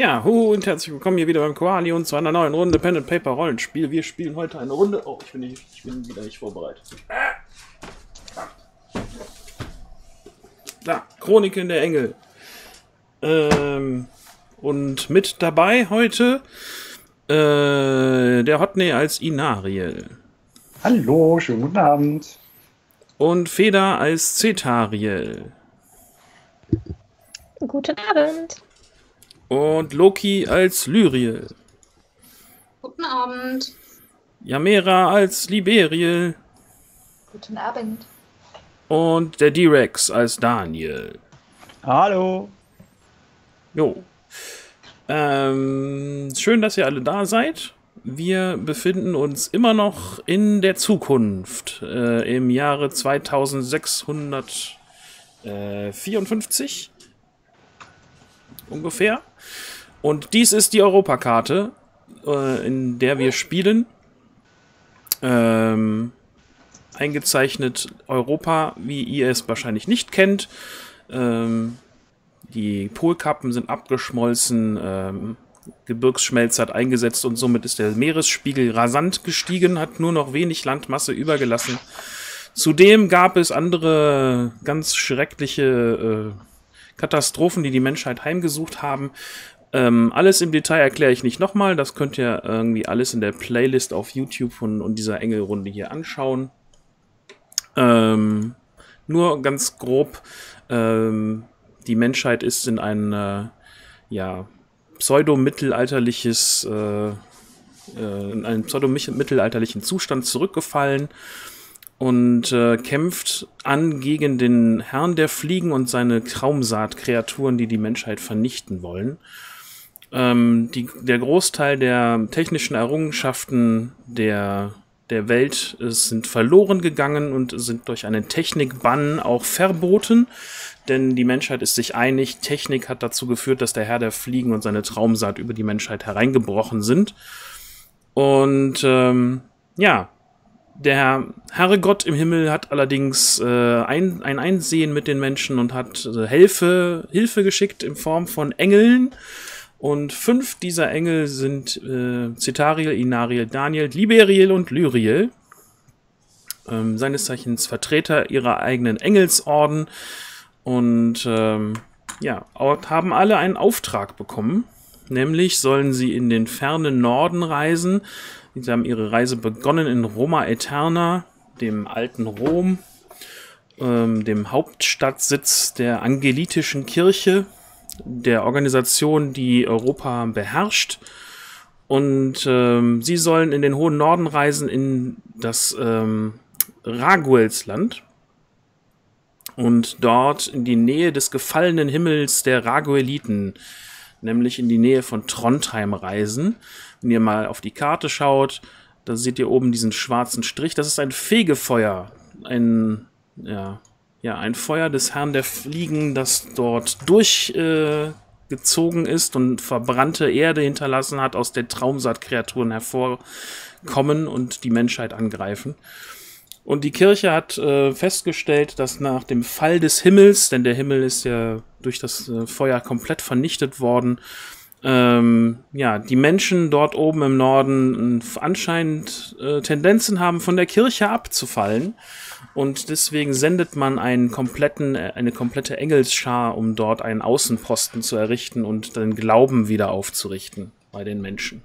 Ja, hu und herzlich willkommen hier wieder beim Koali und zu einer neuen Runde Pen and Paper Rollenspiel. Wir spielen heute eine Runde. Oh, ich bin, nicht, ich bin wieder nicht vorbereitet. Da, Chroniken der Engel. Ähm, und mit dabei heute äh, der Hotney als Inariel. Hallo, schönen guten Abend. Und Feder als Cetariel. Guten Abend. Und Loki als Lyriel. Guten Abend. Yamera als Liberiel. Guten Abend. Und der D-Rex als Daniel. Hallo. Jo. Ähm, schön, dass ihr alle da seid. Wir befinden uns immer noch in der Zukunft, äh, im Jahre 2654 ungefähr. Und dies ist die Europakarte, äh, in der wir spielen. Ähm, eingezeichnet Europa, wie ihr es wahrscheinlich nicht kennt. Ähm, die Polkappen sind abgeschmolzen, ähm, Gebirgsschmelz hat eingesetzt und somit ist der Meeresspiegel rasant gestiegen, hat nur noch wenig Landmasse übergelassen. Zudem gab es andere ganz schreckliche äh, Katastrophen, die die Menschheit heimgesucht haben. Ähm, alles im Detail erkläre ich nicht nochmal. Das könnt ihr irgendwie alles in der Playlist auf YouTube von und dieser Engelrunde hier anschauen. Ähm, nur ganz grob. Ähm, die Menschheit ist in ein äh, ja, pseudo-mittelalterliches äh, äh, in einen pseudo-mittelalterlichen Zustand zurückgefallen und äh, kämpft an gegen den Herrn der Fliegen und seine Traumsaat-Kreaturen, die die Menschheit vernichten wollen. Ähm, die, der Großteil der technischen Errungenschaften der, der Welt äh, sind verloren gegangen und sind durch einen Technikbann auch verboten, denn die Menschheit ist sich einig, Technik hat dazu geführt, dass der Herr der Fliegen und seine Traumsaat über die Menschheit hereingebrochen sind. Und ähm, ja, der Herrgott im Himmel hat allerdings äh, ein, ein Einsehen mit den Menschen und hat äh, Hilfe, Hilfe geschickt in Form von Engeln. Und fünf dieser Engel sind äh, Cetariel, Inariel, Daniel, Liberiel und Lyriel. Ähm, seines Zeichens Vertreter ihrer eigenen Engelsorden. Und ähm, ja, haben alle einen Auftrag bekommen. Nämlich sollen sie in den fernen Norden reisen Sie haben ihre Reise begonnen in Roma Eterna, dem alten Rom, ähm, dem Hauptstadtsitz der angelitischen Kirche, der Organisation, die Europa beherrscht. Und ähm, sie sollen in den hohen Norden reisen, in das ähm, Raguelsland. Und dort in die Nähe des gefallenen Himmels der Ragueliten, nämlich in die Nähe von Trondheim reisen. Wenn ihr mal auf die Karte schaut, da seht ihr oben diesen schwarzen Strich. Das ist ein Fegefeuer. Ein, ja, ja, ein Feuer des Herrn der Fliegen, das dort durchgezogen äh, ist und verbrannte Erde hinterlassen hat, aus der Traumsaatkreaturen hervorkommen und die Menschheit angreifen. Und die Kirche hat äh, festgestellt, dass nach dem Fall des Himmels, denn der Himmel ist ja durch das äh, Feuer komplett vernichtet worden, ähm, ja, die Menschen dort oben im Norden anscheinend äh, Tendenzen haben, von der Kirche abzufallen. Und deswegen sendet man einen kompletten, äh, eine komplette Engelsschar, um dort einen Außenposten zu errichten und den Glauben wieder aufzurichten bei den Menschen.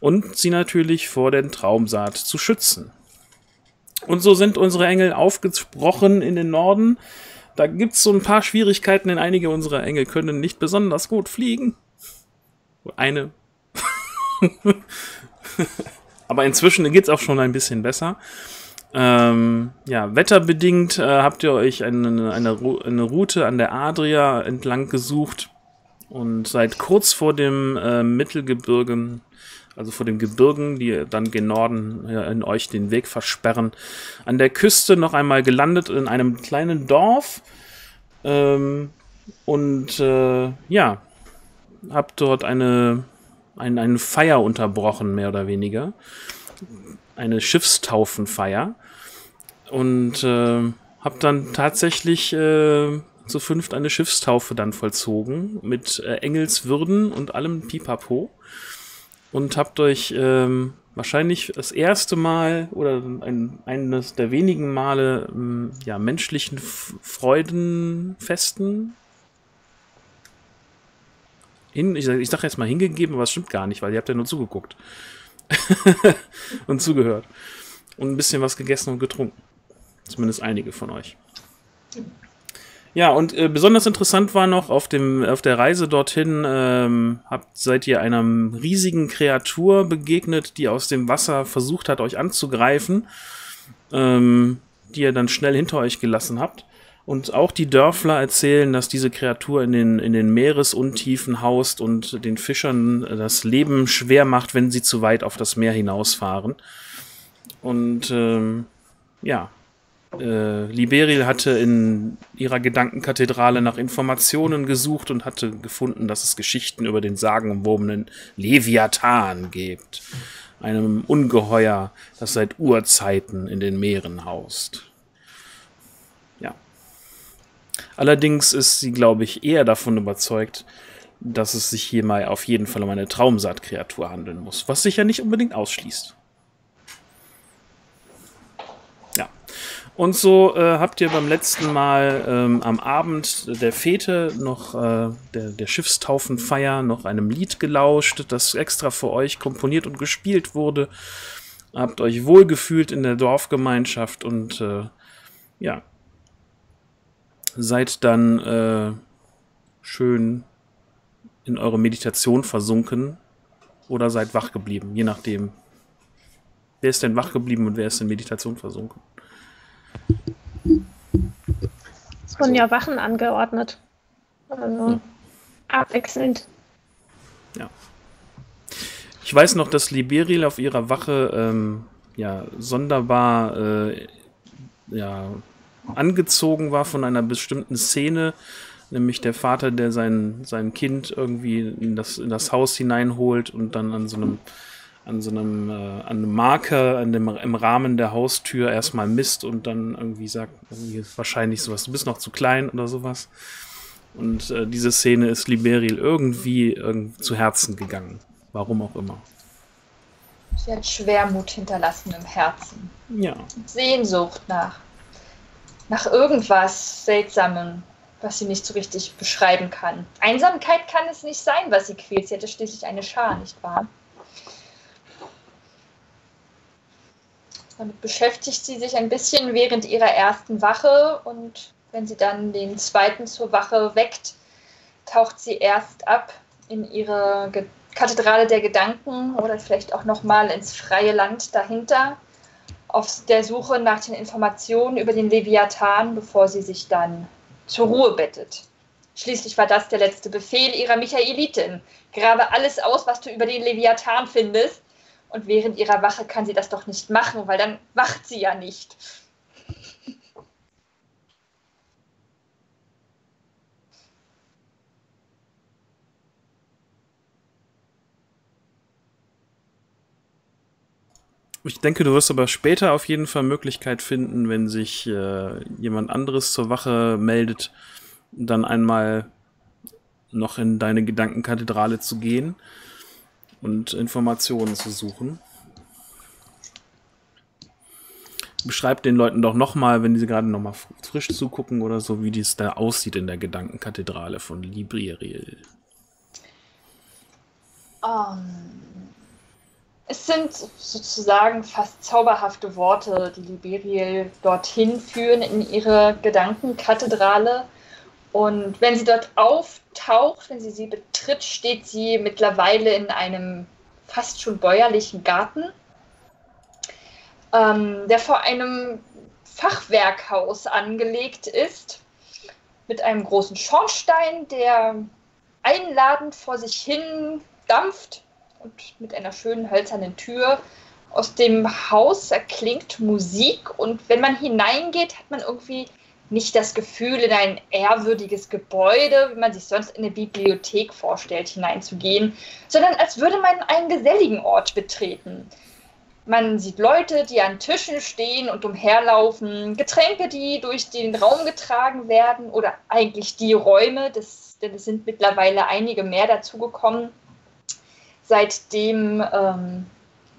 Und sie natürlich vor den Traumsaat zu schützen. Und so sind unsere Engel aufgesprochen in den Norden. Da gibt's so ein paar Schwierigkeiten, denn einige unserer Engel können nicht besonders gut fliegen. Eine. Aber inzwischen geht's auch schon ein bisschen besser. Ähm, ja, wetterbedingt äh, habt ihr euch eine, eine, eine Route an der Adria entlang gesucht und seid kurz vor dem äh, Mittelgebirgen, also vor den Gebirgen, die dann gen Norden äh, in euch den Weg versperren, an der Küste noch einmal gelandet in einem kleinen Dorf. Ähm, und äh, ja, habe dort eine, ein, eine Feier unterbrochen, mehr oder weniger. Eine Schiffstaufenfeier. Und äh, habe dann tatsächlich äh, zu fünft eine Schiffstaufe dann vollzogen mit äh, Engelswürden und allem Pipapo und habt euch ähm, wahrscheinlich das erste Mal oder ein, eines der wenigen Male ähm, ja, menschlichen Freudenfesten hin, ich, ich sage jetzt mal hingegeben, aber es stimmt gar nicht, weil ihr habt ja nur zugeguckt und zugehört und ein bisschen was gegessen und getrunken. Zumindest einige von euch. Ja, und äh, besonders interessant war noch, auf, dem, auf der Reise dorthin ähm, habt, seid ihr einer riesigen Kreatur begegnet, die aus dem Wasser versucht hat, euch anzugreifen, ähm, die ihr dann schnell hinter euch gelassen habt. Und auch die Dörfler erzählen, dass diese Kreatur in den, in den Meeresuntiefen haust und den Fischern das Leben schwer macht, wenn sie zu weit auf das Meer hinausfahren. Und ähm, ja, äh, Liberil hatte in ihrer Gedankenkathedrale nach Informationen gesucht und hatte gefunden, dass es Geschichten über den sagenumwobenen Leviathan gibt. Einem Ungeheuer, das seit Urzeiten in den Meeren haust. Ja. Allerdings ist sie, glaube ich, eher davon überzeugt, dass es sich hier mal auf jeden Fall um eine Traumsaatkreatur handeln muss, was sich ja nicht unbedingt ausschließt. Und so äh, habt ihr beim letzten Mal ähm, am Abend der Fete noch äh, der, der Schiffstaufenfeier noch einem Lied gelauscht, das extra für euch komponiert und gespielt wurde. Habt euch wohlgefühlt in der Dorfgemeinschaft und äh, ja, seid dann äh, schön in eure Meditation versunken oder seid wach geblieben, je nachdem. Wer ist denn wach geblieben und wer ist in Meditation versunken? Es wurden ja Wachen angeordnet. Also hm. abwechselnd. Ja. Ich weiß noch, dass Liberil auf ihrer Wache ähm, ja sonderbar äh, ja, angezogen war von einer bestimmten Szene, nämlich der Vater, der sein, sein Kind irgendwie in das, in das Haus hineinholt und dann an so einem an so einem, äh, an einem Marker an dem, im Rahmen der Haustür erstmal misst und dann irgendwie sagt, irgendwie wahrscheinlich sowas, du bist noch zu klein oder sowas. Und äh, diese Szene ist Liberil irgendwie irgend zu Herzen gegangen. Warum auch immer. Sie hat Schwermut hinterlassen im Herzen. Ja. Sehnsucht nach, nach irgendwas Seltsamem, was sie nicht so richtig beschreiben kann. Einsamkeit kann es nicht sein, was sie quält. Sie hatte schließlich eine Schar, nicht wahr? Damit beschäftigt sie sich ein bisschen während ihrer ersten Wache und wenn sie dann den zweiten zur Wache weckt, taucht sie erst ab in ihre Kathedrale der Gedanken oder vielleicht auch nochmal ins freie Land dahinter auf der Suche nach den Informationen über den Leviathan, bevor sie sich dann zur Ruhe bettet. Schließlich war das der letzte Befehl ihrer Michaelitin. Grabe alles aus, was du über den Leviathan findest, und während ihrer Wache kann sie das doch nicht machen, weil dann wacht sie ja nicht. Ich denke, du wirst aber später auf jeden Fall Möglichkeit finden, wenn sich äh, jemand anderes zur Wache meldet, dann einmal noch in deine Gedankenkathedrale zu gehen und Informationen zu suchen. Beschreibt den Leuten doch nochmal, wenn sie gerade nochmal frisch zugucken oder so, wie dies da aussieht in der Gedankenkathedrale von Libriel. Um, ähm, es sind sozusagen fast zauberhafte Worte, die Liberiel dorthin führen in ihre Gedankenkathedrale. Und wenn sie dort auftaucht, wenn sie sie betritt, steht sie mittlerweile in einem fast schon bäuerlichen Garten, ähm, der vor einem Fachwerkhaus angelegt ist, mit einem großen Schornstein, der einladend vor sich hin dampft und mit einer schönen hölzernen Tür. Aus dem Haus erklingt Musik und wenn man hineingeht, hat man irgendwie nicht das Gefühl, in ein ehrwürdiges Gebäude, wie man sich sonst in eine Bibliothek vorstellt, hineinzugehen, sondern als würde man einen geselligen Ort betreten. Man sieht Leute, die an Tischen stehen und umherlaufen, Getränke, die durch den Raum getragen werden oder eigentlich die Räume, das, denn es sind mittlerweile einige mehr dazugekommen, seitdem ähm,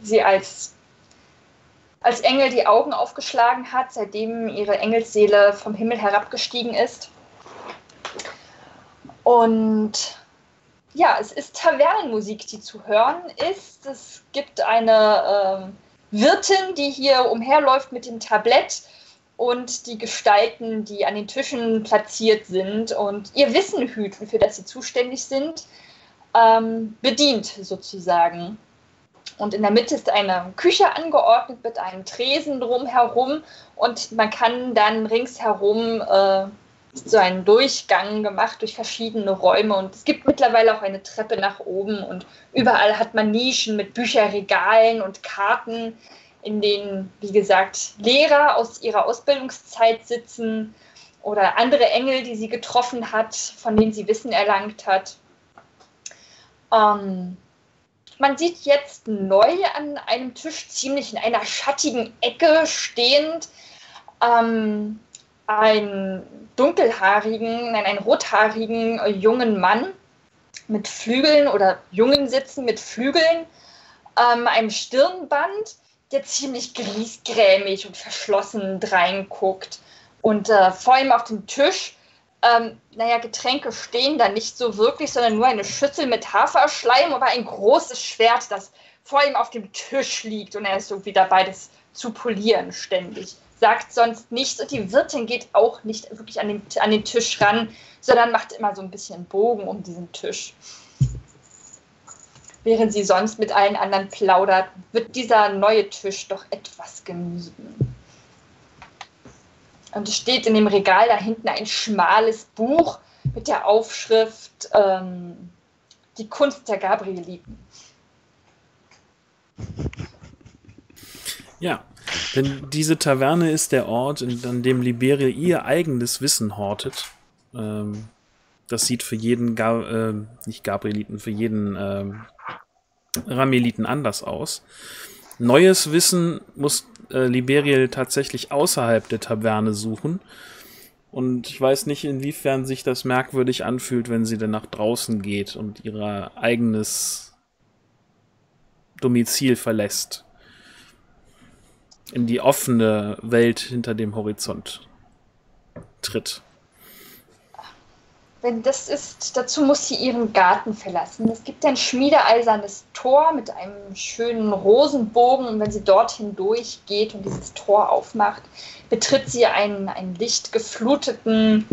sie als, als Engel die Augen aufgeschlagen hat, seitdem ihre Engelsseele vom Himmel herabgestiegen ist. Und ja, es ist Tavernenmusik, die zu hören ist. Es gibt eine äh, Wirtin, die hier umherläuft mit dem Tablett und die Gestalten, die an den Tischen platziert sind und ihr Wissen hüten, für das sie zuständig sind, ähm, bedient sozusagen. Und in der Mitte ist eine Küche angeordnet mit einem Tresen drumherum und man kann dann ringsherum äh, so einen Durchgang gemacht durch verschiedene Räume und es gibt mittlerweile auch eine Treppe nach oben und überall hat man Nischen mit Bücherregalen und Karten, in denen, wie gesagt, Lehrer aus ihrer Ausbildungszeit sitzen oder andere Engel, die sie getroffen hat, von denen sie Wissen erlangt hat. Ähm, man sieht jetzt neu an einem Tisch ziemlich in einer schattigen Ecke stehend ähm, einen dunkelhaarigen, nein, einen rothaarigen äh, jungen Mann mit Flügeln oder Jungen sitzen mit Flügeln, ähm, einem Stirnband, der ziemlich griesgrämig und verschlossen reinguckt. Und äh, vor ihm auf dem Tisch, ähm, naja, Getränke stehen da nicht so wirklich, sondern nur eine Schüssel mit Haferschleim, aber ein großes Schwert, das vor ihm auf dem Tisch liegt und er ist so wieder beides zu polieren ständig sagt sonst nichts und die Wirtin geht auch nicht wirklich an den, an den Tisch ran, sondern macht immer so ein bisschen Bogen um diesen Tisch. Während sie sonst mit allen anderen plaudert, wird dieser neue Tisch doch etwas gemieden. Und es steht in dem Regal da hinten ein schmales Buch mit der Aufschrift ähm, Die Kunst der Gabrieliten. Ja, denn diese Taverne ist der Ort, an dem Liberia ihr eigenes Wissen hortet. Ähm, das sieht für jeden, Ga äh, nicht Gabrieliten, für jeden ähm, Rameliten anders aus. Neues Wissen muss äh, Liberiel tatsächlich außerhalb der Taverne suchen. Und ich weiß nicht, inwiefern sich das merkwürdig anfühlt, wenn sie dann nach draußen geht und ihr eigenes Domizil verlässt in die offene Welt hinter dem Horizont tritt. Wenn das ist, dazu muss sie ihren Garten verlassen. Es gibt ein schmiedeeisernes Tor mit einem schönen Rosenbogen und wenn sie dorthin durchgeht und dieses Tor aufmacht, betritt sie einen, einen lichtgefluteten,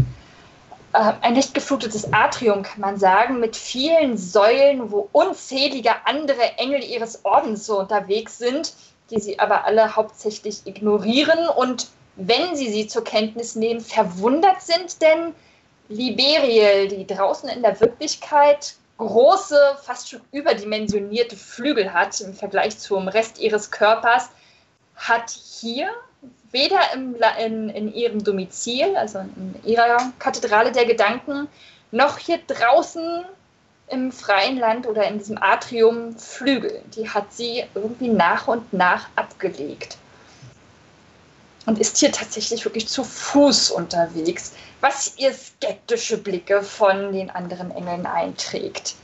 äh, ein lichtgeflutetes Atrium, kann man sagen, mit vielen Säulen, wo unzählige andere Engel ihres Ordens so unterwegs sind die sie aber alle hauptsächlich ignorieren und wenn sie sie zur Kenntnis nehmen, verwundert sind, denn Liberiel, die draußen in der Wirklichkeit große, fast schon überdimensionierte Flügel hat im Vergleich zum Rest ihres Körpers, hat hier weder im, in, in ihrem Domizil, also in ihrer Kathedrale der Gedanken, noch hier draußen im freien Land oder in diesem Atrium Flügel. Die hat sie irgendwie nach und nach abgelegt. Und ist hier tatsächlich wirklich zu Fuß unterwegs, was ihr skeptische Blicke von den anderen Engeln einträgt.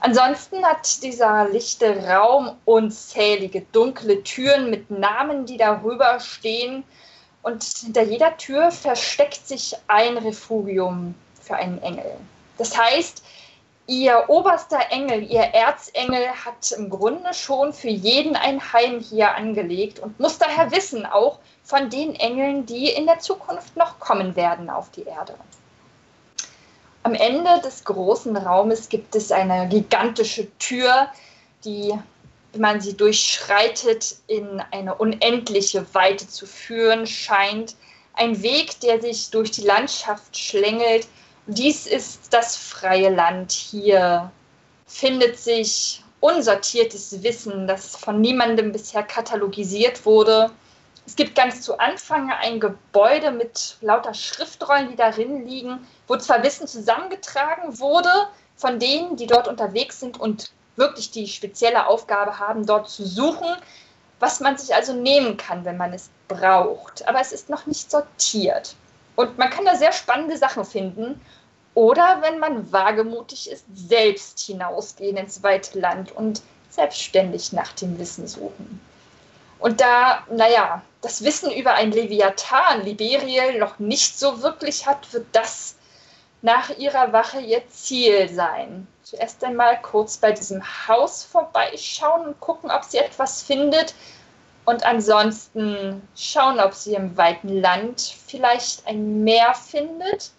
Ansonsten hat dieser lichte Raum unzählige dunkle Türen mit Namen, die darüber stehen. Und hinter jeder Tür versteckt sich ein Refugium für einen Engel. Das heißt, Ihr oberster Engel, ihr Erzengel, hat im Grunde schon für jeden ein Heim hier angelegt und muss daher wissen, auch von den Engeln, die in der Zukunft noch kommen werden auf die Erde. Am Ende des großen Raumes gibt es eine gigantische Tür, die, wenn man sie durchschreitet, in eine unendliche Weite zu führen scheint. Ein Weg, der sich durch die Landschaft schlängelt dies ist das freie Land. Hier findet sich unsortiertes Wissen, das von niemandem bisher katalogisiert wurde. Es gibt ganz zu Anfang ein Gebäude mit lauter Schriftrollen, die darin liegen, wo zwar Wissen zusammengetragen wurde von denen, die dort unterwegs sind und wirklich die spezielle Aufgabe haben, dort zu suchen, was man sich also nehmen kann, wenn man es braucht. Aber es ist noch nicht sortiert. Und man kann da sehr spannende Sachen finden. Oder wenn man wagemutig ist, selbst hinausgehen ins weite Land und selbstständig nach dem Wissen suchen. Und da, naja, das Wissen über ein Leviathan Liberiel noch nicht so wirklich hat, wird das nach ihrer Wache ihr Ziel sein. Zuerst einmal kurz bei diesem Haus vorbeischauen und gucken, ob sie etwas findet. Und ansonsten schauen, ob sie im weiten Land vielleicht ein Meer findet.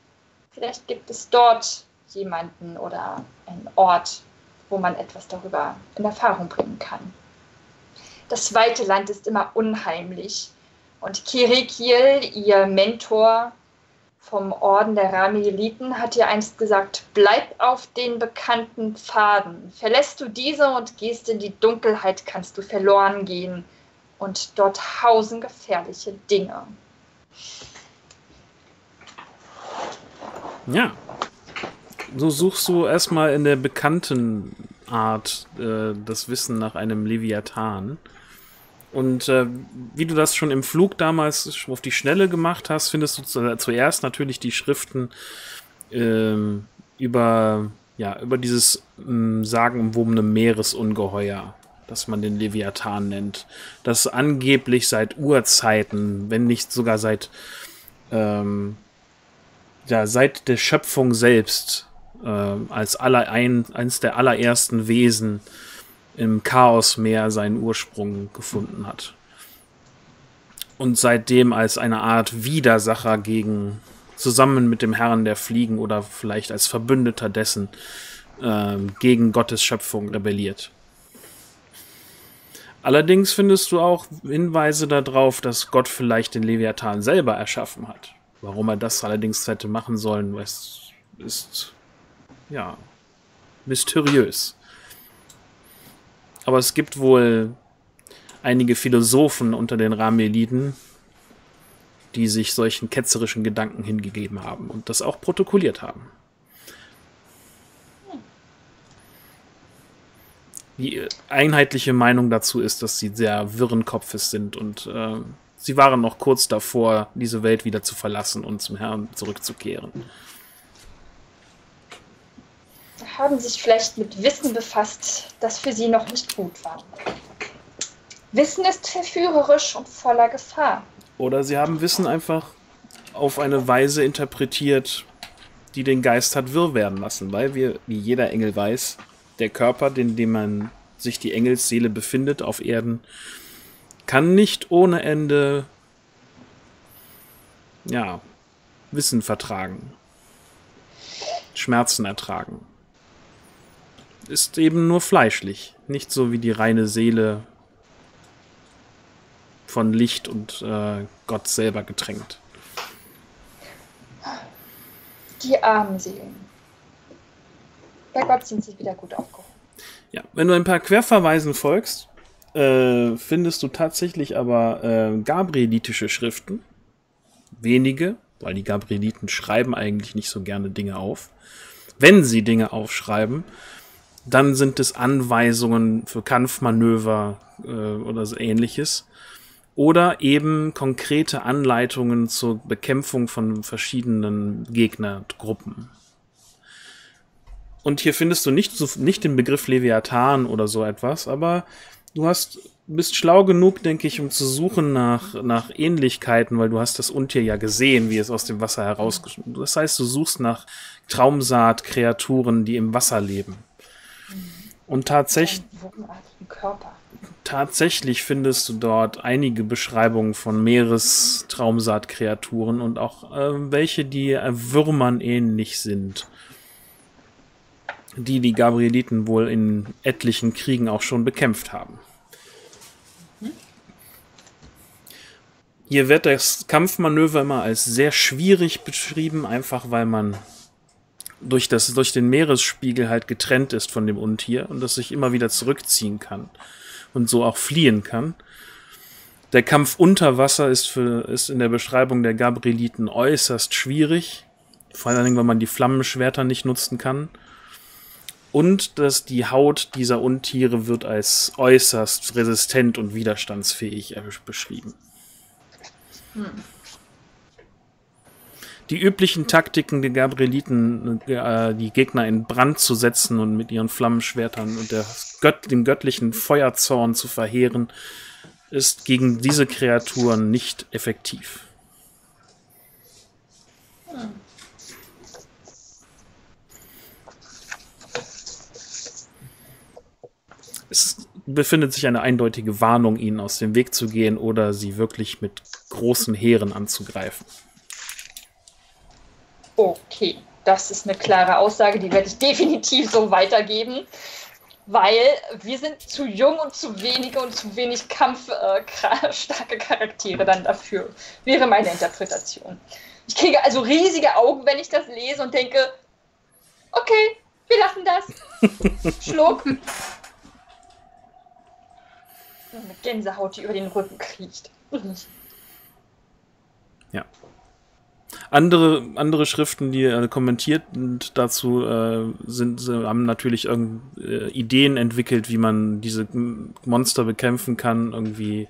Vielleicht gibt es dort jemanden oder einen Ort, wo man etwas darüber in Erfahrung bringen kann. Das weite Land ist immer unheimlich. Und Kirikiel, ihr Mentor, vom Orden der Ramieliten hat ihr einst gesagt, bleib auf den bekannten Pfaden. Verlässt du diese und gehst in die Dunkelheit, kannst du verloren gehen. Und dort hausen gefährliche Dinge. Ja. So suchst du erstmal in der bekannten Art äh, das Wissen nach einem Leviathan. Und äh, wie du das schon im Flug damals auf die Schnelle gemacht hast, findest du zu, zuerst natürlich die Schriften ähm, über, ja, über dieses ähm, sagenumwobene Meeresungeheuer, das man den Leviathan nennt. Das angeblich seit Urzeiten, wenn nicht sogar seit, ähm, ja, seit der Schöpfung selbst äh, als aller ein, eins der allerersten Wesen im Chaosmeer seinen Ursprung gefunden hat. Und seitdem als eine Art Widersacher gegen, zusammen mit dem Herrn der Fliegen oder vielleicht als Verbündeter dessen, äh, gegen Gottes Schöpfung rebelliert. Allerdings findest du auch Hinweise darauf, dass Gott vielleicht den Leviathan selber erschaffen hat. Warum er das allerdings hätte machen sollen, ist, ist ja mysteriös. Aber es gibt wohl einige Philosophen unter den Rameliden, die sich solchen ketzerischen Gedanken hingegeben haben und das auch protokolliert haben. Die einheitliche Meinung dazu ist, dass sie sehr wirren Kopfes sind und äh, sie waren noch kurz davor, diese Welt wieder zu verlassen und zum Herrn zurückzukehren haben sich vielleicht mit Wissen befasst, das für sie noch nicht gut war. Wissen ist verführerisch und voller Gefahr. Oder sie haben Wissen einfach auf eine Weise interpretiert, die den Geist hat wirr werden lassen, weil wir, wie jeder Engel weiß, der Körper, in dem man sich die Engelsseele befindet auf Erden, kann nicht ohne Ende ja, Wissen vertragen, Schmerzen ertragen ist eben nur fleischlich, nicht so wie die reine Seele von Licht und äh, Gott selber getränkt. Die armen Seelen. Bei Gott sind sie wieder gut aufgehoben. Ja, wenn du ein paar Querverweisen folgst, äh, findest du tatsächlich aber äh, gabrielitische Schriften. Wenige, weil die Gabrieliten schreiben eigentlich nicht so gerne Dinge auf. Wenn sie Dinge aufschreiben, dann sind es Anweisungen für Kampfmanöver äh, oder so ähnliches. Oder eben konkrete Anleitungen zur Bekämpfung von verschiedenen Gegnergruppen. Und hier findest du nicht, so, nicht den Begriff Leviathan oder so etwas, aber du hast, bist schlau genug, denke ich, um zu suchen nach, nach Ähnlichkeiten, weil du hast das Untier ja gesehen, wie es aus dem Wasser herausgeschnitten Das heißt, du suchst nach Traumsaat-Kreaturen, die im Wasser leben. Und tatsächlich, tatsächlich findest du dort einige Beschreibungen von Meerestraumasaatkreaturen und auch äh, welche, die Würmern ähnlich sind. Die die Gabrieliten wohl in etlichen Kriegen auch schon bekämpft haben. Hier wird das Kampfmanöver immer als sehr schwierig beschrieben, einfach weil man durch, das, durch den Meeresspiegel halt getrennt ist von dem Untier und das sich immer wieder zurückziehen kann und so auch fliehen kann. Der Kampf unter Wasser ist, für, ist in der Beschreibung der Gabrieliten äußerst schwierig, vor allen Dingen, weil man die Flammenschwerter nicht nutzen kann. Und dass die Haut dieser Untiere wird als äußerst resistent und widerstandsfähig beschrieben. Hm. Die üblichen Taktiken der Gabrieliten, äh, die Gegner in Brand zu setzen und mit ihren Flammenschwertern und Gött den göttlichen Feuerzorn zu verheeren, ist gegen diese Kreaturen nicht effektiv. Es befindet sich eine eindeutige Warnung, ihnen aus dem Weg zu gehen oder sie wirklich mit großen Heeren anzugreifen. Okay, das ist eine klare Aussage, die werde ich definitiv so weitergeben weil wir sind zu jung und zu wenige und zu wenig kampfstarke äh, Charaktere dann dafür, wäre meine Interpretation. Ich kriege also riesige Augen, wenn ich das lese und denke, okay, wir lassen das. Schluck. Eine Gänsehaut, die über den Rücken kriecht. ja. Andere, andere Schriften, die äh, kommentiert dazu äh, sind, äh, haben natürlich äh, Ideen entwickelt, wie man diese Monster bekämpfen kann. Irgendwie,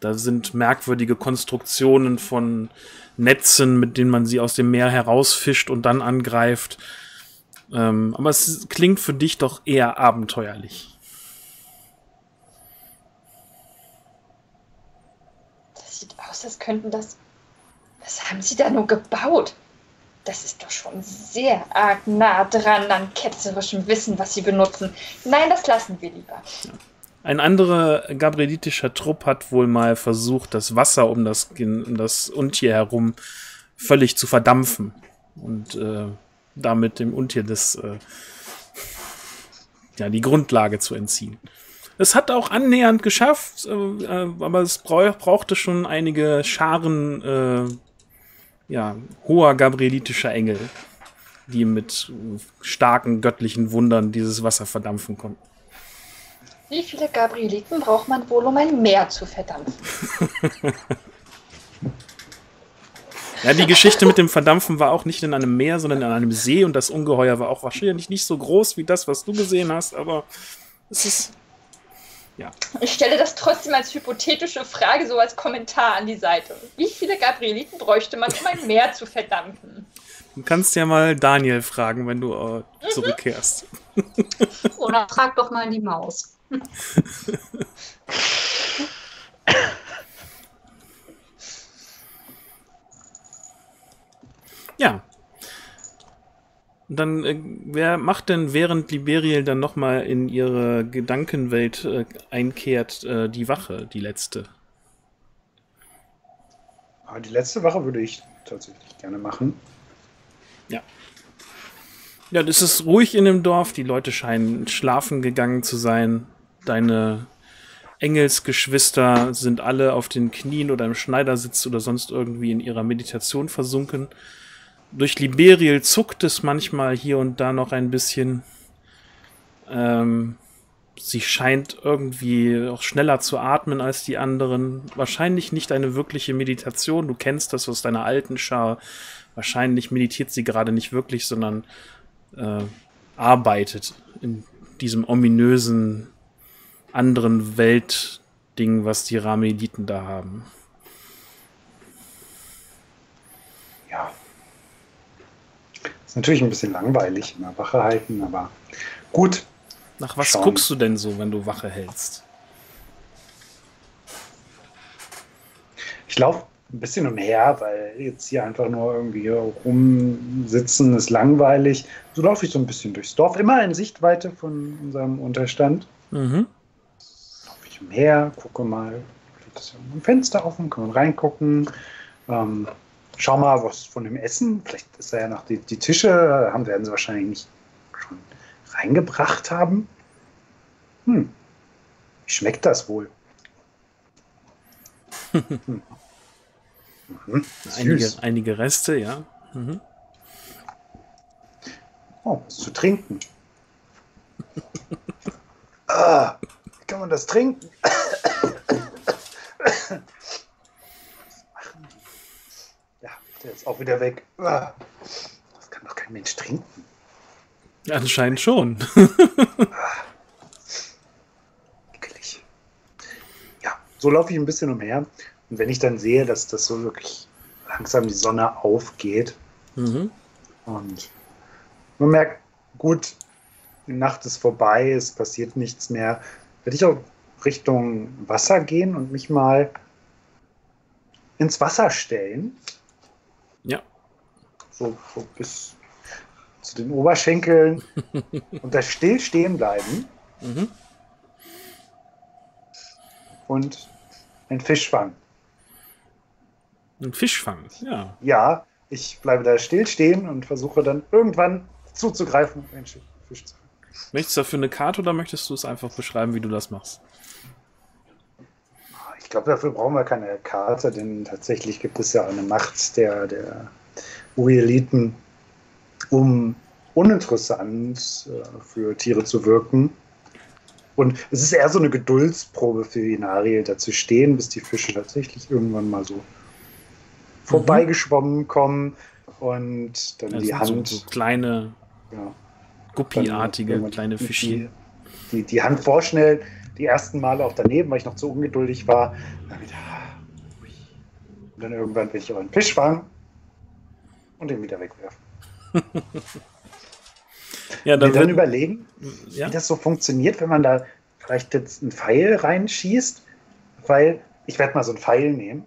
da sind merkwürdige Konstruktionen von Netzen, mit denen man sie aus dem Meer herausfischt und dann angreift. Ähm, aber es klingt für dich doch eher abenteuerlich. Das sieht aus, als könnten das was haben Sie da nur gebaut? Das ist doch schon sehr arg nah dran an ketzerischem Wissen, was Sie benutzen. Nein, das lassen wir lieber. Ein anderer gabrielitischer Trupp hat wohl mal versucht, das Wasser um das, um das Untier herum völlig zu verdampfen und äh, damit dem Untier das, äh, ja, die Grundlage zu entziehen. Es hat auch annähernd geschafft, äh, äh aber es brauchte schon einige Scharen äh, ja, hoher gabrielitischer Engel, die mit starken göttlichen Wundern dieses Wasser verdampfen konnten. Wie viele Gabrieliten braucht man wohl, um ein Meer zu verdampfen? ja, die Geschichte mit dem Verdampfen war auch nicht in einem Meer, sondern in einem See und das Ungeheuer war auch wahrscheinlich nicht so groß wie das, was du gesehen hast, aber es ist ja. Ich stelle das trotzdem als hypothetische Frage, so als Kommentar an die Seite. Wie viele Gabrieliten bräuchte man, um ein Meer zu verdampfen? Du kannst ja mal Daniel fragen, wenn du äh, zurückkehrst. Oder frag doch mal die Maus. ja, dann, äh, wer macht denn während Liberiel dann nochmal in ihre Gedankenwelt äh, einkehrt, äh, die Wache, die letzte? Ah, die letzte Wache würde ich tatsächlich gerne machen. Ja. Ja, es ist ruhig in dem Dorf. Die Leute scheinen schlafen gegangen zu sein. Deine Engelsgeschwister sind alle auf den Knien oder im Schneidersitz oder sonst irgendwie in ihrer Meditation versunken durch Liberiel zuckt es manchmal hier und da noch ein bisschen. Ähm, sie scheint irgendwie auch schneller zu atmen als die anderen. Wahrscheinlich nicht eine wirkliche Meditation. Du kennst das aus deiner alten Schar. Wahrscheinlich meditiert sie gerade nicht wirklich, sondern äh, arbeitet in diesem ominösen anderen Weltding, was die Rameliten da haben. Ist natürlich ein bisschen langweilig, immer Wache halten, aber gut. Nach was schauen. guckst du denn so, wenn du Wache hältst? Ich laufe ein bisschen umher, weil jetzt hier einfach nur irgendwie rumsitzen ist langweilig. So laufe ich so ein bisschen durchs Dorf, immer in Sichtweite von unserem Unterstand. Mhm. Laufe ich umher, gucke mal, das ist ein Fenster offen, kann man reingucken. Ähm, schau mal, was von dem Essen. Vielleicht ist da ja noch die, die Tische, haben, werden sie wahrscheinlich nicht schon reingebracht haben. Hm. Wie schmeckt das wohl? Hm. Mhm. Einige, einige, Reste, ja. Mhm. Oh, was zu trinken. ah, wie kann man das trinken? Der ist auch wieder weg. Ah, das kann doch kein Mensch trinken. Anscheinend schon. Eklig. Ja, so laufe ich ein bisschen umher. Und wenn ich dann sehe, dass das so wirklich langsam die Sonne aufgeht Mhm. und man merkt, gut, die Nacht ist vorbei, es passiert nichts mehr, werde ich auch Richtung Wasser gehen und mich mal ins Wasser stellen. Ja. So, so bis zu den Oberschenkeln und da still stehen bleiben Mhm. und einen Fisch fangen. Ein Fisch fangen. Ja. Ja, ich bleibe da still stehen und versuche dann irgendwann zuzugreifen einen Fisch zu fangen. Möchtest du dafür eine Karte oder möchtest du es einfach beschreiben, wie du das machst? Ich glaube, dafür brauchen wir keine Karte, denn tatsächlich gibt es ja eine Macht der, der Urieliten, um uninteressant äh, für Tiere zu wirken. Und es ist eher so eine Geduldsprobe für Inariel, da zu stehen, bis die Fische tatsächlich irgendwann mal so vorbeigeschwommen kommen und dann Das die Hand. so, so kleine, ja, guppiartige kleine die- Fischchen. Die, die Hand vorschnell, die ersten Male auch daneben, weil ich noch zu ungeduldig war. Dann wieder, und dann irgendwann will ich auch einen Fisch fangen und den wieder wegwerfen. Ja, Dann, dann, überlegen, ja? wie das so funktioniert, wenn man da vielleicht jetzt einen Pfeil reinschießt, weil ich werde mal so einen Pfeil nehmen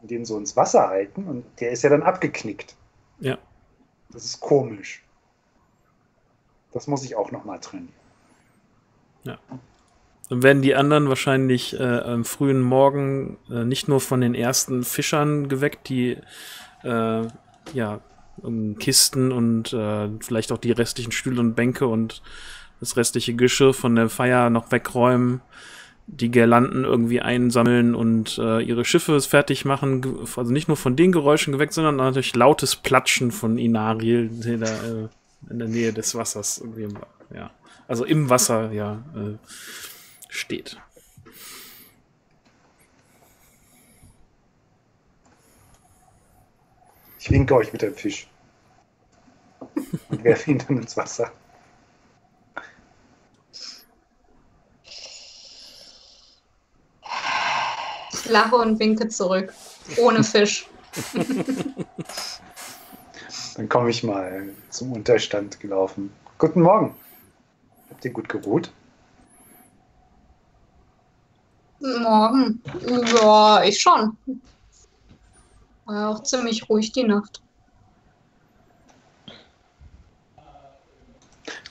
und den so ins Wasser halten und der ist ja dann abgeknickt. Ja. Das ist komisch. Das muss ich auch noch mal trainieren. Dann werden die anderen wahrscheinlich äh, am frühen Morgen äh, nicht nur von den ersten Fischern geweckt, die äh, ja Kisten und äh, vielleicht auch die restlichen Stühle und Bänke und das restliche Geschirr von der Feier noch wegräumen, die Girlanden irgendwie einsammeln und äh, ihre Schiffe fertig machen. Also nicht nur von den Geräuschen geweckt, sondern natürlich lautes Platschen von Inariel, der da äh, in der Nähe des Wassers irgendwie, ja, also im Wasser, ja, äh, steht. Ich winke euch mit dem Fisch. Und werfe ihn dann ins Wasser. Ich lache und winke zurück. Ohne Fisch. Dann komme ich mal zum Unterstand gelaufen. Guten Morgen. Habt ihr gut geruht? Morgen. Ja, ich schon. War ja auch ziemlich ruhig die Nacht.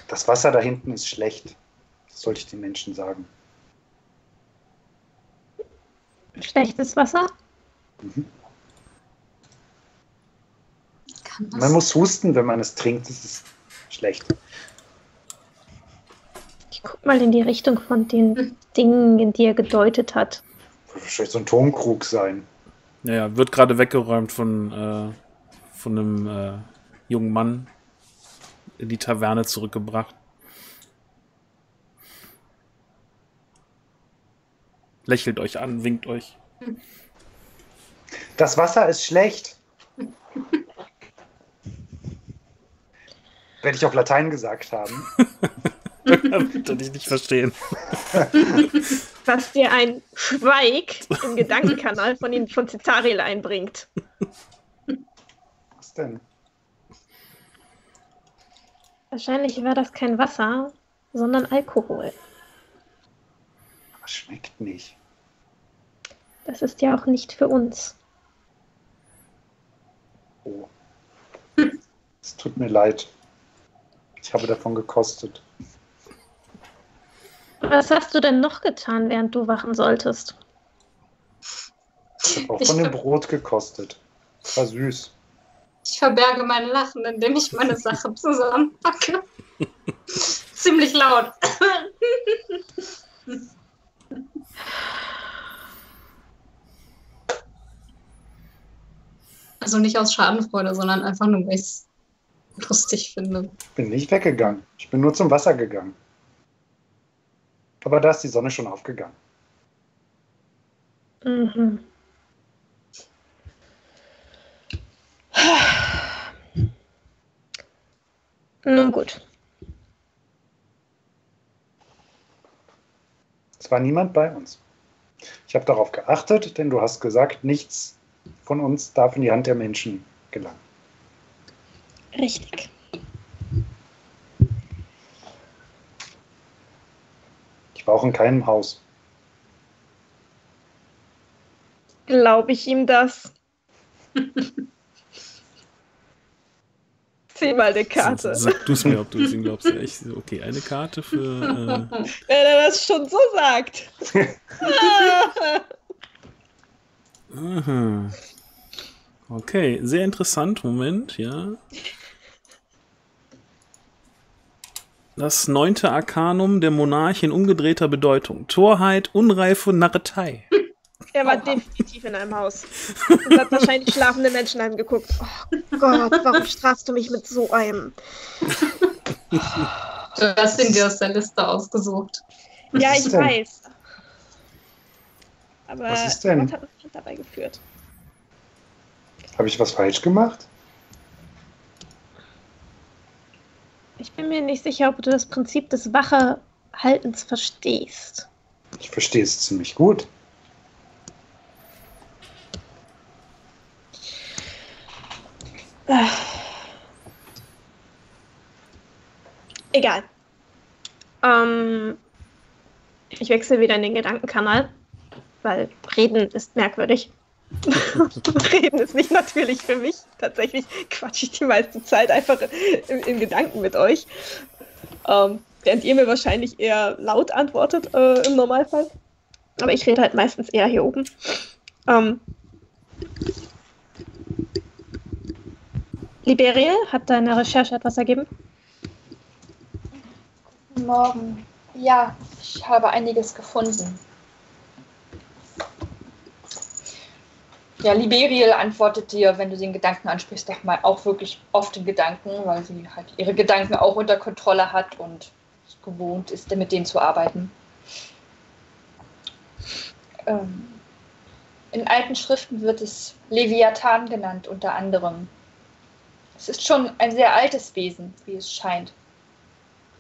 Das Wasser da hinten ist schlecht. Das sollte ich den Menschen sagen. Schlechtes Wasser? Das Man muss husten, wenn man es trinkt. Das ist schlecht. Ich guck mal in die Richtung von den Dingen, in die er gedeutet hat. Wird wahrscheinlich so ein Tonkrug sein. Naja, wird gerade weggeräumt von, äh, von einem äh, jungen Mann in die Taverne zurückgebracht. Lächelt euch an, winkt euch. Das Wasser ist schlecht. Werde ich auf Latein gesagt haben. Bitte dich nicht verstehen. Was dir ein Schweig im Gedankenkanal von, den, von Citariel einbringt. Was denn? Wahrscheinlich war das kein Wasser, sondern Alkohol. Aber schmeckt nicht. Das ist ja auch nicht für uns. Oh. Es tut mir leid. Ich habe davon gekostet. Was hast du denn noch getan, während du wachen solltest? Ich habe auch Ich von dem Brot gekostet. War süß. Ich verberge mein Lachen, indem ich meine Sache zusammenpacke. Ziemlich laut. Also nicht aus Schadenfreude, sondern einfach nur, weil ich es lustig finde. Bin nicht weggegangen. Ich bin nur zum Wasser gegangen. Aber da ist die Sonne schon aufgegangen. Mhm. Nun gut. Es war niemand bei uns. Ich habe darauf geachtet, denn du hast gesagt, nichts von uns darf in die Hand der Menschen gelangen. Richtig. Auch in keinem Haus. Glaube ich ihm das? Zieh mal eine Karte. Sag du es mir, ob du es ihm glaubst. Ich, okay, eine Karte für. Äh, Wenn er das schon so sagt. aha. Okay, sehr interessant. Moment, ja. Das neunte Arkanum der Monarch in umgedrehter Bedeutung. Torheit, Unreife, Narretei. Er war definitiv in einem Haus. Und hat wahrscheinlich schlafende Menschen angeguckt. Oh Gott, warum strafst du mich mit so einem? Du hast ihn dir aus der Liste ausgesucht. Ja, ich denn? weiß. Aber Was ist denn? Gott hat uns nicht dabei geführt. Habe ich was falsch gemacht? Ich bin mir nicht sicher, ob du das Prinzip des Wachehaltens verstehst. Ich verstehe es ziemlich gut. Egal. Ähm, ich wechsle wieder in den Gedankenkanal, weil Reden ist merkwürdig. Reden ist nicht natürlich für mich. Tatsächlich quatsche ich die meiste Zeit einfach in, in Gedanken mit euch. Ähm, während ihr mir wahrscheinlich eher laut antwortet äh, im Normalfall. Aber ich rede halt meistens eher hier oben. Ähm, Liberie, hat deine Recherche etwas ergeben? Morgen. Ja, ich habe einiges gefunden. Ja, Liberiel antwortet dir, wenn du den Gedanken ansprichst, doch mal auch wirklich oft in Gedanken, weil sie halt ihre Gedanken auch unter Kontrolle hat und gewohnt ist, mit denen zu arbeiten. Ähm, in alten Schriften wird es Leviathan genannt, unter anderem. Es ist schon ein sehr altes Wesen, wie es scheint.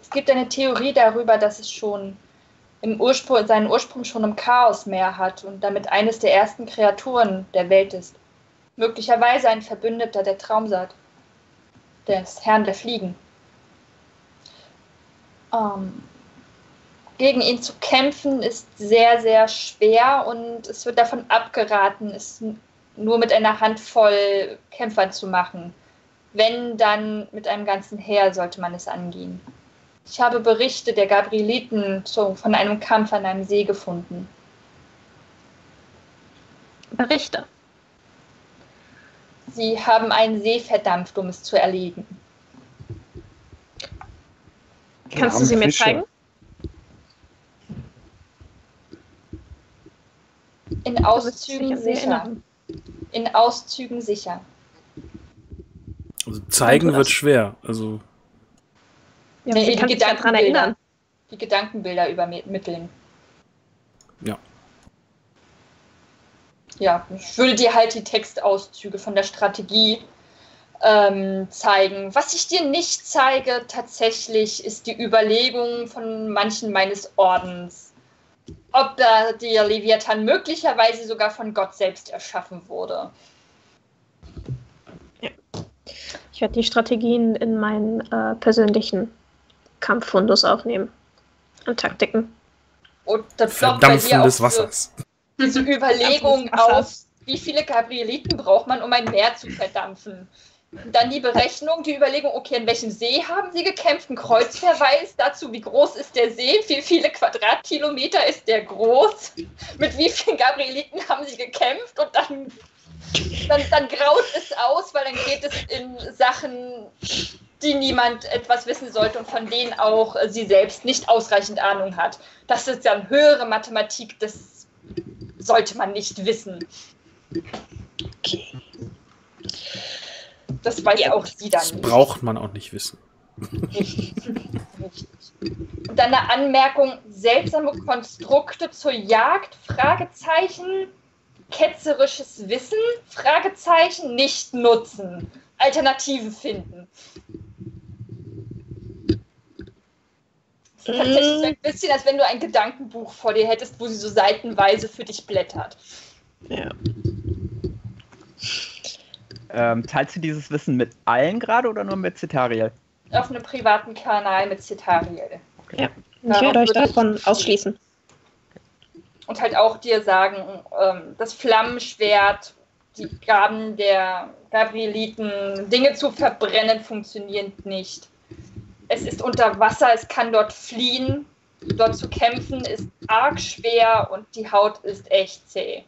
Es gibt eine Theorie darüber, dass es schon im Ursprung, seinen Ursprung schon im Chaosmeer hat und damit eines der ersten Kreaturen der Welt ist. Möglicherweise ein Verbündeter der Traumsaat, des Herrn der Fliegen. Ähm, gegen ihn zu kämpfen ist sehr, sehr schwer und es wird davon abgeraten, es nur mit einer Handvoll Kämpfern zu machen. Wenn, dann mit einem ganzen Heer sollte man es angehen. Ich habe Berichte der Gabrieliten zu, von einem Kampf an einem See gefunden. Berichte. Sie haben einen See verdampft, um es zu erlegen. Wir Kannst du sie mir Fische. zeigen? In Auszügen sicher. In Auszügen sicher. Also zeigen wird schwer. Also Ja, Nee, die kann sich daran Gedankenbilder. erinnern. Die Gedankenbilder übermitteln. Ja. Ja, ich würde dir halt die Textauszüge von der Strategie ähm, zeigen. Was ich dir nicht zeige, tatsächlich, ist die Überlegung von manchen meines Ordens, ob da der Leviathan möglicherweise sogar von Gott selbst erschaffen wurde. Ich werde die Strategien in meinen äh, persönlichen Kampffundus aufnehmen. Und Taktiken. Und das ploppt bei dir auch Wassers. diese Überlegung auf, wie viele Gabrieliten braucht man, um ein Meer zu verdampfen. Und dann die Berechnung, die Überlegung, okay, in welchem See haben sie gekämpft? Ein Kreuzverweis dazu, wie groß ist der See, wie viele Quadratkilometer ist der groß, mit wie vielen Gabrieliten haben sie gekämpft und dann, dann, dann graut es aus, weil dann geht es in Sachen, die niemand etwas wissen sollte und von denen auch äh, sie selbst nicht ausreichend Ahnung hat. Das ist dann höhere Mathematik, das sollte man nicht wissen. Das weiß auch sie dann Das nicht. braucht man auch nicht wissen. Richtig. Richtig. Und dann eine Anmerkung: seltsame Konstrukte zur Jagd? Fragezeichen. Ketzerisches Wissen? Fragezeichen. Nicht nutzen. Alternative finden. Tatsächlich so ein bisschen, als wenn du ein Gedankenbuch vor dir hättest, wo sie so seitenweise für dich blättert. ja. Ähm, teilst du dieses Wissen mit allen gerade oder nur mit Cetariel? Auf einem privaten Kanal mit Cetariel. Ich werde euch davon ausschließen. Und halt auch dir sagen, ähm, das Flammenschwert, die Gaben der Gabrieliten, Dinge zu verbrennen, funktionieren nicht. Es ist unter Wasser, es kann dort fliehen. Dort zu kämpfen ist arg schwer und die Haut ist echt zäh.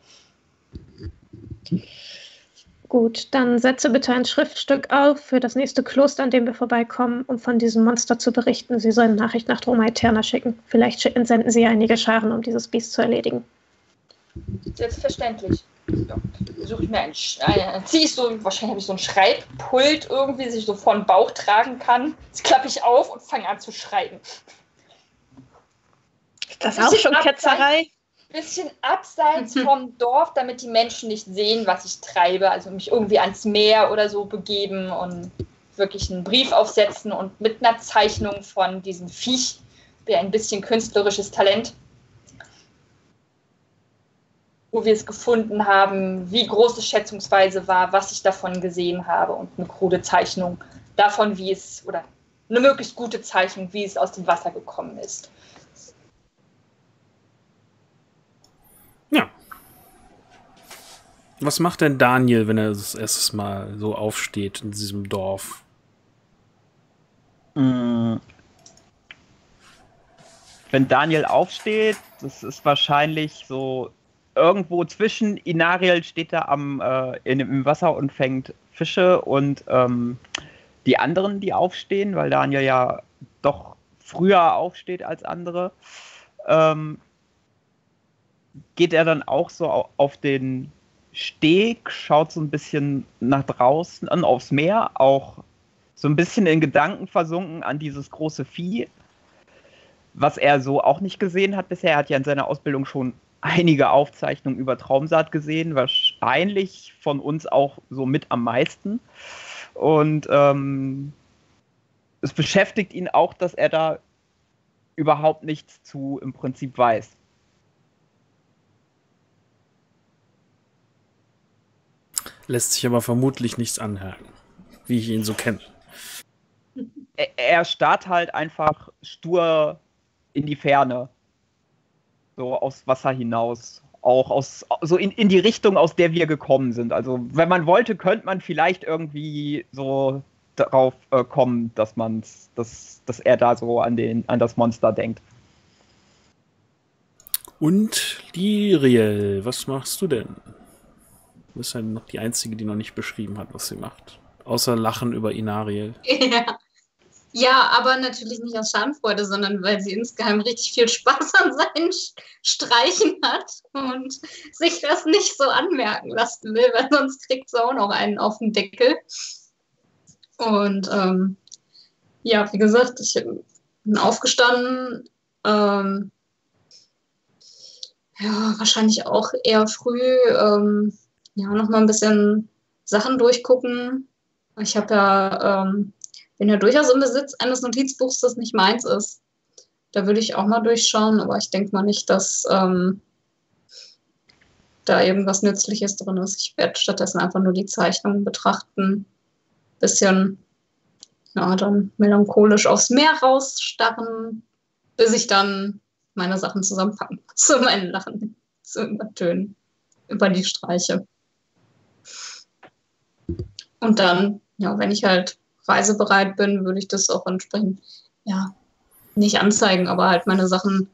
Gut, dann setze bitte ein Schriftstück auf für das nächste Kloster, an dem wir vorbeikommen, um von diesem Monster zu berichten. Sie sollen Nachricht nach Roma Eterna schicken. Vielleicht entsenden sie einige Scharen, um dieses Biest zu erledigen. Selbstverständlich. Suche ich mir einen, äh, ziehe ich so, wahrscheinlich habe ich so ein Schreibpult irgendwie, das ich so vor den Bauch tragen kann. Das klappe ich auf und fange an zu schreiben. Ist das auch schon schon Ketzerei? Bisschen abseits vom Dorf, damit die Menschen nicht sehen, was ich treibe. Also mich irgendwie ans Meer oder so begeben und wirklich einen Brief aufsetzen und mit einer Zeichnung von diesem Viech, wie ein bisschen künstlerisches Talent, wo wir es gefunden haben, wie groß es schätzungsweise war, was ich davon gesehen habe und eine krude Zeichnung davon, wie es, oder eine möglichst gute Zeichnung, wie es aus dem Wasser gekommen ist. Ja. Was macht denn Daniel, wenn er das erste Mal so aufsteht in diesem Dorf? Mm. Wenn Daniel aufsteht, das ist wahrscheinlich so irgendwo zwischen Inariel steht er am, äh, in, im Wasser und fängt Fische und ähm, die anderen, die aufstehen, weil Daniel ja doch früher aufsteht als andere, ähm, geht er dann auch so au- auf den Steg, schaut so ein bisschen nach draußen, an, aufs Meer, auch so ein bisschen in Gedanken versunken an dieses große Vieh, was er so auch nicht gesehen hat bisher. Er hat ja in seiner Ausbildung schon einige Aufzeichnungen über Traumsaat gesehen, wahrscheinlich von uns auch so mit am meisten. Und ähm, es beschäftigt ihn auch, dass er da überhaupt nichts zu im Prinzip weiß. Lässt sich aber vermutlich nichts anhaken, wie ich ihn so kenne. er, er starrt halt einfach stur in die Ferne. So aus Wasser hinaus. Auch aus, so in, in die Richtung, aus der wir gekommen sind. Also, wenn man wollte, könnte man vielleicht irgendwie so darauf äh, kommen, dass man dass, dass er da so an, den, an das Monster denkt. Und Liriel, was machst du denn? Du bist ja noch die Einzige, die noch nicht beschrieben hat, was sie macht. Außer Lachen über Inariel. Ja. ja, aber natürlich nicht aus Schadenfreude, sondern weil sie insgeheim richtig viel Spaß an seinen Streichen hat und sich das nicht so anmerken lassen will, weil sonst kriegt sie auch noch einen auf den Deckel. Und ähm, ja, wie gesagt, ich bin aufgestanden. Ähm, ja, wahrscheinlich auch eher früh. Ähm, ja, nochmal ein bisschen Sachen durchgucken. Ich habe ja, ähm, bin ja durchaus im Besitz eines Notizbuchs, das nicht meins ist. Da würde ich auch mal durchschauen, aber ich denke mal nicht, dass ähm, da irgendwas Nützliches drin ist. Ich werde stattdessen einfach nur die Zeichnungen betrachten. Bisschen, ja, dann melancholisch aufs Meer rausstarren, bis ich dann meine Sachen zusammenpacken um meinen Lachen zu übertönen über die Streiche. Und dann, ja, wenn ich halt reisebereit bin, würde ich das auch entsprechend, ja, nicht anzeigen, aber halt meine Sachen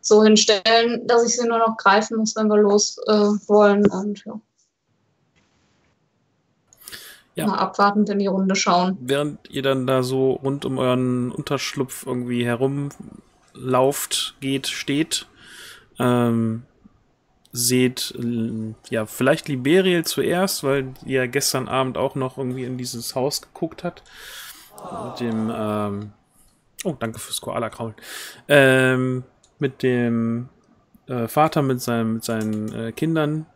so hinstellen, dass ich sie nur noch greifen muss, wenn wir los äh, wollen und ja. Ja. Mal abwartend in die Runde schauen. Während ihr dann da so rund um euren Unterschlupf irgendwie herumlauft, geht, steht, ähm, seht äh, ja vielleicht Liberiel zuerst, weil ihr gestern Abend auch noch irgendwie in dieses Haus geguckt hat. Mit dem, ähm, oh, danke fürs Koala-Kraulen. Ähm, mit dem äh, Vater, mit, seinem, mit seinen äh, Kindern.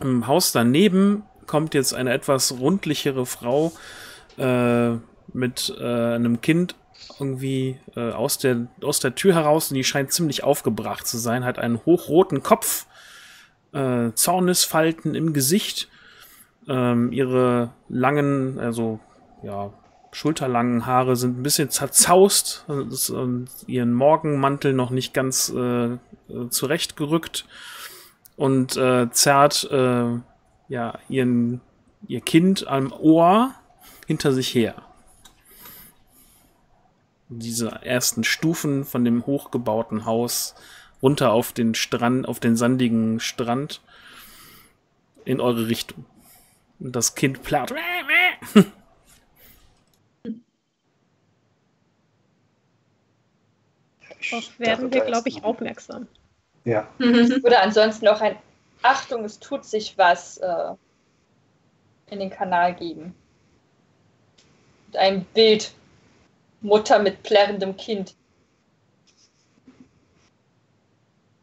Im Haus daneben kommt jetzt eine etwas rundlichere Frau äh, mit äh, einem Kind irgendwie äh, aus, der, aus der Tür heraus und die scheint ziemlich aufgebracht zu sein, hat einen hochroten Kopf, äh, Zornesfalten im Gesicht, ähm, ihre langen, also ja, schulterlangen Haare sind ein bisschen zerzaust und ihren Morgenmantel noch nicht ganz äh, zurechtgerückt und äh, zerrt äh, ja ihren ihr Kind am Ohr hinter sich her. Diese ersten Stufen von dem hochgebauten Haus runter auf den Strand, auf den sandigen Strand in eure Richtung. Und das Kind platt. Darauf werden wir, glaube ich, aufmerksam. Ja. Oder ansonsten auch ein Achtung, es tut sich was äh, in den Kanal geben. Mit einem Bild. Mutter mit plärrendem Kind.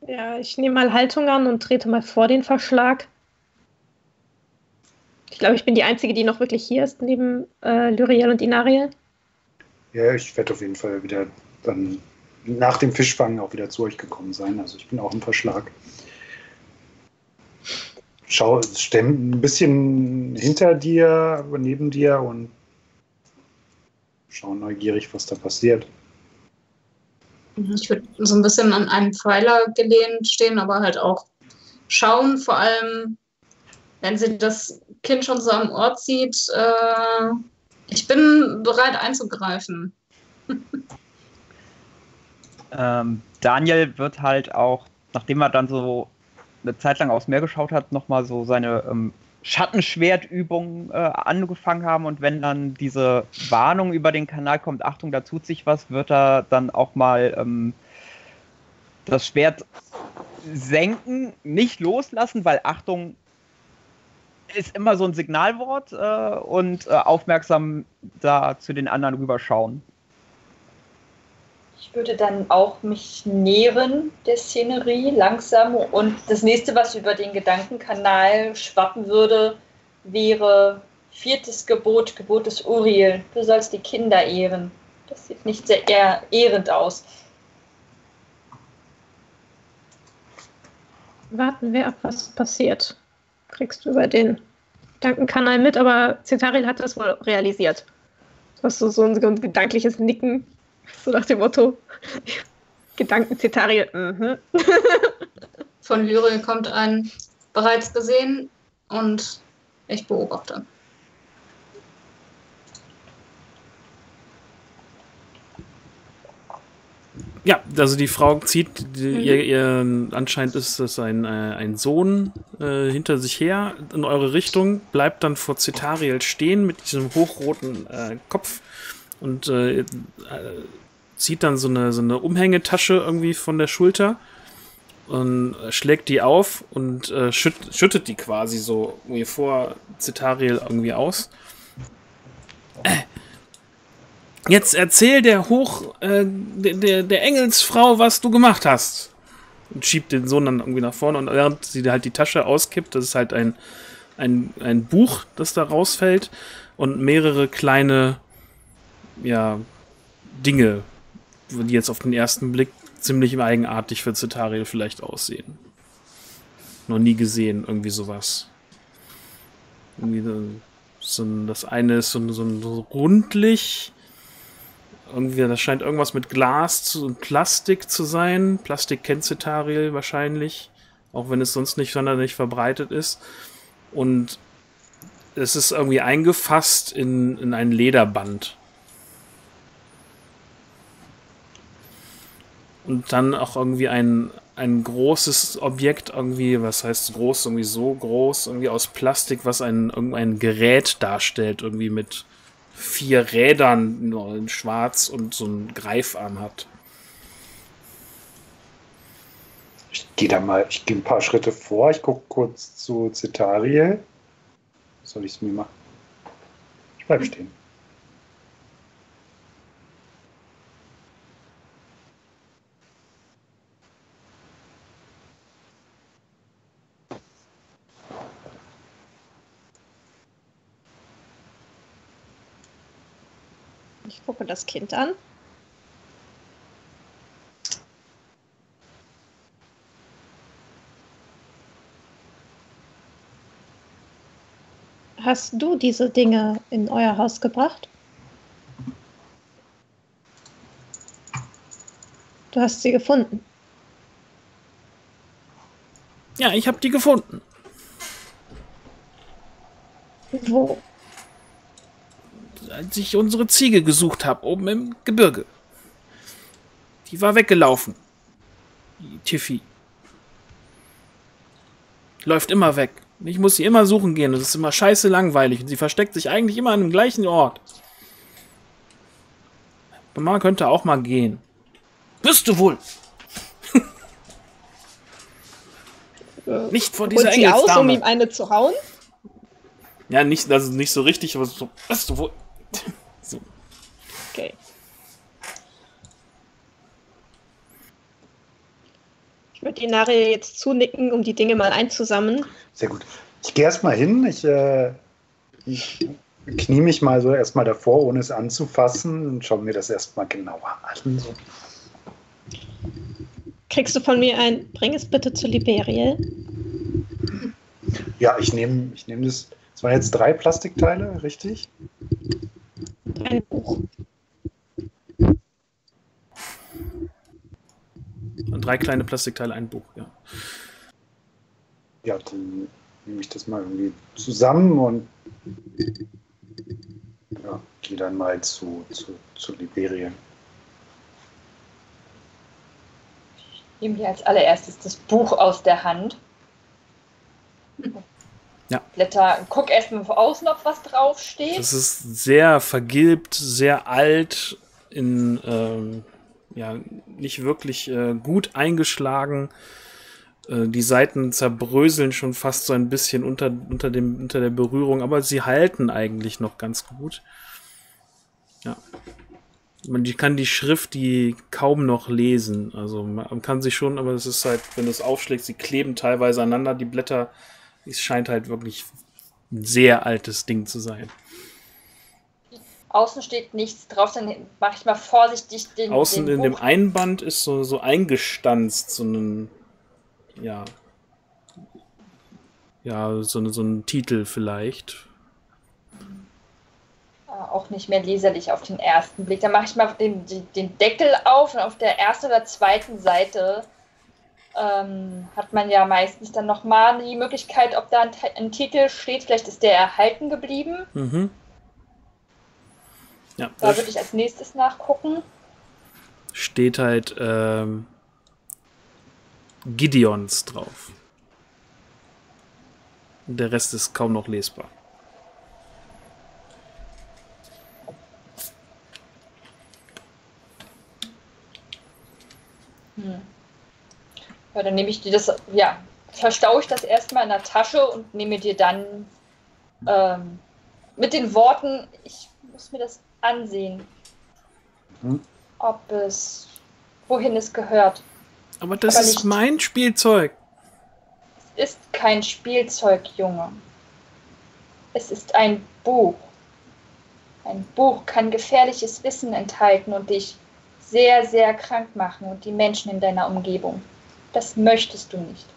Ja, ich nehme mal Haltung an und trete mal vor den Verschlag. Ich glaube, ich bin die Einzige, die noch wirklich hier ist, neben äh, Lyriel und Inariel. Ja, ich werde auf jeden Fall wieder dann nach dem Fischfangen auch wieder zu euch gekommen sein. Also ich bin auch im Verschlag. Schau, stell ein bisschen hinter dir, neben dir und schau neugierig, was da passiert. Ich würde so ein bisschen an einen Pfeiler gelehnt stehen, aber halt auch schauen, vor allem, wenn sie das Kind schon so am Ort sieht. Äh, ich bin bereit einzugreifen. ähm, Daniel wird halt auch, nachdem er dann so eine Zeit lang aufs Meer geschaut hat, nochmal so seine ähm, Schattenschwertübungen äh, angefangen haben und wenn dann diese Warnung über den Kanal kommt, Achtung, da tut sich was, wird er dann auch mal ähm, das Schwert senken, nicht loslassen, weil Achtung ist immer so ein Signalwort äh, und äh, aufmerksam da zu den anderen rüberschauen. Ich würde dann auch mich nähern der Szenerie langsam und das nächste, was über den Gedankenkanal schwappen würde, wäre viertes Gebot, Gebot des Uriel. Du sollst die Kinder ehren. Das sieht nicht sehr ehr ehrend aus. Warten wir ab, was passiert. Kriegst du über den Gedankenkanal mit, aber Cetaril hat das wohl realisiert. Du hast so, so ein gedankliches Nicken so nach dem Motto, Gedanken-Zetarie. Mhm. Von Lyrie kommt ein bereits gesehen und ich beobachte. Ja, also die Frau zieht, die, mhm. ihr, ihr, anscheinend ist das ein, äh, ein Sohn äh, hinter sich her in eure Richtung, bleibt dann vor Cetariel stehen mit diesem hochroten äh, Kopf und äh, äh, zieht dann so eine, so eine Umhängetasche irgendwie von der Schulter und schlägt die auf und äh, schütt, schüttet die quasi so wie vor Cetariel irgendwie aus. Äh, jetzt erzähl der Hoch, äh, der, der Engelsfrau, was du gemacht hast. Und schiebt den Sohn dann irgendwie nach vorne und während sie halt die Tasche auskippt, das ist halt ein, ein, ein Buch, das da rausfällt und mehrere kleine ja, Dinge, die jetzt auf den ersten Blick ziemlich eigenartig für Cetariel vielleicht aussehen. Noch nie gesehen, irgendwie sowas. Irgendwie so ein, das eine ist so, so, so rundlich. Irgendwie, das scheint irgendwas mit Glas und Plastik zu sein. Plastik kennt Cetariel wahrscheinlich. Auch wenn es sonst nicht sonderlich verbreitet ist. Und es ist irgendwie eingefasst in, in ein Lederband. Und dann auch irgendwie ein, ein großes Objekt, irgendwie, was heißt groß, irgendwie so groß, irgendwie aus Plastik, was ein, irgendein Gerät darstellt, irgendwie mit vier Rädern in schwarz und so einen Greifarm hat. Ich gehe da mal, ich gehe ein paar Schritte vor, ich gucke kurz zu Cetariel. Soll ich es mir machen? Ich bleib stehen. gucke das Kind an. Hast du diese Dinge in euer Haus gebracht? Du hast sie gefunden. Ja, ich habe die gefunden. Wo? Als ich unsere Ziege gesucht habe, oben im Gebirge. Die war weggelaufen. Die Tiffy. Läuft immer weg. Ich muss sie immer suchen gehen. Das ist immer scheiße langweilig. Und sie versteckt sich eigentlich immer an dem gleichen Ort. Mama könnte auch mal gehen. Wirst du wohl. Nicht vor dieser Holt sie aus, um Engelsdame. ihm eine zu hauen? Ja, nicht, also nicht so richtig, aber so. Wirst du wohl. So. Okay. Ich würde die Nari jetzt zunicken, um die Dinge mal einzusammeln. Sehr gut. Ich gehe erstmal hin. Ich, äh, ich knie mich mal so erstmal davor, ohne es anzufassen und schaue mir das erstmal genauer an. So. Kriegst du von mir ein, bring es bitte zu Liberiel. Ja, ich nehme ich nehm das. Das waren jetzt drei Plastikteile, richtig? Ein Buch. Und drei kleine Plastikteile, ein Buch, ja. Ja, dann nehme ich das mal irgendwie zusammen und ja, gehe dann mal zu, zu, zu Liberien. nehme dir als allererstes das Buch aus der Hand. Ja. Blätter, guck erstmal von außen, ob was draufsteht. Das ist sehr vergilbt, sehr alt, in ähm, ja nicht wirklich äh, gut eingeschlagen. Äh, die Seiten zerbröseln schon fast so ein bisschen unter, unter, dem, unter der Berührung, aber sie halten eigentlich noch ganz gut. Ja. Man kann die Schrift die kaum noch lesen. Also man kann sie schon, aber es ist halt, wenn du es aufschlägst, sie kleben teilweise aneinander, die Blätter. Es scheint halt wirklich ein sehr altes Ding zu sein. Außen steht nichts drauf, dann mache ich mal vorsichtig den. Außen den in dem Einband ist so, so eingestanzt, so ein, ja, ja, so, so ein Titel vielleicht. Ah, auch nicht mehr leserlich auf den ersten Blick. Dann mache ich mal den, den Deckel auf und auf der ersten oder zweiten Seite ähm, hat man ja meistens dann nochmal die Möglichkeit, ob da ein, ein Titel steht. Vielleicht ist der erhalten geblieben. Mhm. Ja, Da da würde ich als nächstes nachgucken. steht halt ähm, Gideons drauf. Der Rest ist kaum noch lesbar. Hm. Ja, dann nehme ich dir das, ja, verstaue ich das erstmal in der Tasche und nehme dir dann ähm, mit den Worten, ich muss mir das ansehen, Mhm. ob es, wohin es gehört. Aber das Aber ist nicht- mein Spielzeug. Es ist kein Spielzeug, Junge. Es ist ein Buch. Ein Buch kann gefährliches Wissen enthalten und dich sehr, sehr krank machen und die Menschen in deiner Umgebung. Das möchtest du nicht.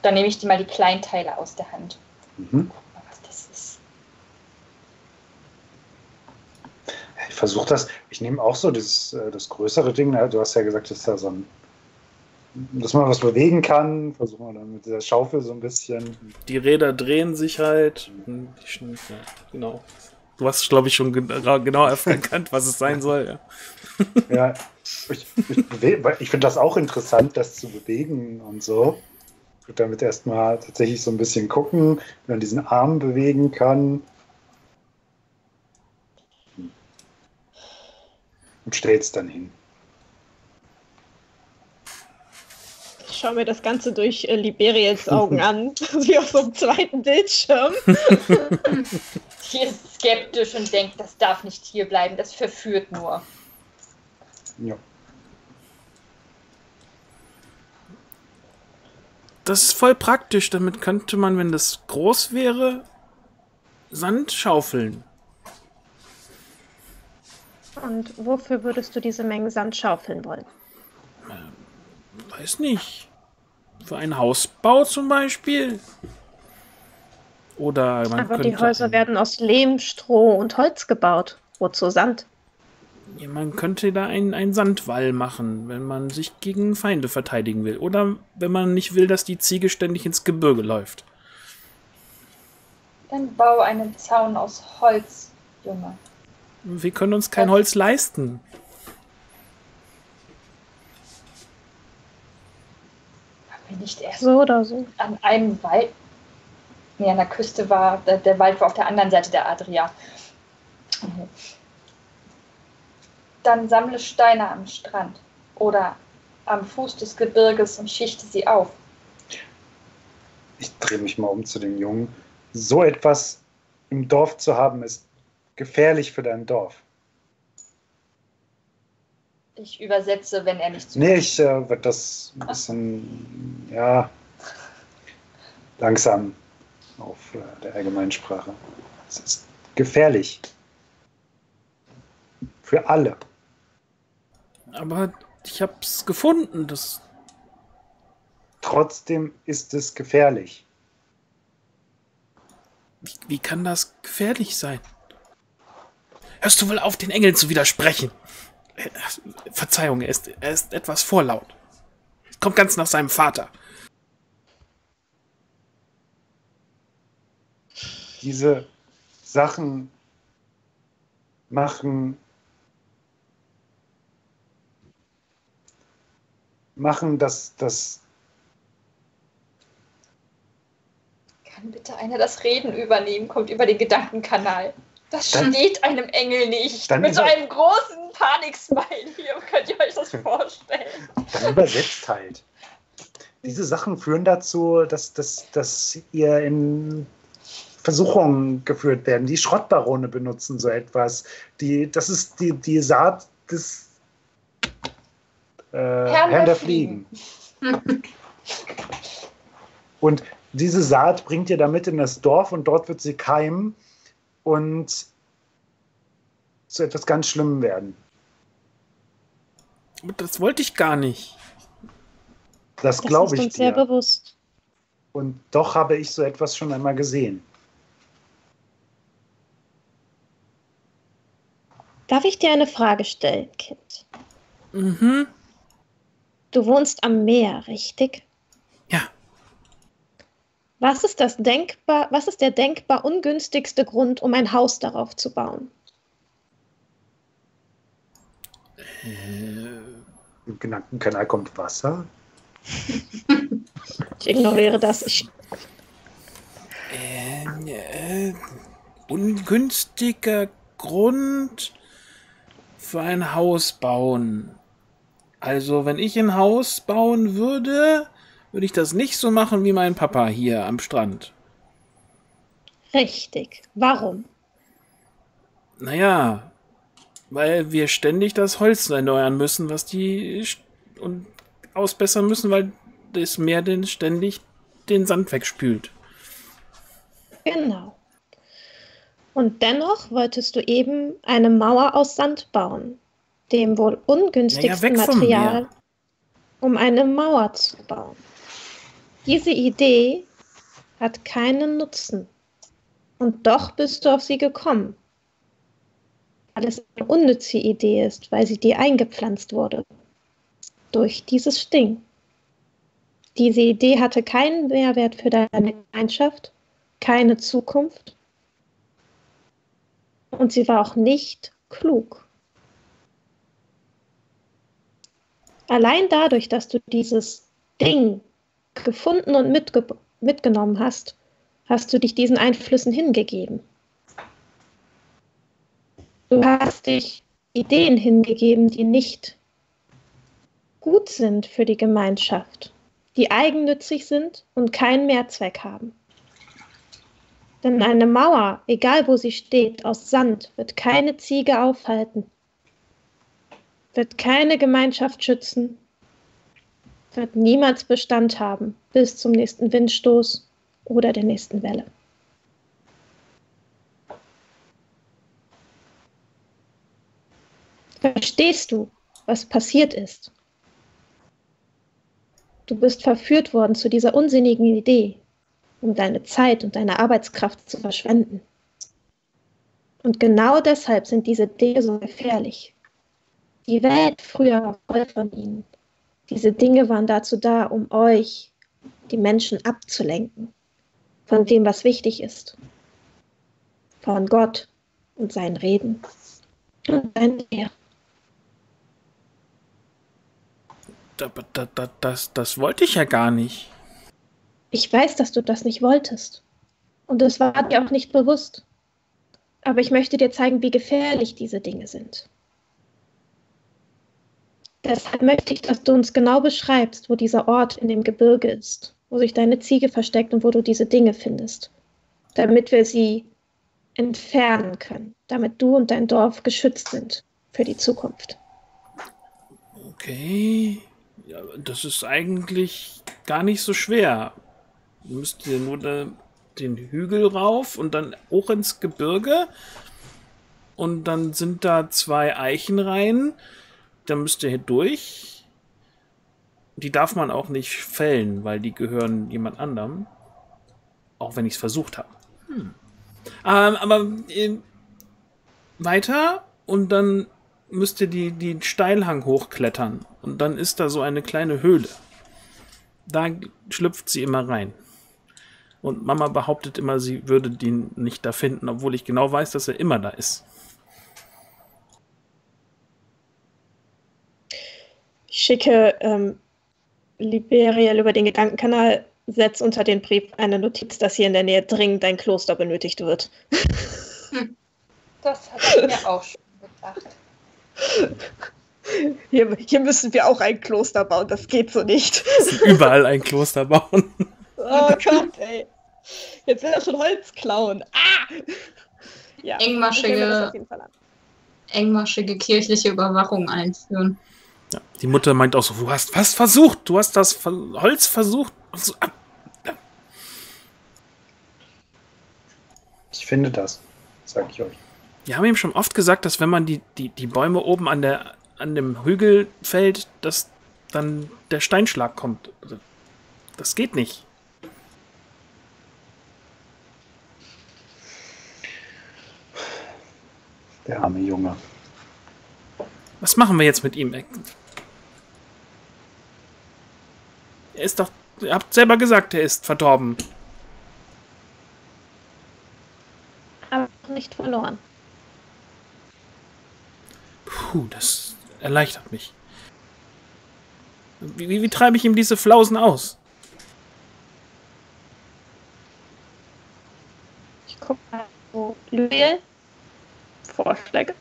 Dann nehme ich dir mal die Kleinteile aus der Hand. Mhm. Guck mal, was das ist. Ich versuche das. Ich nehme auch so das, äh, das größere Ding. Du hast ja gesagt, das ist ja so ein. Dass man was bewegen kann. Versuchen wir dann mit der Schaufel so ein bisschen. Die Räder drehen sich halt. Ja, genau. Du hast, glaube ich, schon gen genau erkannt, was es sein soll. Ja. Ja, ich, ich, ich finde das auch interessant, das zu bewegen und so. Ich würde damit erstmal tatsächlich so ein bisschen gucken, wie man diesen Arm bewegen kann. Und stell's dann hin. Ich schaue mir das Ganze durch äh, Liberiels Augen an, wie auf so einem zweiten Bildschirm. Hier ist skeptisch und denkt, das darf nicht hier bleiben, das verführt nur. Ja. Das ist voll praktisch. Damit könnte man, wenn das groß wäre, Sand schaufeln. Und wofür würdest du diese Menge Sand schaufeln wollen? Weiß nicht. Für einen Hausbau zum Beispiel. Oder man Aber könnte die Häuser werden aus Lehm, Stroh und Holz gebaut. Wozu Sand? Ja, man könnte da einen, einen Sandwall machen, wenn man sich gegen Feinde verteidigen will. Oder wenn man nicht will, dass die Ziege ständig ins Gebirge läuft. Dann bau einen Zaun aus Holz, Junge. Wir können uns kein Holz leisten. Haben wir nicht erst So oder so. an einem Wald. Nee, an der Küste war, der, der Wald war auf der anderen Seite der Adria. Dann sammle Steine am Strand oder am Fuß des Gebirges und schichte sie auf. Ich drehe mich mal um zu dem Jungen. So etwas im Dorf zu haben, ist gefährlich für dein Dorf. Ich übersetze, wenn er nicht zu. Nee, ich äh, werde das ein bisschen, ja, langsam auf äh, der Allgemeinsprache. Es ist gefährlich. Für alle. Aber ich hab's gefunden. Das, Trotzdem ist es gefährlich. wie, wie kann das gefährlich sein? Hörst du wohl auf, den Engeln zu widersprechen? Äh, Verzeihung, er ist, er ist etwas vorlaut. Kommt ganz nach seinem Vater. Diese Sachen machen machen das das Kann bitte einer das Reden übernehmen? Kommt über den Gedankenkanal. Das Dann- steht einem Engel nicht. Mit so einem großen Paniksmile hier. Könnt ihr euch das vorstellen? dann übersetzt halt. Diese Sachen führen dazu, dass, dass, dass ihr in Versuchungen geführt werden. Die Schrottbarone benutzen so etwas. Die, das ist die, die Saat des äh, Herrn, der Fliegen. Und diese Saat bringt ihr damit in das Dorf und dort wird sie keimen und zu etwas ganz Schlimmem werden. Aber Das wollte ich gar nicht. Das Das glaube ist ich uns sehr dir. bewusst. Und doch habe ich so etwas schon einmal gesehen. Darf ich dir eine Frage stellen, Kind? Mhm. Du wohnst am Meer, richtig? Ja. Was ist das denkbar, was ist der denkbar ungünstigste Grund, um ein Haus darauf zu bauen? Im Gedankenkanal kommt Wasser. Ich ignoriere das. Ich, Ähm, äh, ungünstiger Grund für ein Haus bauen. Also, wenn ich ein Haus bauen würde, würde ich das nicht so machen wie mein Papa hier am Strand. richtig. Warum? Naja, weil wir ständig das Holz erneuern müssen, was die und ausbessern müssen, weil das Meer denn ständig den Sand wegspült. Genau. Und dennoch wolltest du eben eine Mauer aus Sand bauen, dem wohl ungünstigsten Naja, Material, um eine Mauer zu bauen. Diese Idee hat keinen Nutzen. Und doch bist du auf sie gekommen. Weil es eine unnütze Idee ist, weil sie dir eingepflanzt wurde. Durch dieses Ding. Diese Idee hatte keinen Mehrwert für deine Gemeinschaft, keine Zukunft und sie war auch nicht klug. Allein dadurch, dass du dieses Ding gefunden und mitge mitgenommen hast, hast du dich diesen Einflüssen hingegeben. Du hast dich Ideen hingegeben, die nicht gut sind für die Gemeinschaft, die eigennützig sind und keinen Mehrzweck haben. Denn eine Mauer, egal wo sie steht, aus Sand, wird keine Ziege aufhalten, wird keine Gemeinschaft schützen, wird niemals Bestand haben bis zum nächsten Windstoß oder der nächsten Welle. Verstehst du, was passiert ist? Du bist verführt worden zu dieser unsinnigen Idee, um deine Zeit und deine Arbeitskraft zu verschwenden. Und genau deshalb sind diese Dinge so gefährlich. Die Welt früher war voll von ihnen. Diese Dinge waren dazu da, um euch, die Menschen, abzulenken von dem, was wichtig ist. Von Gott und seinen Reden und seinen Lehren. Da, da, da, das, das wollte ich ja gar nicht. Ich weiß, dass du das nicht wolltest. Und es war dir auch nicht bewusst. Aber ich möchte dir zeigen, wie gefährlich diese Dinge sind. Deshalb möchte ich, dass du uns genau beschreibst, wo dieser Ort in dem Gebirge ist, wo sich deine Ziege versteckt und wo du diese Dinge findest, damit wir sie entfernen können, damit du und dein Dorf geschützt sind für die Zukunft. Okay. Ja, das ist eigentlich gar nicht so schwer. Du müsst ihr nur den Hügel rauf und dann hoch ins Gebirge. Und dann sind da zwei Eichenreihen. Da müsst ihr hier durch. Die darf man auch nicht fällen, weil die gehören jemand anderem. Auch wenn ich es versucht habe. Hm. Ähm, aber äh, weiter und dann müsst ihr die, den Steilhang hochklettern. Und dann ist da so eine kleine Höhle. Da schlüpft sie immer rein. Und Mama behauptet immer, sie würde den nicht da finden, obwohl ich genau weiß, dass er immer da ist. Schicke ähm, Liberiel über den Gedankenkanal, setz unter den Brief eine Notiz, dass hier in der Nähe dringend ein Kloster benötigt wird. Das hatte ich mir auch schon gedacht. Hier, hier müssen wir auch ein Kloster bauen, das geht so nicht. Überall ein Kloster bauen. Oh Gott, ey. Jetzt will er schon Holz klauen. Ah! Ja, Engmaschige-. Engmaschige kirchliche Überwachung einführen. Ja, die Mutter meint auch so, du hast was versucht, du hast das Ver Holz versucht. So, ab. Ich finde das, sag ich euch. Wir haben ihm schon oft gesagt, dass wenn man die, die, die Bäume oben an, der, an dem Hügel fällt, dass dann der Steinschlag kommt. Also, Das geht nicht. Der arme Junge. Was machen wir jetzt mit ihm? Er ist doch. Ihr habt selber gesagt, er ist verdorben. Aber noch nicht verloren. Puh, das erleichtert mich. Wie, wie, wie treibe ich ihm diese Flausen aus? Ich gucke mal, wo Lüel Vorschläge.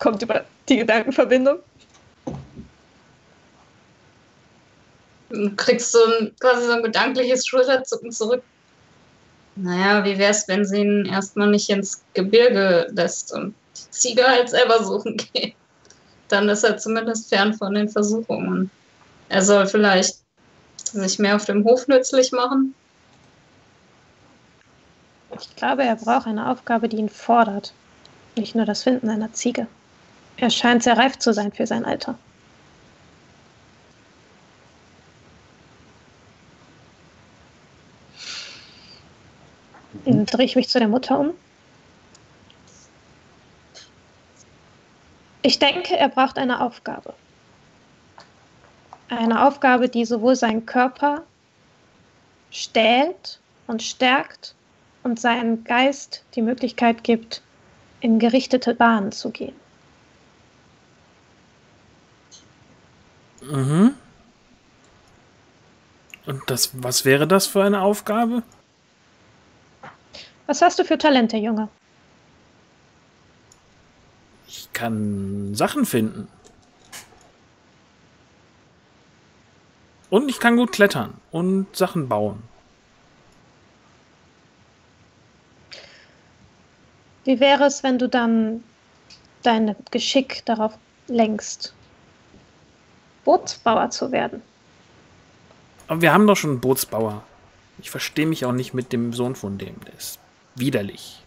Kommt über die Gedankenverbindung. Du kriegst so ein, quasi so ein gedankliches Schulterzucken zurück. Naja, wie wär's, wenn sie ihn erstmal nicht ins Gebirge lässt und die Ziege halt selber suchen geht? Dann ist er zumindest fern von den Versuchungen. Er soll vielleicht sich mehr auf dem Hof nützlich machen. Ich glaube, er braucht eine Aufgabe, die ihn fordert. Nicht nur das Finden einer Ziege. Er scheint sehr reif zu sein für sein Alter. Drehe ich mich zu der Mutter um. Ich denke, er braucht eine Aufgabe. Eine Aufgabe, die sowohl seinen Körper stählt und stärkt und seinem Geist die Möglichkeit gibt, in gerichtete Bahnen zu gehen. Mhm. Und das, was wäre das für eine Aufgabe? Was hast du für Talente, Junge? Ich kann Sachen finden. Und ich kann gut klettern und Sachen bauen. Wie wäre es, wenn du dann dein Geschick darauf lenkst, Bootsbauer zu werden? Aber wir haben doch schon einen Bootsbauer. Ich verstehe mich auch nicht mit dem Sohn von dem. Der ist widerlich.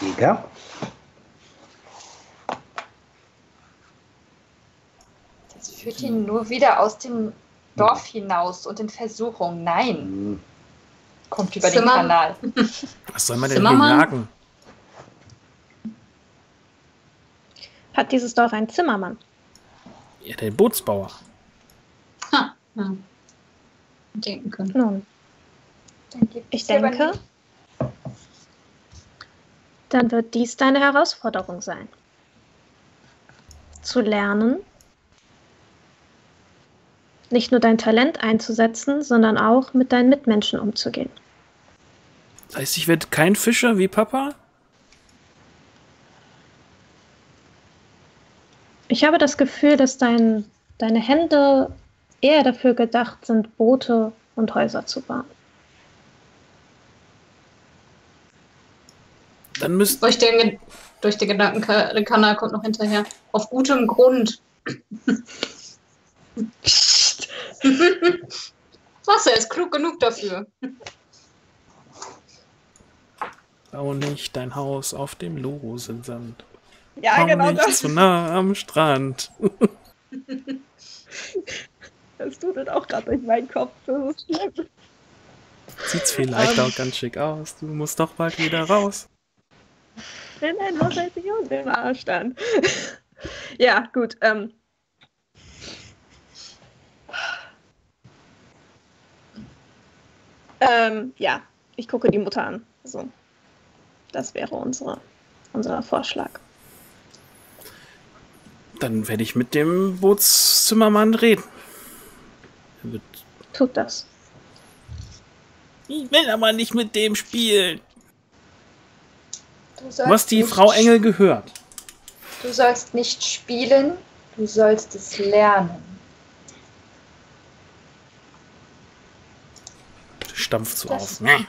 Jäger? Führt ihn nur wieder aus dem Dorf hinaus und in Versuchung. Nein, Hm, kommt über Zimmer- den Kanal. Was soll man denn hier Zimmermann? jagen? Hat dieses Dorf einen Zimmermann? Ja, der Bootsbauer. Ha, ja. Denken können. Nun, ich denke, dann wird dies deine Herausforderung sein. Zu lernen, nicht nur dein Talent einzusetzen, sondern auch mit deinen Mitmenschen umzugehen. Das heißt, ich werde kein Fischer wie Papa? Ich habe das Gefühl, dass dein, deine Hände eher dafür gedacht sind, Boote und Häuser zu bauen. Dann müsst Durch den, durch den Gedankenkanal kommt noch hinterher. Auf gutem Grund. Wasser ist klug genug dafür. bau nicht dein Haus auf dem losen Sand. Ja, genau bau nicht zu nah am Strand. Das tut auch gerade durch meinen Kopf. Das ist schlimm. Sieht's vielleicht auch ganz schick aus. Du musst doch bald wieder raus. Wenn ein Haus als sich unten im Arsch stand. ja, gut. Ähm. Ähm, ja, ich gucke die Mutter an. So. Das wäre unsere, unser Vorschlag. Dann werde ich mit dem Bootszimmermann reden. Tut das. Ich will aber nicht mit dem spielen. Hast die Frau Engel gehört. Du sollst nicht spielen, du sollst es lernen. Stampft so Das- auf. Nee.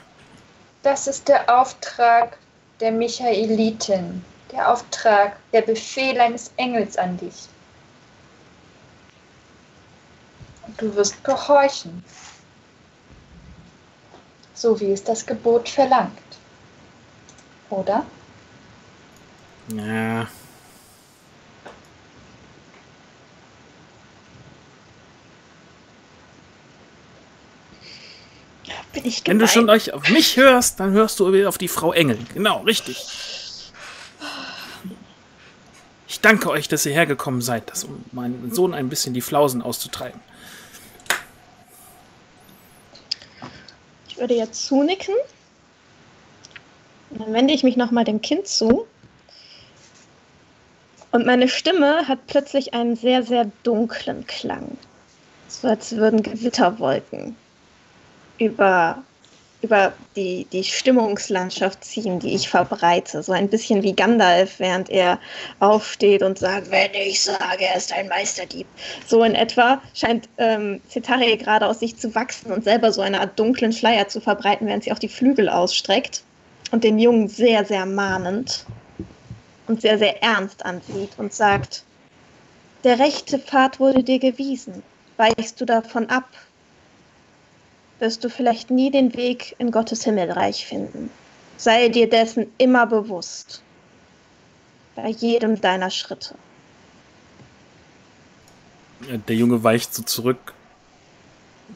Das ist der Auftrag der Michaelitin, der Auftrag, der Befehl eines Engels an dich. Du wirst gehorchen, so wie es das Gebot verlangt. Oder? Ja. Bin ich Wenn du schon euch auf mich hörst, dann hörst du auf die Frau Engel. Genau, richtig. Ich danke euch, dass ihr hergekommen seid, das, um meinen Sohn ein bisschen die Flausen auszutreiben. Ich würde jetzt zunicken. Und dann wende ich mich nochmal dem Kind zu. Und meine Stimme hat plötzlich einen sehr, sehr dunklen Klang. So als würden Gewitterwolken über, über die, die Stimmungslandschaft ziehen, die ich verbreite. So ein bisschen wie Gandalf, während er aufsteht und sagt, wenn ich sage, er ist ein Meisterdieb. So in etwa scheint ähm, Cetare gerade aus sich zu wachsen und selber so eine Art dunklen Schleier zu verbreiten, während sie auch die Flügel ausstreckt und den Jungen sehr, sehr mahnend und sehr, sehr ernst ansieht und sagt, der rechte Pfad wurde dir gewiesen. Weichst du davon ab, wirst du vielleicht nie den Weg in Gottes Himmelreich finden. Sei dir dessen immer bewusst. Bei jedem deiner Schritte. Der Junge weicht so zurück,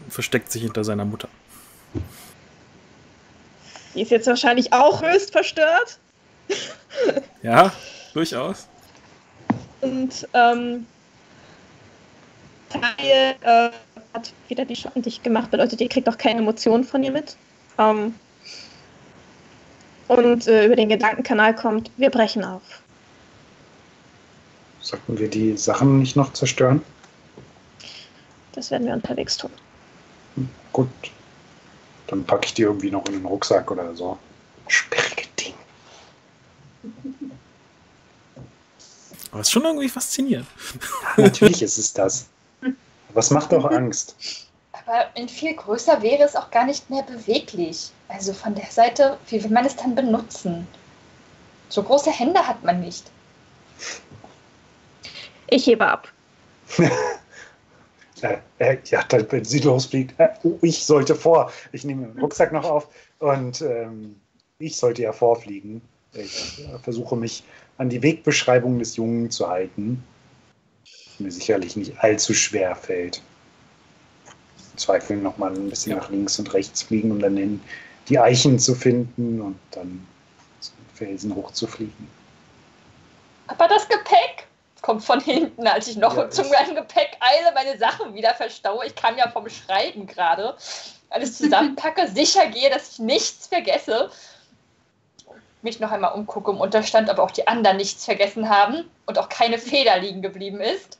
versteckt sich hinter seiner Mutter. Die ist jetzt wahrscheinlich auch höchst verstört. Ja, durchaus. Und ähm, Taille äh, hat wieder die Schotten dicht gemacht, bedeutet, ihr kriegt auch keine Emotionen von ihr mit. Ähm, und äh, über den Gedankenkanal kommt, wir brechen auf. Sollten wir die Sachen nicht noch zerstören? Das werden wir unterwegs tun. Gut. Dann packe ich die irgendwie noch in den Rucksack oder so. Sperrige Ding. Aber es ist schon irgendwie faszinierend. Natürlich ist es das. Aber es macht auch Angst. Aber in viel größer wäre es auch gar nicht mehr beweglich. Also von der Seite, wie will man es dann benutzen? So große Hände hat man nicht. Ich hebe ab. Äh, äh, ja, dann, wenn sie losfliegt, äh, oh, ich sollte vor. Ich nehme den Rucksack noch auf und ähm, ich sollte ja vorfliegen. Ich versuche mich an die Wegbeschreibung des Jungen zu halten. mir sicherlich nicht allzu schwer fällt. Im Zweifel nochmal ein bisschen Ja. nach links und rechts fliegen, um dann in die Eichen zu finden und dann zum Felsen hochzufliegen. Aber das Gepäck kommt von hinten, als ich noch Ja, zum ich- meinem Gepäck eile, meine Sachen wieder verstaue. Ich kam ja vom Schreiben gerade. Alles zusammenpacke, sicher gehe, dass ich nichts vergesse. Mich noch einmal umgucke im Unterstand, ob auch die anderen nichts vergessen haben und auch keine Feder liegen geblieben ist.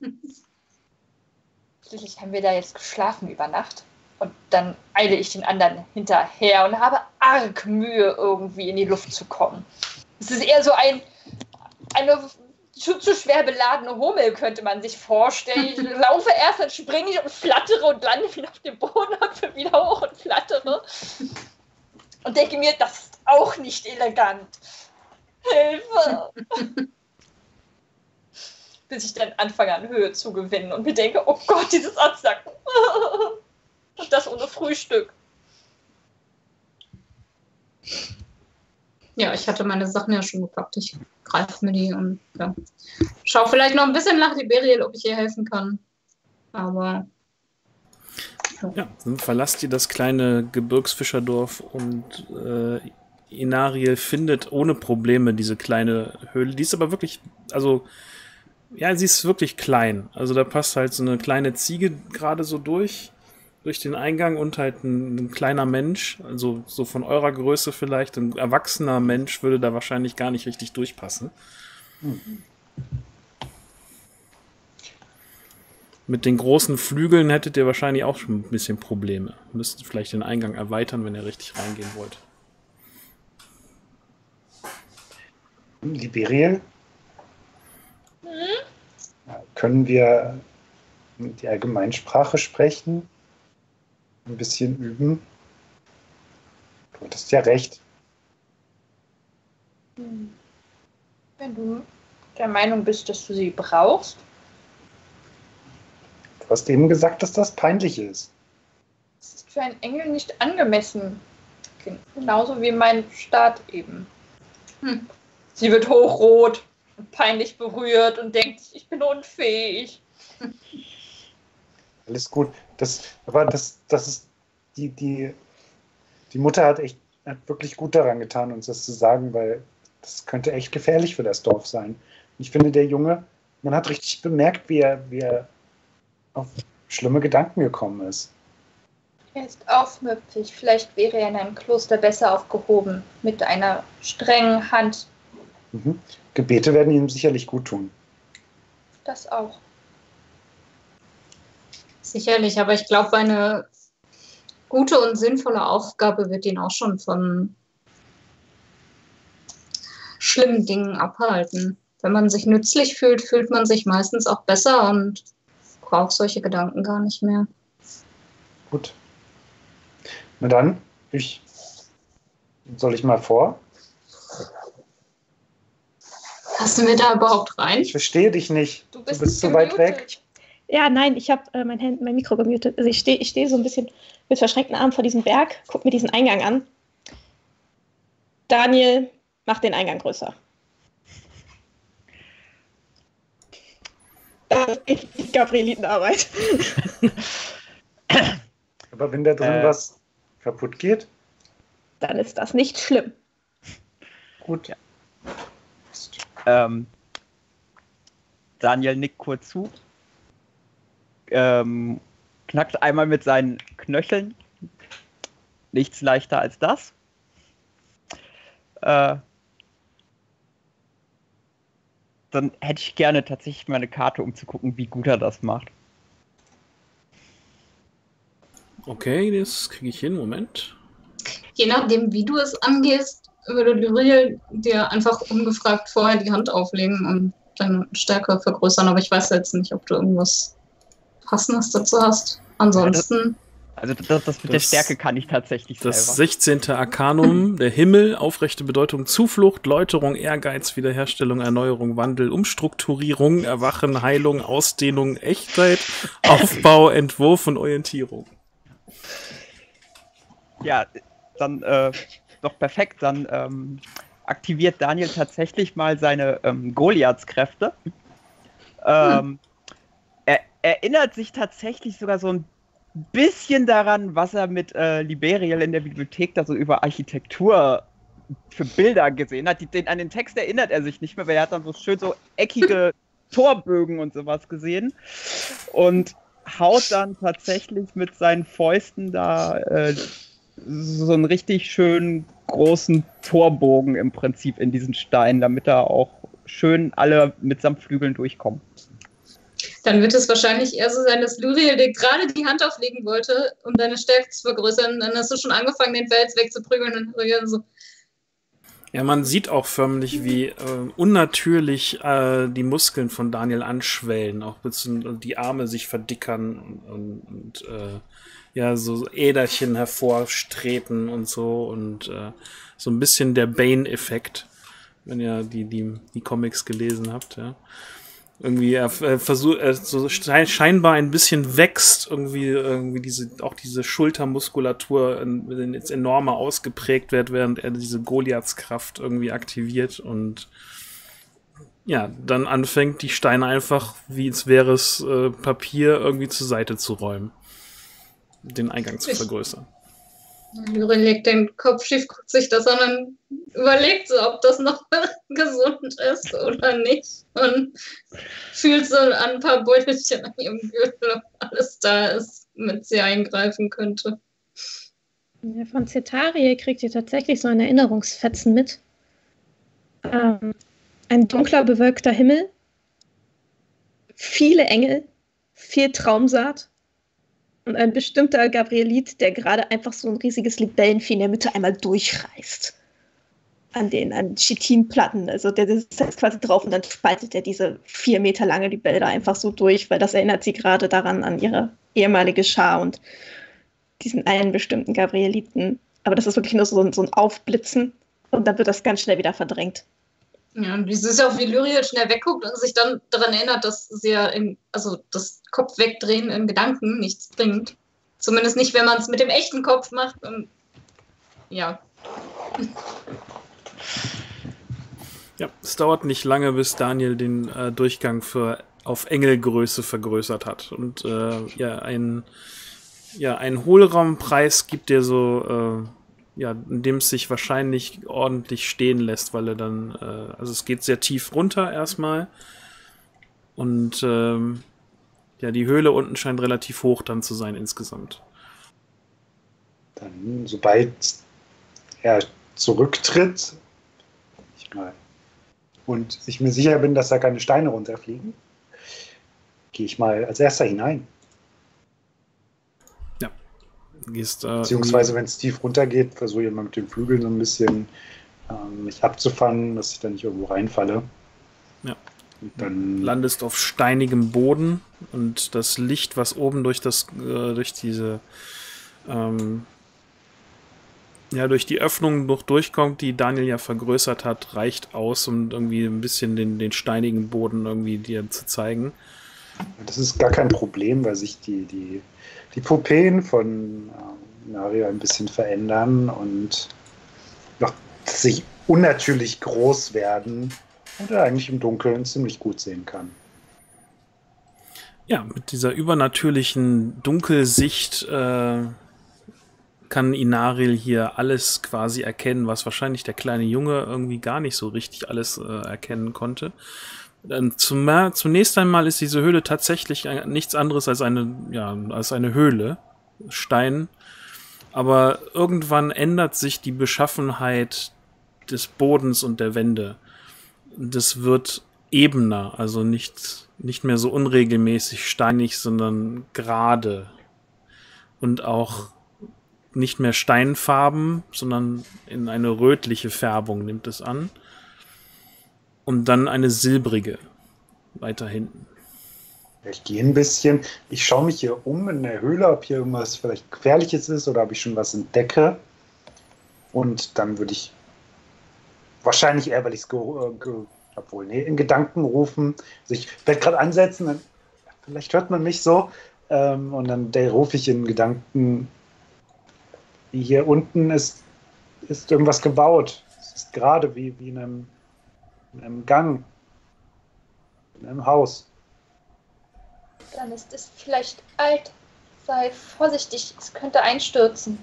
Schließlich haben wir da jetzt geschlafen über Nacht. Und dann eile ich den anderen hinterher und habe arg Mühe, irgendwie in die Luft zu kommen. Es ist eher so ein, eine zu, zu schwer beladene Hummel, könnte man sich vorstellen. Ich laufe erst, dann springe ich und flattere und lande wieder auf dem Boden, hüpfe wieder hoch und flattere. Und denke mir, das ist auch nicht elegant. Hilfe! Bis ich dann anfange, an Höhe zu gewinnen und mir denke, oh Gott, dieses Absacken. Und das ohne Frühstück. Ja, ich hatte meine Sachen ja schon gepackt. Ich greife mir die und ja. schau vielleicht noch ein bisschen nach Liberiel, ob ich ihr helfen kann. Aber Ja, dann verlasst ihr das kleine Gebirgsfischerdorf und äh, Inariel findet ohne Probleme diese kleine Höhle. Die ist aber wirklich, also, ja, sie ist wirklich klein. Also da passt halt so eine kleine Ziege gerade so durch, durch den Eingang und halt ein, ein kleiner Mensch, also so von eurer Größe vielleicht. Ein erwachsener Mensch würde da wahrscheinlich gar nicht richtig durchpassen. Mit den großen Flügeln hättet ihr wahrscheinlich auch schon ein bisschen Probleme. Müsstet vielleicht den Eingang erweitern, wenn ihr richtig reingehen wollt. Liberiel? Ja, Können wir die Allgemeinsprache sprechen? Ein bisschen üben? Du hattest ja recht. Wenn du der Meinung bist, dass du sie brauchst, Du hast eben gesagt, dass das peinlich ist. das ist für einen Engel nicht angemessen. Genauso wie mein Staat eben. Hm. Sie wird hochrot und peinlich berührt und denkt, ich bin unfähig. Alles gut. Das, aber das, das ist die, die, die Mutter hat echt hat wirklich gut daran getan, uns das zu sagen, weil das könnte echt gefährlich für das Dorf sein. Ich finde, der Junge, man hat richtig bemerkt, wie er, wie er auf schlimme Gedanken gekommen ist. Er ist aufmüpfig. Vielleicht wäre er in einem Kloster besser aufgehoben. Mit einer strengen Hand. Mhm. Gebete werden ihm sicherlich gut tun. Das auch. sicherlich, aber ich glaube, eine gute und sinnvolle Aufgabe wird ihn auch schon von schlimmen Dingen abhalten. Wenn man sich nützlich fühlt, fühlt man sich meistens auch besser und braucht solche Gedanken gar nicht mehr. Gut. Na dann, ich. Soll ich mal vor? Passen wir da überhaupt rein? Ich verstehe dich nicht. Du Du bist, bist, so weit weg. Ja, nein, ich habe äh, mein, Hand, mein Mikro gemutet. Also ich stehe ich steh so ein bisschen mit verschränkten Armen vor diesem Berg, guck mir diesen Eingang an. Daniel, mach den Eingang größer. Das ist Gabrielitenarbeit. Aber wenn da drin Äh. was kaputt geht, Dann ist das nicht schlimm. gut. Ja. Ähm, Daniel nickt kurz zu, ähm, knackt einmal mit seinen Knöcheln. Nichts leichter als das. Äh, dann hätte ich gerne tatsächlich mal eine Karte, um zu gucken, wie gut er das macht. Okay, das kriege ich hin. Moment. Je nachdem, wie du es angehst, würde Lyriel dir einfach ungefragt vorher die Hand auflegen und deine Stärke vergrößern. Aber ich weiß jetzt nicht, ob du irgendwas Passendes dazu hast. Ansonsten, Also das, das mit der Das- Stärke kann ich tatsächlich Das selber. 16. Arkanum, der Himmel, aufrechte Bedeutung, Zuflucht, Läuterung, Ehrgeiz, Wiederherstellung, Erneuerung, Wandel, Umstrukturierung, Erwachen, Heilung, Ausdehnung, Echtheit, Aufbau, Entwurf und Orientierung. Ja, dann äh, doch perfekt. Dann ähm, aktiviert Daniel tatsächlich mal seine ähm, Goliaths-Kräfte. Ähm, er erinnert sich tatsächlich sogar so ein bisschen daran, was er mit äh, Liberiel in der Bibliothek da so über Architektur für Bilder gesehen hat. Die, den, an den Text erinnert er sich nicht mehr, weil er hat dann so schön so eckige Torbögen und sowas gesehen. Und haut dann tatsächlich mit seinen Fäusten da äh, so einen richtig schönen großen Torbogen im Prinzip in diesen Stein, damit da auch schön alle mitsamt Flügeln durchkommen. Dann wird es wahrscheinlich eher so sein, dass Luriel dir gerade die Hand auflegen wollte, um deine Stärke zu vergrößern. Dann hast du schon angefangen, den Fels wegzuprügeln und Luriel so. Ja, man sieht auch förmlich, wie äh, unnatürlich äh, die Muskeln von Daniel anschwellen, auch bisschen die Arme sich verdickern und, und äh, ja, so Äderchen hervorstreten und so und äh, so ein bisschen der Bane-Effekt, wenn ihr die, die, die Comics gelesen habt, ja. Irgendwie er, er versucht er so scheinbar ein bisschen wächst irgendwie irgendwie diese auch diese Schultermuskulatur in, jetzt enormer ausgeprägt wird während er diese Goliathskraft irgendwie aktiviert und ja dann anfängt die Steine einfach wie es wäre es äh, Papier irgendwie zur Seite zu räumen den Eingang zu vergrößern Lyrin legt den Kopf schief, guckt sich das an und überlegt so, ob das noch gesund ist oder nicht. Und fühlt so an ein paar Beutelchen an ihrem Gürtel, ob alles da ist, damit sie eingreifen könnte. Ja, von Cetarie kriegt ihr tatsächlich so ein Erinnerungsfetzen mit. Ähm, ein dunkler, bewölkter Himmel, viele Engel, viel Traumsaat und ein bestimmter Gabrielit, der gerade einfach so ein riesiges Libellenvieh in der Mitte einmal durchreißt. An den an Chitinplatten. Also der jetzt quasi drauf und dann spaltet er diese vier Meter lange Libelle da einfach so durch, weil das erinnert sie gerade daran an ihre ehemalige Schar und diesen einen bestimmten Gabrieliten. Aber das ist wirklich nur so, so ein Aufblitzen und dann wird das ganz schnell wieder verdrängt. Ja, und es ist ja auch, wie Lyria schnell wegguckt und sich dann daran erinnert, dass sie ja im, also das Kopf wegdrehen in Gedanken nichts bringt. Zumindest nicht, wenn man es mit dem echten Kopf macht. Und ja. Ja, es dauert nicht lange, bis Daniel den äh, Durchgang für auf Engelgröße vergrößert hat. Und äh, ja, ein, ja, ein Hohlraumpreis gibt dir so äh, ja, in dem es sich wahrscheinlich ordentlich stehen lässt, weil er dann, äh, also es geht sehr tief runter erstmal. Und ähm, ja, die Höhle unten scheint relativ hoch dann zu sein insgesamt. Dann, sobald er zurücktritt, ich mal, und ich mir sicher bin, dass da keine Steine runterfliegen, gehe ich mal als erster hinein. Gehst, äh, Beziehungsweise, wenn es tief runtergeht, versuche ich immer mit den Flügeln so ein bisschen ähm, mich abzufangen, dass ich da nicht irgendwo reinfalle. Ja. Und dann landest auf steinigem Boden und das Licht, was oben durch das, äh, durch diese, ähm, ja, durch die Öffnung noch durchkommt, die Daniel ja vergrößert hat, reicht aus, um irgendwie ein bisschen den, den steinigen Boden irgendwie dir zu zeigen. Das ist gar kein Problem, weil sich die, die die Pupillen von äh, Naria ein bisschen verändern und noch sich unnatürlich groß werden und er eigentlich im Dunkeln ziemlich gut sehen kann. Ja, mit dieser übernatürlichen Dunkelsicht äh, kann Inaril hier alles quasi erkennen, was wahrscheinlich der kleine Junge irgendwie gar nicht so richtig alles äh, erkennen konnte. Zum, zunächst einmal ist diese Höhle tatsächlich nichts anderes als eine, ja, als eine Höhle. Stein. Aber irgendwann ändert sich die Beschaffenheit des Bodens und der Wände. Das wird ebener, also nicht, nicht mehr so unregelmäßig steinig, sondern gerade. Und auch nicht mehr Steinfarben, sondern in eine rötliche Färbung nimmt es an und dann eine silbrige weiter hinten. Ich gehe ein bisschen. Ich schaue mich hier um in der Höhle, ob hier irgendwas vielleicht Gefährliches ist oder ob ich schon was entdecke. Und dann würde ich wahrscheinlich eher, weil ich es obwohl, nee, in Gedanken rufen. Also ich werde gerade ansetzen, dann, vielleicht hört man mich so. Ähm, und dann rufe ich in Gedanken, hier unten ist, ist irgendwas gebaut. Es ist gerade wie, wie in einem in einem Gang, in einem Haus. Dann ist es vielleicht alt. Sei vorsichtig, es könnte einstürzen.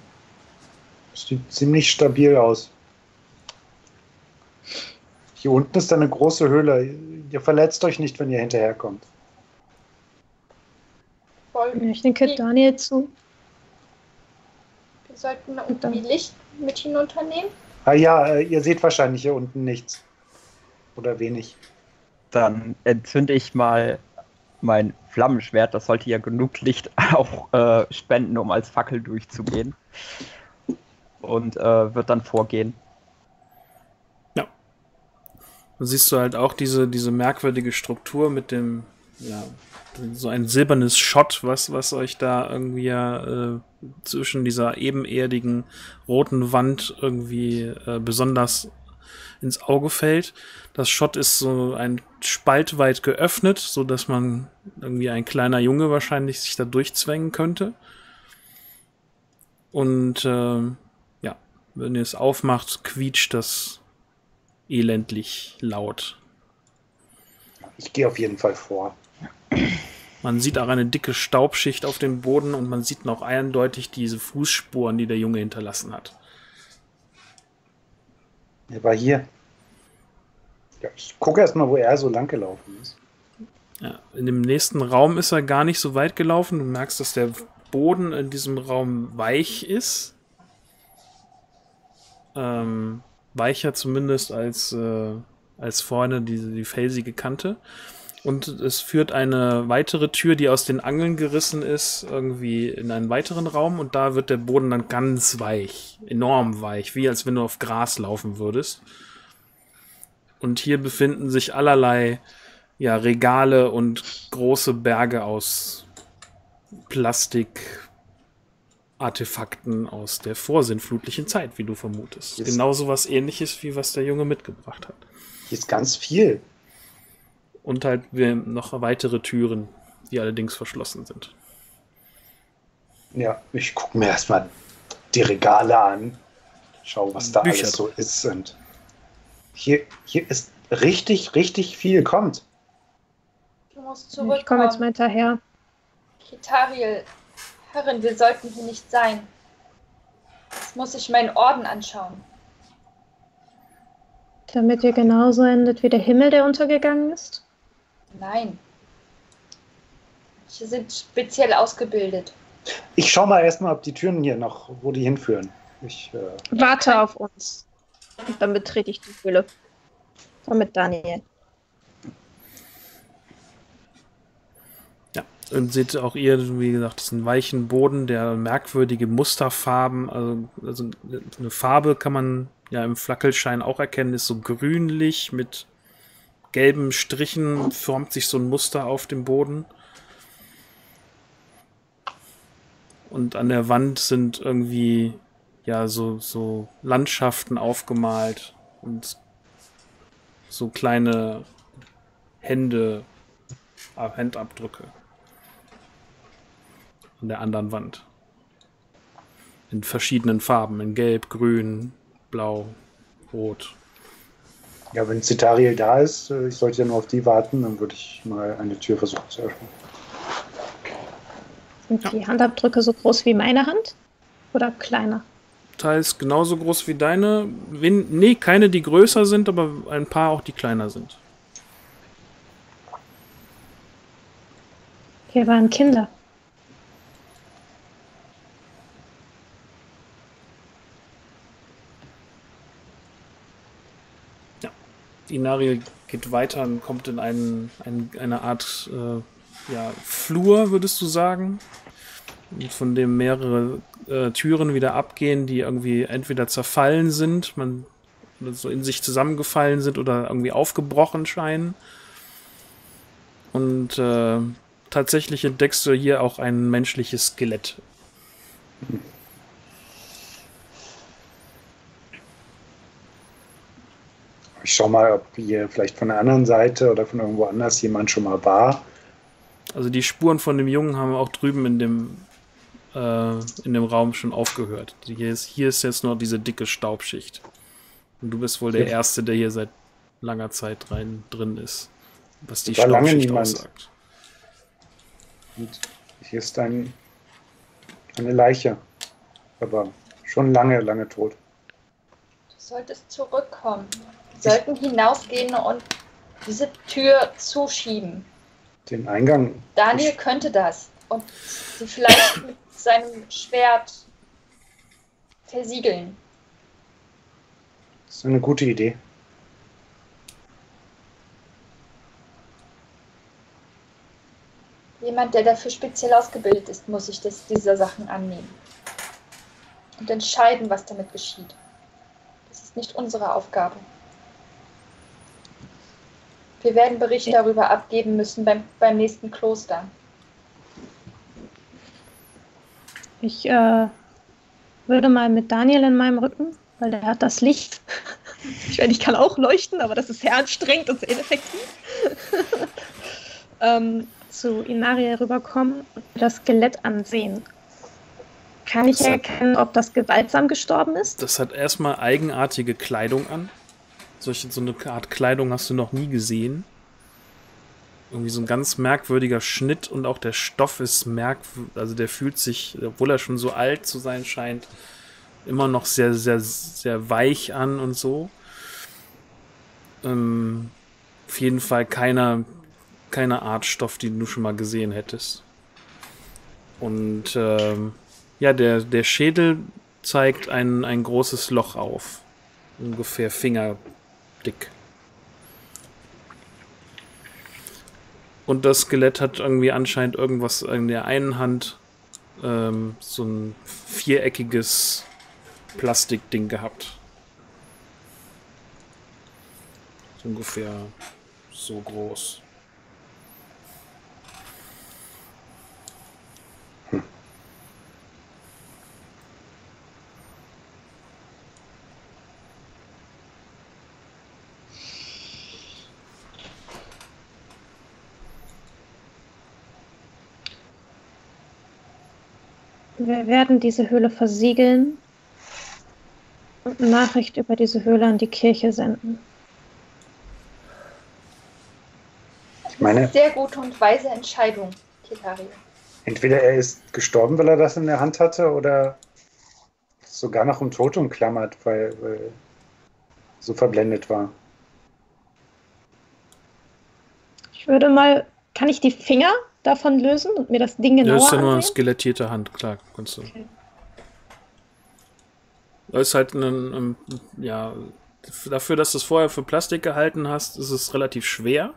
Sieht ziemlich stabil aus. Hier unten ist eine große Höhle. Ihr verletzt euch nicht, wenn ihr hinterherkommt. Ich denke Daniel zu. wir sollten irgendwie Licht mit hinunternehmen? Ah ja, äh, ihr seht wahrscheinlich hier unten nichts. Oder wenig. Dann entzünde ich mal mein Flammenschwert. Das sollte ja genug Licht auch äh, spenden, um als Fackel durchzugehen. Und äh, wird dann vorgehen. Dann siehst du halt auch diese, diese merkwürdige Struktur mit dem, ja, so ein silbernes Schott, was, was euch da irgendwie ja äh, zwischen dieser ebenerdigen roten Wand irgendwie äh, besonders ins Auge fällt. Das Schott ist so ein Spalt weit geöffnet, so dass man irgendwie ein kleiner Junge wahrscheinlich sich da durchzwängen könnte. Und ähm, ja, wenn ihr es aufmacht, quietscht das elendlich laut. Ich gehe auf jeden Fall vor. Man sieht auch eine dicke Staubschicht auf dem Boden und man sieht noch eindeutig diese Fußspuren, die der Junge hinterlassen hat. Er war hier. Ja, ich gucke erst mal, wo er so lang gelaufen ist. Ja, in dem nächsten Raum ist er gar nicht so weit gelaufen. Du merkst, dass der Boden in diesem Raum weich ist. Ähm, weicher zumindest als, äh, als vorne diese, die felsige Kante. Und es führt eine weitere Tür, die aus den Angeln gerissen ist, irgendwie in einen weiteren Raum. Und da wird der Boden dann ganz weich, enorm weich, wie als wenn du auf Gras laufen würdest. Und hier befinden sich allerlei ja, Regale und große Berge aus Plastik-Artefakten aus der vorsinnflutlichen Zeit, wie du vermutest. Yes. Genauso was ähnliches, wie was der Junge mitgebracht hat. Hier ist ganz viel. Und halt wir- noch weitere Türen, die allerdings verschlossen sind. Ja, ich gucke mir erstmal die Regale an. Schau, was da Bücher alles so ist. Und hier, hier ist richtig, richtig viel. Kommt. Du musst Ich komme jetzt mal zurückkommen. hinterher. Kitariel, Herrin, wir sollten hier nicht sein. Jetzt muss ich meinen Orden anschauen. Damit ihr genauso endet wie der Himmel, der untergegangen ist. Nein. Sie sind speziell ausgebildet. Ich schau mal erstmal, ob die Türen hier noch, wo die hinführen. Ich, äh, Warte auf uns. Und dann betrete ich die Höhle. So mit Daniel. Ja, und seht auch ihr, wie gesagt, diesen weichen Boden, der merkwürdige Musterfarben, also, also eine Farbe kann man ja im Flackelschein auch erkennen, ist so grünlich mit gelben Strichen, formt sich so ein Muster auf dem Boden. Und an der Wand sind irgendwie ja so, so Landschaften aufgemalt und so kleine Hände, äh, Handabdrücke an der anderen Wand. In verschiedenen Farben, in Gelb, Grün, Blau, Rot. Ja, wenn Zitariel da ist, äh, ich sollte ja nur auf die warten, dann würde ich mal eine Tür versuchen zu öffnen. Sind die Handabdrücke so groß wie meine Hand? Oder kleiner? Teils genauso groß wie deine. Wen, nee, keine, die größer sind, aber ein paar auch, die kleiner sind. Wir waren Kinder. Inariel geht weiter und kommt in einen, ein, eine Art äh, ja, Flur, würdest du sagen. Von dem mehrere äh, Türen wieder abgehen, die irgendwie entweder zerfallen sind, man so in sich zusammengefallen sind oder irgendwie aufgebrochen scheinen. Und äh, tatsächlich entdeckst du hier auch ein menschliches Skelett. Ich schau mal, ob hier vielleicht von der anderen Seite oder von irgendwo anders jemand schon mal war. Also die Spuren von dem Jungen haben auch drüben in dem äh, in dem Raum schon aufgehört. Hier ist, hier ist jetzt nur diese dicke Staubschicht. Und du bist wohl der Ja. Erste, der hier seit langer Zeit rein drin ist. Was die War lange Staubschicht niemand. aussagt. Und hier ist ein, eine Leiche. Aber schon lange, lange tot. Du solltest zurückkommen. Wir sollten hinausgehen und diese Tür zuschieben. Den Eingang. Daniel könnte das und sie vielleicht mit seinem Schwert versiegeln. Das ist eine gute Idee. Jemand, der dafür speziell ausgebildet ist, muss sich das, dieser Sachen annehmen. Und entscheiden, was damit geschieht. Das ist nicht unsere Aufgabe. Wir werden Bericht darüber abgeben müssen beim, beim nächsten Kloster. Ich äh, würde mal mit Daniel in meinem Rücken, weil der hat das Licht. Ich meine, ich kann auch leuchten, aber das ist sehr anstrengend und sehr ineffektiv. ähm, zu Inaria rüberkommen und das Skelett ansehen. Kann ich erkennen, ob das gewaltsam gestorben ist? Das hat erstmal eigenartige Kleidung an. Solche, so eine Art Kleidung hast du noch nie gesehen. Irgendwie so ein ganz merkwürdiger Schnitt und auch der Stoff ist merkwürdig. Also der fühlt sich, obwohl er schon so alt zu sein scheint, immer noch sehr, sehr, sehr weich an und so. Ähm, auf jeden Fall keiner, keine Art Stoff, die du schon mal gesehen hättest. Und ähm, ja, der, der Schädel zeigt ein, ein großes Loch auf. Ungefähr fingerdick. Und das Skelett hat irgendwie anscheinend irgendwas in der einen Hand ähm, so ein viereckiges Plastikding gehabt. So ungefähr so groß. Wir werden diese Höhle versiegeln und eine Nachricht über diese Höhle an die Kirche senden. Ich meine, Sehr gute und weise Entscheidung, Kitario. entweder er ist gestorben, weil er das in der Hand hatte, oder sogar noch im Tod umklammert, weil, weil so verblendet war. Ich würde mal, kann ich die Finger davon lösen und mir das Ding genauer ist ja nur eine skelettierte Hand, klar, kannst du. Okay. Das ist halt ein, ein, ja, dafür, dass du es vorher für Plastik gehalten hast, ist es relativ schwer.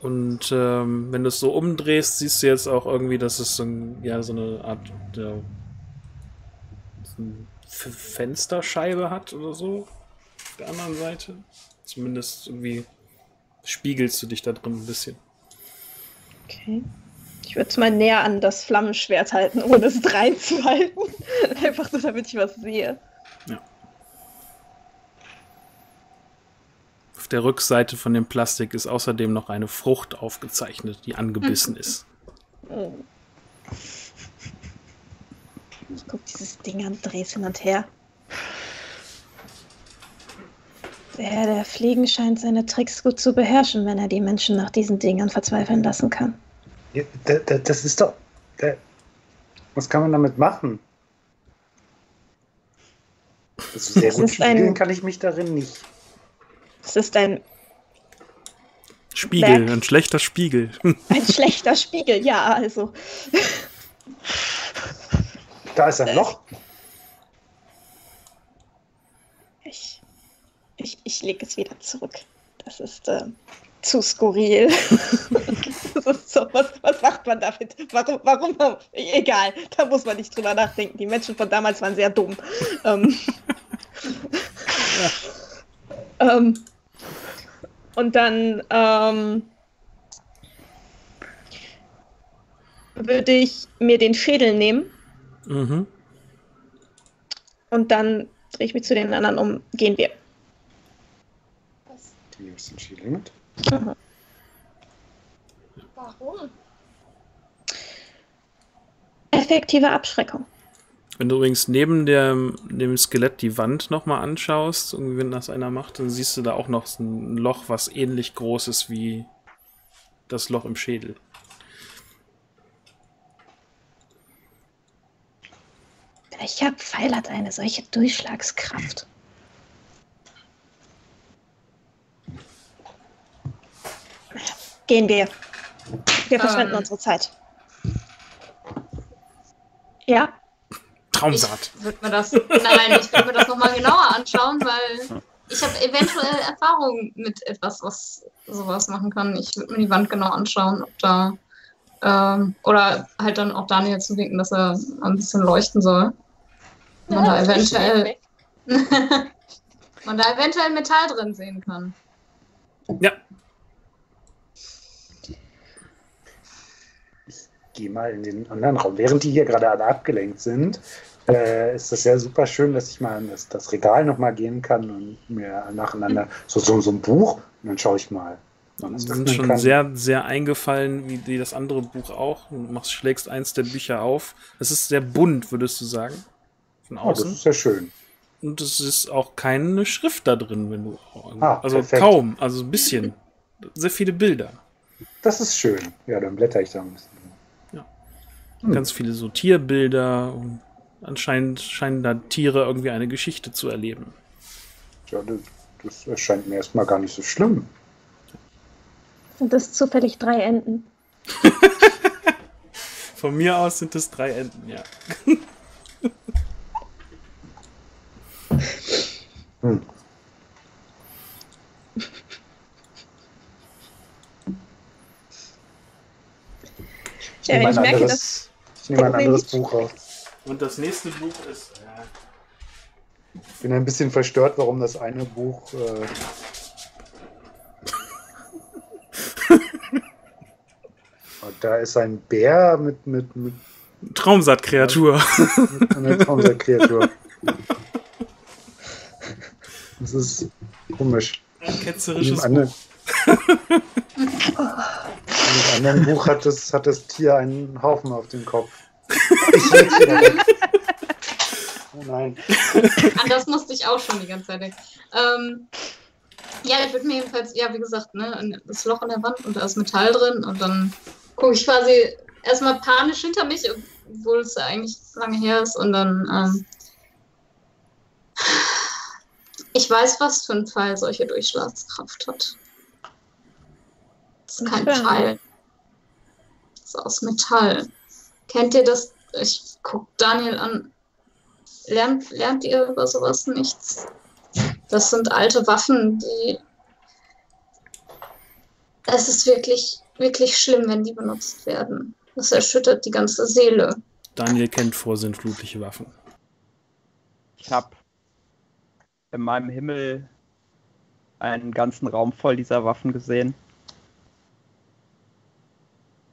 Und ähm, wenn du es so umdrehst, siehst du jetzt auch irgendwie, dass es so, ein, ja, so eine Art ja, so eine Fensterscheibe hat oder so. Auf der anderen Seite. Zumindest irgendwie spiegelst du dich da drin ein bisschen. Okay. Ich würde es mal näher an das Flammenschwert halten, ohne es reinzuhalten. Einfach nur, damit ich was sehe. Auf der Rückseite von dem Plastik ist außerdem noch eine Frucht aufgezeichnet, die angebissen ist. Oh. Ich guck dieses Ding an, dreh's hin und her. Der Herr der Fliegen scheint seine Tricks gut zu beherrschen, wenn er die Menschen nach diesen Dingern verzweifeln lassen kann. Ja, da, da, das ist doch. Da, was kann man damit machen? Also sehr Das gut ist ein- spiegeln kann ich mich darin nicht. Es ist ein, Spiegel, Back. ein schlechter Spiegel. ein schlechter Spiegel, ja, also. Da ist ein Loch. Ich, ich, ich lege es wieder zurück. Das ist äh, zu skurril. so, was, was macht man damit? Warum, warum? Egal, da muss man nicht drüber nachdenken. Die Menschen von damals waren sehr dumm. ähm, ähm, und dann ähm, würde ich mir den Schädel nehmen Mhm. und dann drehe ich mich zu den anderen um. Gehen wir. Du nimmst den Schädel mit. Warum? Effektive Abschreckung. Wenn du übrigens neben der, dem Skelett die Wand nochmal anschaust, irgendwie wenn das einer macht, dann siehst du da auch noch ein Loch, was ähnlich groß ist wie das Loch im Schädel. Welcher Pfeil hat eine solche Durchschlagskraft? Gehen wir. Wir verschwenden Ähm. unsere Zeit. Ja, Traumsaat. Ich würde mir das, nein, ich würde mir das nochmal genauer anschauen, weil ich habe eventuell Erfahrung mit etwas, was sowas machen kann. Ich würde mir die Wand genau anschauen, ob da ähm, oder halt dann auch Daniel zu winken, dass er ein bisschen leuchten soll. Man da das ist eventuell, weg. man da eventuell Metall drin sehen kann. Ja, Geh mal in den anderen Raum. Während die hier gerade alle abgelenkt sind, äh, ist das ja super schön, dass ich mal an das, das Regal nochmal gehen kann und mir nacheinander so, so, so ein Buch und dann schaue ich mal. Sie sind schon kann. sehr, sehr eingefallen, wie, wie das andere Buch auch. Du machst, schlägst eins der Bücher auf. Es ist sehr bunt, würdest du sagen. Von Oh, das außen. ist ja schön. Und es ist auch keine Schrift da drin, wenn du. Ah, also perfekt. kaum, also ein bisschen. Sehr viele Bilder. Das ist schön. Ja, dann blätter ich da ein bisschen. Hm. Ganz viele so Tierbilder. Und anscheinend scheinen da Tiere irgendwie eine Geschichte zu erleben. Ja, das, das erscheint mir erstmal gar nicht so schlimm. sind das zufällig drei Enten? Von mir aus sind es drei Enten, ja. Hm. Ich Ja, nehme ich merke, anderes, ich nehme ein anderes Buch auf. Und das nächste Buch ist. Ich bin ein bisschen verstört, warum das eine Buch. Äh, da ist ein Bär mit, mit, mit, Traumsaatkreatur. mit einer Traumsaatkreatur. Das ist komisch. Ein In ketzerisches in dem anderen Buch hat das, hat das Tier einen Haufen auf dem Kopf. Oh nein. An das musste ich auch schon die ganze Zeit denken. Ähm, ja, ich würde mir jedenfalls, ja, wie gesagt, ne, das Loch in der Wand und da ist Metall drin und dann gucke ich quasi erstmal panisch hinter mich, obwohl es ja eigentlich lange her ist und dann, ähm, ich weiß, was für ein Pfeil solche Durchschlagskraft hat. Das ist kein Okay. Pfeil. Das ist aus Metall. Kennt ihr das? Ich guck Daniel an. Lernt, lernt ihr über sowas nichts? Das sind alte Waffen, die. Es ist wirklich, wirklich schlimm, wenn die benutzt werden. Das erschüttert die ganze Seele. Daniel kennt vorsinnflutliche Waffen. Ich habe in meinem Himmel einen ganzen Raum voll dieser Waffen gesehen.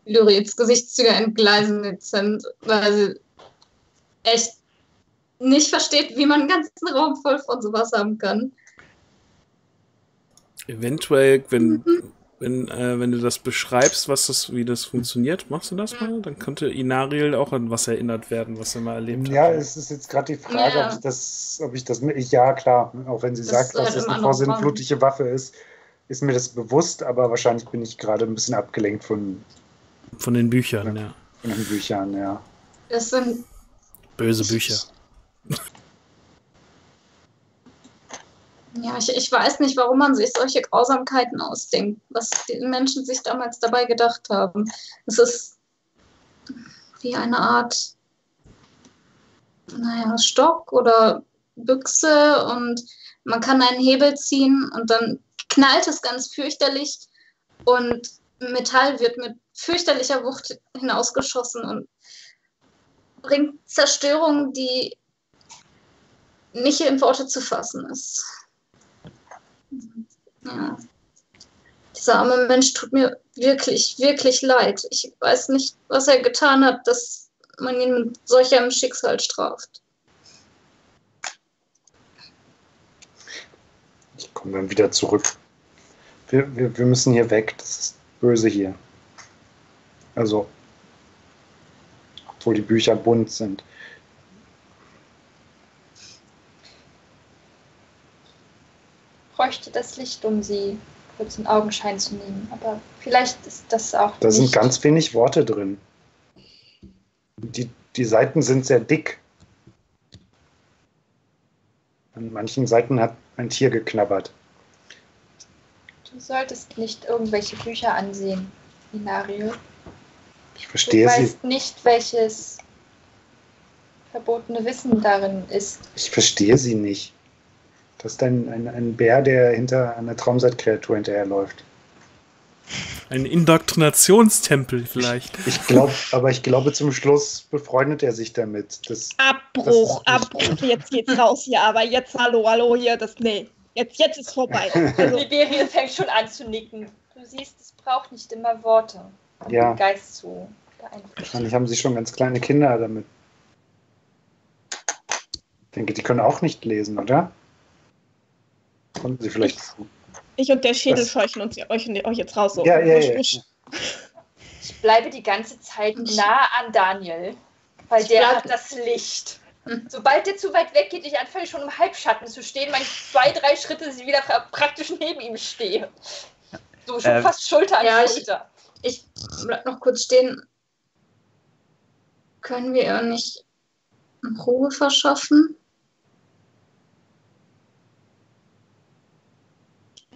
Lyrits Gesichtszüge entgleisen dezent, weil sie echt nicht versteht, wie man einen ganzen Raum voll von sowas haben kann. Eventuell, wenn, wenn, äh, wenn du das beschreibst, was das, wie das funktioniert, machst du das mal? Dann könnte Inariel auch an was erinnert werden, was er mal erlebt Ja, hat. es ist jetzt gerade die Frage, Ja. ob ich das, ob ich das mit. Ja, klar, auch wenn sie Das sagt, dass das im eine anderen vorsinnflutliche Waffe ist, ist mir das bewusst, aber wahrscheinlich bin ich gerade ein bisschen abgelenkt von, Von den Büchern, ja. von den Büchern, ja. Das sind Böse Bücher. Ja, ich, ich weiß nicht, warum man sich solche Grausamkeiten ausdenkt, was die Menschen sich damals dabei gedacht haben. Es ist wie eine Art, naja, Stock oder Büchse und man kann einen Hebel ziehen und dann knallt es ganz fürchterlich und Metall wird mit fürchterlicher Wucht hinausgeschossen und bringt Zerstörung, die nicht in Worte zu fassen ist. Ja. Dieser arme Mensch tut mir wirklich, wirklich leid. Ich weiß nicht, was er getan hat, dass man ihn mit solch einem Schicksal straft. Ich komme dann wieder zurück. Wir, wir, wir müssen hier weg. Das ist böse hier. Also, obwohl die Bücher bunt sind. bräuchte das Licht, um sie kurz in Augenschein zu nehmen. Aber vielleicht ist das auch Da nicht. sind ganz wenig Worte drin. Die, die Seiten sind sehr dick. An manchen Seiten hat ein Tier geknabbert. Du solltest nicht irgendwelche Bücher ansehen, Inario. Ich Du verstehe sie. weißt nicht, welches verbotene Wissen darin ist. Ich verstehe sie nicht. Das ist ein, ein, ein Bär, der hinter einer Traumsat-Kreatur hinterherläuft. Ein Indoktrinationstempel vielleicht. Ich glaube, aber ich glaube, zum Schluss befreundet er sich damit. Das, Abbruch, Das Abbruch. Jetzt geht's raus hier, aber jetzt hallo, hallo hier, das. Nee. Jetzt, jetzt ist vorbei. Also, Liberia fängt schon an zu nicken. Du siehst, es braucht nicht immer Worte, um Ja. den Geist zu beeinflussen. wahrscheinlich haben sie schon ganz kleine Kinder damit. Ich denke, die können auch nicht lesen, oder? Konnten sie vielleicht. ich und der Schädel Das- scheuchen uns euch, euch jetzt raus. So. Ja, ja, ja. wusch. Ich bleibe die ganze Zeit nah an Daniel, weil Ich der hat das Licht. Sobald der zu weit weg geht, ich anfange schon im Halbschatten zu stehen, weil ich zwei, drei Schritte wieder pra- praktisch neben ihm stehe. So schon Äh, fast Schulter an ja, ich- Schulter. Ich bleib noch kurz stehen. Können wir ihr nicht Ruhe verschaffen?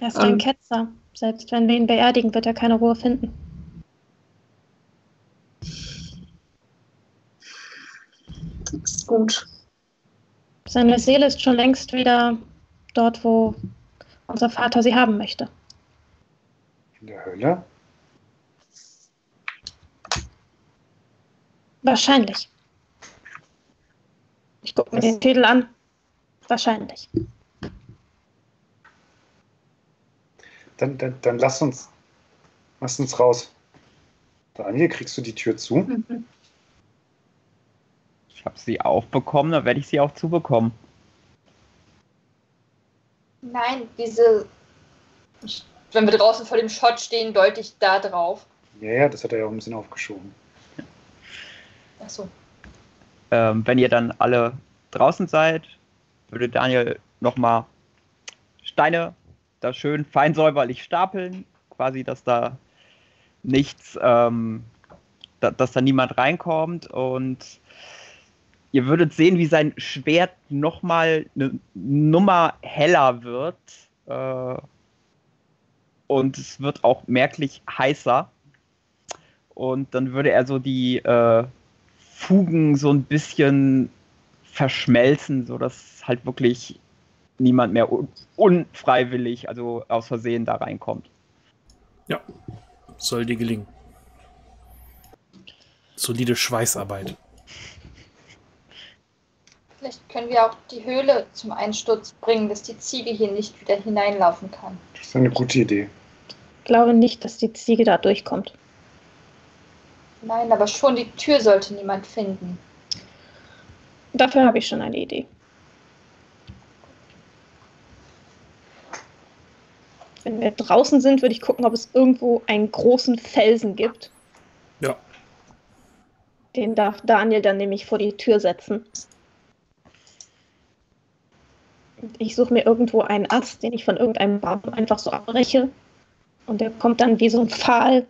Er ist ein Ähm. Ketzer. Selbst wenn wir ihn beerdigen, wird er keine Ruhe finden. Ist gut. Seine Seele ist schon längst wieder dort, wo unser Vater sie haben möchte. In der Hölle? Wahrscheinlich. Ich gucke mir den Titel an. Wahrscheinlich. Dann, dann, dann lass uns. Lass uns raus. Daniel, kriegst du die Tür zu? Mhm. Ich habe sie aufbekommen, dann werde ich sie auch zubekommen. Nein, diese. Wenn wir draußen vor dem Schott stehen, deute ich da drauf. Ja, ja, das hat er ja auch ein bisschen aufgeschoben. Achso. Ähm, wenn ihr dann alle draußen seid, würde Daniel nochmal Steine da schön fein säuberlich stapeln, quasi, dass da nichts, ähm, da, dass da niemand reinkommt und ihr würdet sehen, wie sein Schwert nochmal eine Nummer heller wird äh, und es wird auch merklich heißer und dann würde er so die äh, Fugen so ein bisschen verschmelzen, sodass halt wirklich niemand mehr un unfreiwillig, also aus Versehen da reinkommt. Soll dir gelingen. Solide Schweißarbeit. Vielleicht können wir auch die Höhle zum Einsturz bringen, dass die Ziege hier nicht wieder hineinlaufen kann. Das ist eine gute Idee. Ich glaube nicht, dass die Ziege da durchkommt. Nein, aber schon die Tür sollte niemand finden. Dafür habe ich schon eine Idee. Wenn wir draußen sind, würde ich gucken, ob es irgendwo einen großen Felsen gibt. Ja. Den darf Daniel dann nämlich vor die Tür setzen. Ich suche mir irgendwo einen Ast, den ich von irgendeinem Baum einfach so abbreche. Und der kommt dann wie so ein Pfahl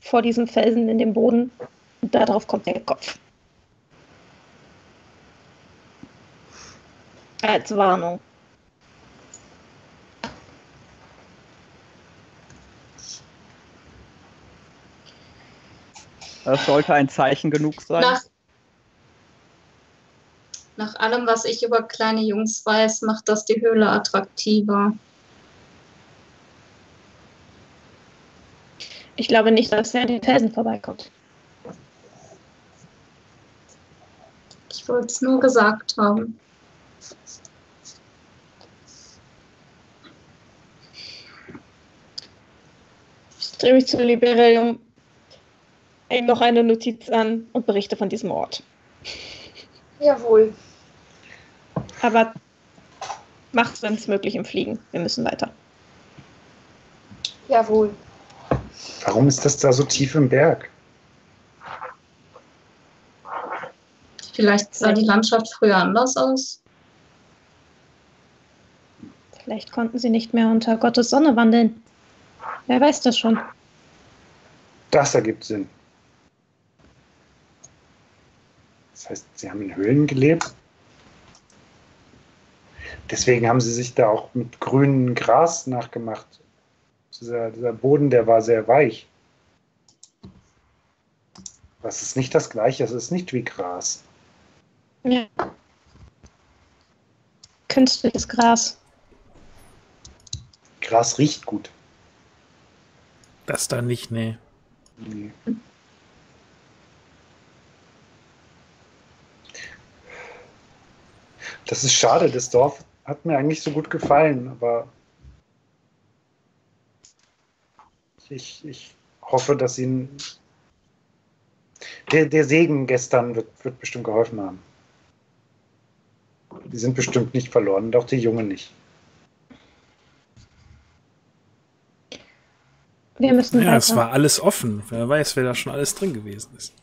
vor diesem Felsen in den Boden. Und darauf kommt der Kopf. Als Warnung. Das sollte ein Zeichen genug sein. Nach, nach allem, was ich über kleine Jungs weiß, macht das die Höhle attraktiver. Ich glaube nicht, dass er an den Felsen vorbeikommt. Ich wollte es nur gesagt haben. Ich drehe mich zu Liberellum, hänge noch eine Notiz an und berichte von diesem Ort. Jawohl. Aber macht wenn es möglich im Fliegen. Wir müssen weiter. Jawohl. Warum ist das da so tief im Berg? Vielleicht sah die Landschaft früher anders aus. Vielleicht konnten sie nicht mehr unter Gottes Sonne wandeln. Wer weiß das schon. Das ergibt Sinn. Das heißt, sie haben in Höhlen gelebt? Deswegen haben sie sich da auch mit grünem Gras nachgemacht. Dieser, dieser Boden, der war sehr weich. Das ist nicht das gleiche, es ist nicht wie Gras. Ja. Künstliches Gras. Gras riecht gut. Das da nicht, nee. Nee. Das ist schade, das Dorf hat mir eigentlich so gut gefallen, aber ich, ich hoffe, dass Ihnen der, der Segen gestern wird, wird bestimmt geholfen haben. Die sind bestimmt nicht verloren, doch die Junge nicht. Wir müssen Ja, es war alles offen. Wer weiß, wer da schon alles drin gewesen ist.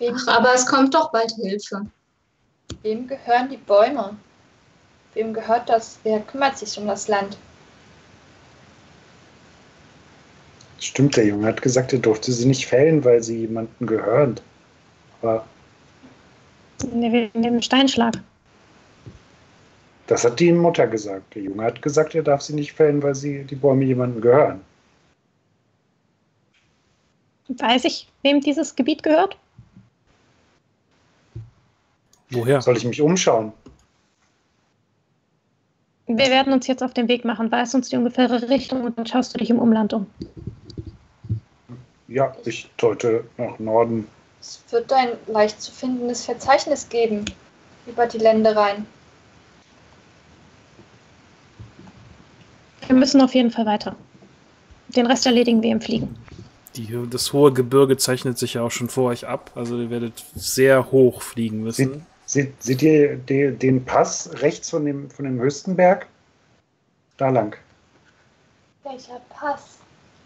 Ach, aber es kommt doch bald Hilfe. Wem gehören die Bäume? Wem gehört das? Wer kümmert sich um das Land? Stimmt, der Junge hat gesagt, er durfte sie nicht fällen, weil sie jemandem gehören. Aber Nee, wegen dem Steinschlag. das hat die Mutter gesagt. Der Junge hat gesagt, er darf sie nicht fällen, weil sie die Bäume jemandem gehören. Weiß ich, wem dieses Gebiet gehört? Woher? Soll ich mich umschauen? Wir werden uns jetzt auf den Weg machen. Weiß uns die ungefähre Richtung und dann schaust du dich im Umland um. Ja, ich deute nach Norden. Es wird ein leicht zu findendes Verzeichnis geben über die Ländereien. Wir müssen auf jeden Fall weiter. Den Rest erledigen wir im Fliegen. Die, das hohe Gebirge zeichnet sich ja auch schon vor euch ab. Also ihr werdet sehr hoch fliegen müssen. Seht, seht ihr de, den Pass rechts von dem, von dem höchsten Berg? Da lang. Welcher Pass?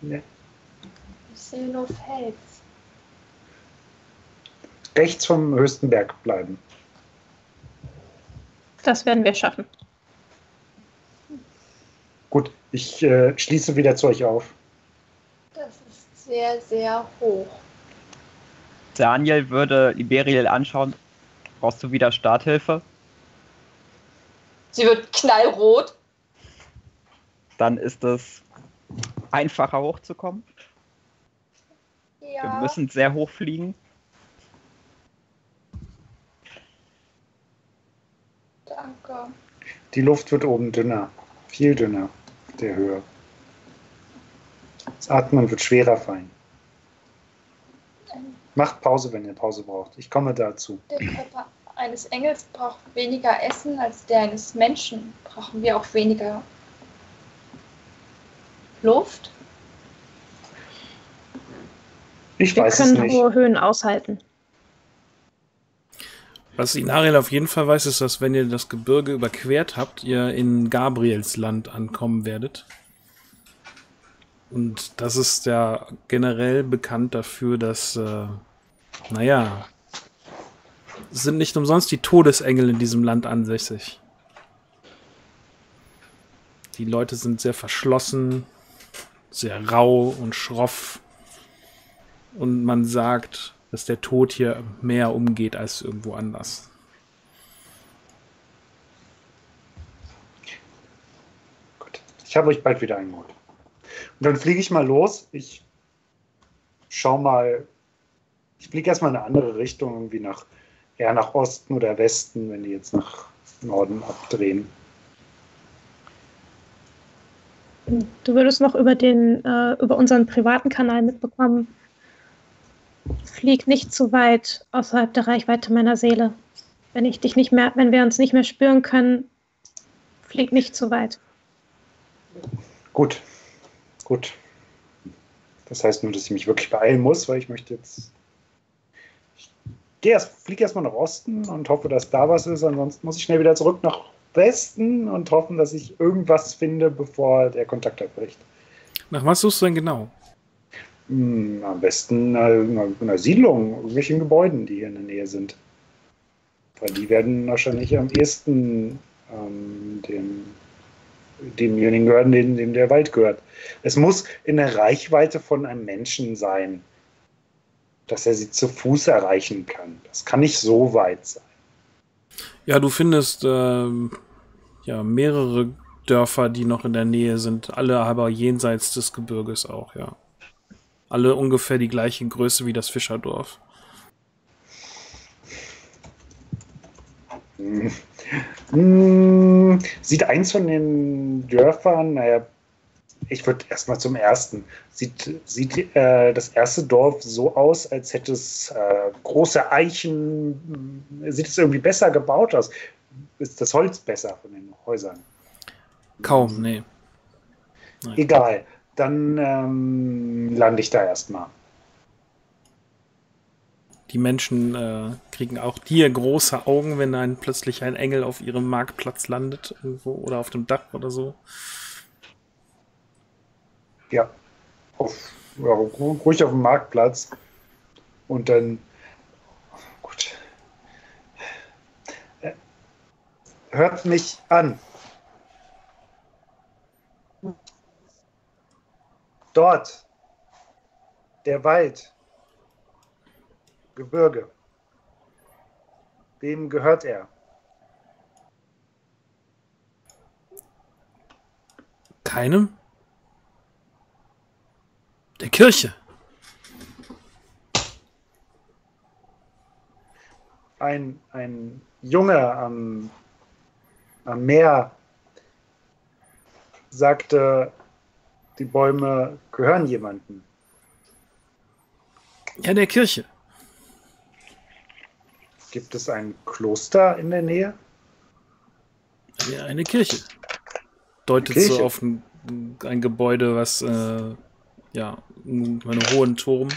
Ja. Ich sehe nur Fels. Rechts vom höchsten Berg bleiben. Das werden wir schaffen. Gut, ich äh, schließe wieder zu euch auf. Das ist sehr, sehr hoch. Daniel würde Liberiel anschauen. Brauchst du wieder Starthilfe? Sie wird knallrot. Dann ist es einfacher hochzukommen. Wir Ja. müssen sehr hoch fliegen. Danke. Die Luft wird oben dünner. Viel dünner. Der Höhe. Das Atmen wird schwerer fallen. Macht Pause, wenn ihr Pause braucht. Ich komme dazu. Der Körper eines Engels braucht weniger Essen als der eines Menschen. Brauchen wir auch weniger Luft? Ich Wir weiß es können nicht. hohe Höhen aushalten. Was Inariel auf jeden Fall weiß, ist, dass wenn ihr das Gebirge überquert habt, ihr in Gabriels Land ankommen werdet. Und das ist ja generell bekannt dafür, dass, äh, naja, sind nicht umsonst die Todesengel in diesem Land ansässig. Die Leute sind sehr verschlossen, sehr rau und schroff. Und man sagt, dass der Tod hier mehr umgeht als irgendwo anders. Gut. Ich habe euch bald wieder eingeholt. Und dann fliege ich mal los. Ich schau mal. Ich fliege erstmal in eine andere Richtung, irgendwie nach eher nach Osten oder Westen, wenn die jetzt nach Norden abdrehen. Du würdest noch über den, äh, über unseren privaten Kanal mitbekommen. Flieg nicht zu weit außerhalb der Reichweite meiner Seele. Wenn ich dich nicht mehr, wenn wir uns nicht mehr spüren können, flieg nicht zu weit. Gut, gut. Das heißt nur, dass ich mich wirklich beeilen muss, weil ich möchte jetzt. Gehe erst, fliege erstmal nach Osten und hoffe, dass da was ist. Ansonsten muss ich schnell wieder zurück nach Westen und hoffen, dass ich irgendwas finde, bevor der Kontakt abbricht. Nach was suchst du denn genau? Hm, am besten eine, eine Siedlung, irgendwelchen Gebäuden, die hier in der Nähe sind. Weil die werden wahrscheinlich am ehesten ähm, dem, demjenigen gehören, dem, dem der Wald gehört. Es muss in der Reichweite von einem Menschen sein, dass er sie zu Fuß erreichen kann. Das kann nicht so weit sein. Ja, du findest ähm, ja mehrere Dörfer, die noch in der Nähe sind, alle aber jenseits des Gebirges auch, ja. Alle ungefähr die gleiche Größe wie das Fischerdorf. Hm, Sieht eins von den Dörfern, naja, ich würde erstmal zum ersten. Sieht, sieht äh, das erste Dorf so aus, als hätte es äh, große Eichen, sieht es irgendwie besser gebaut aus? Ist das Holz besser von den Häusern? Kaum, nee. Nein. Egal, dann ähm, lande ich da erstmal. Die Menschen äh, kriegen auch hier große Augen, wenn dann plötzlich ein Engel auf ihrem Marktplatz landet irgendwo oder auf dem Dach oder so. Ja, auf, ja, ru- ruhig auf dem Marktplatz. Und dann, gut. Hört mich an. Dort, der Wald, Gebirge. Wem gehört er? Keinem? Der Kirche. ein, ein Junge am, am Meer sagte, die Bäume gehören jemandem. Ja, der Kirche. Gibt es ein Kloster in der Nähe? Ja, eine Kirche. Deutet Kirche? so auf ein, ein Gebäude, was, äh, ja, einen hohen Turm.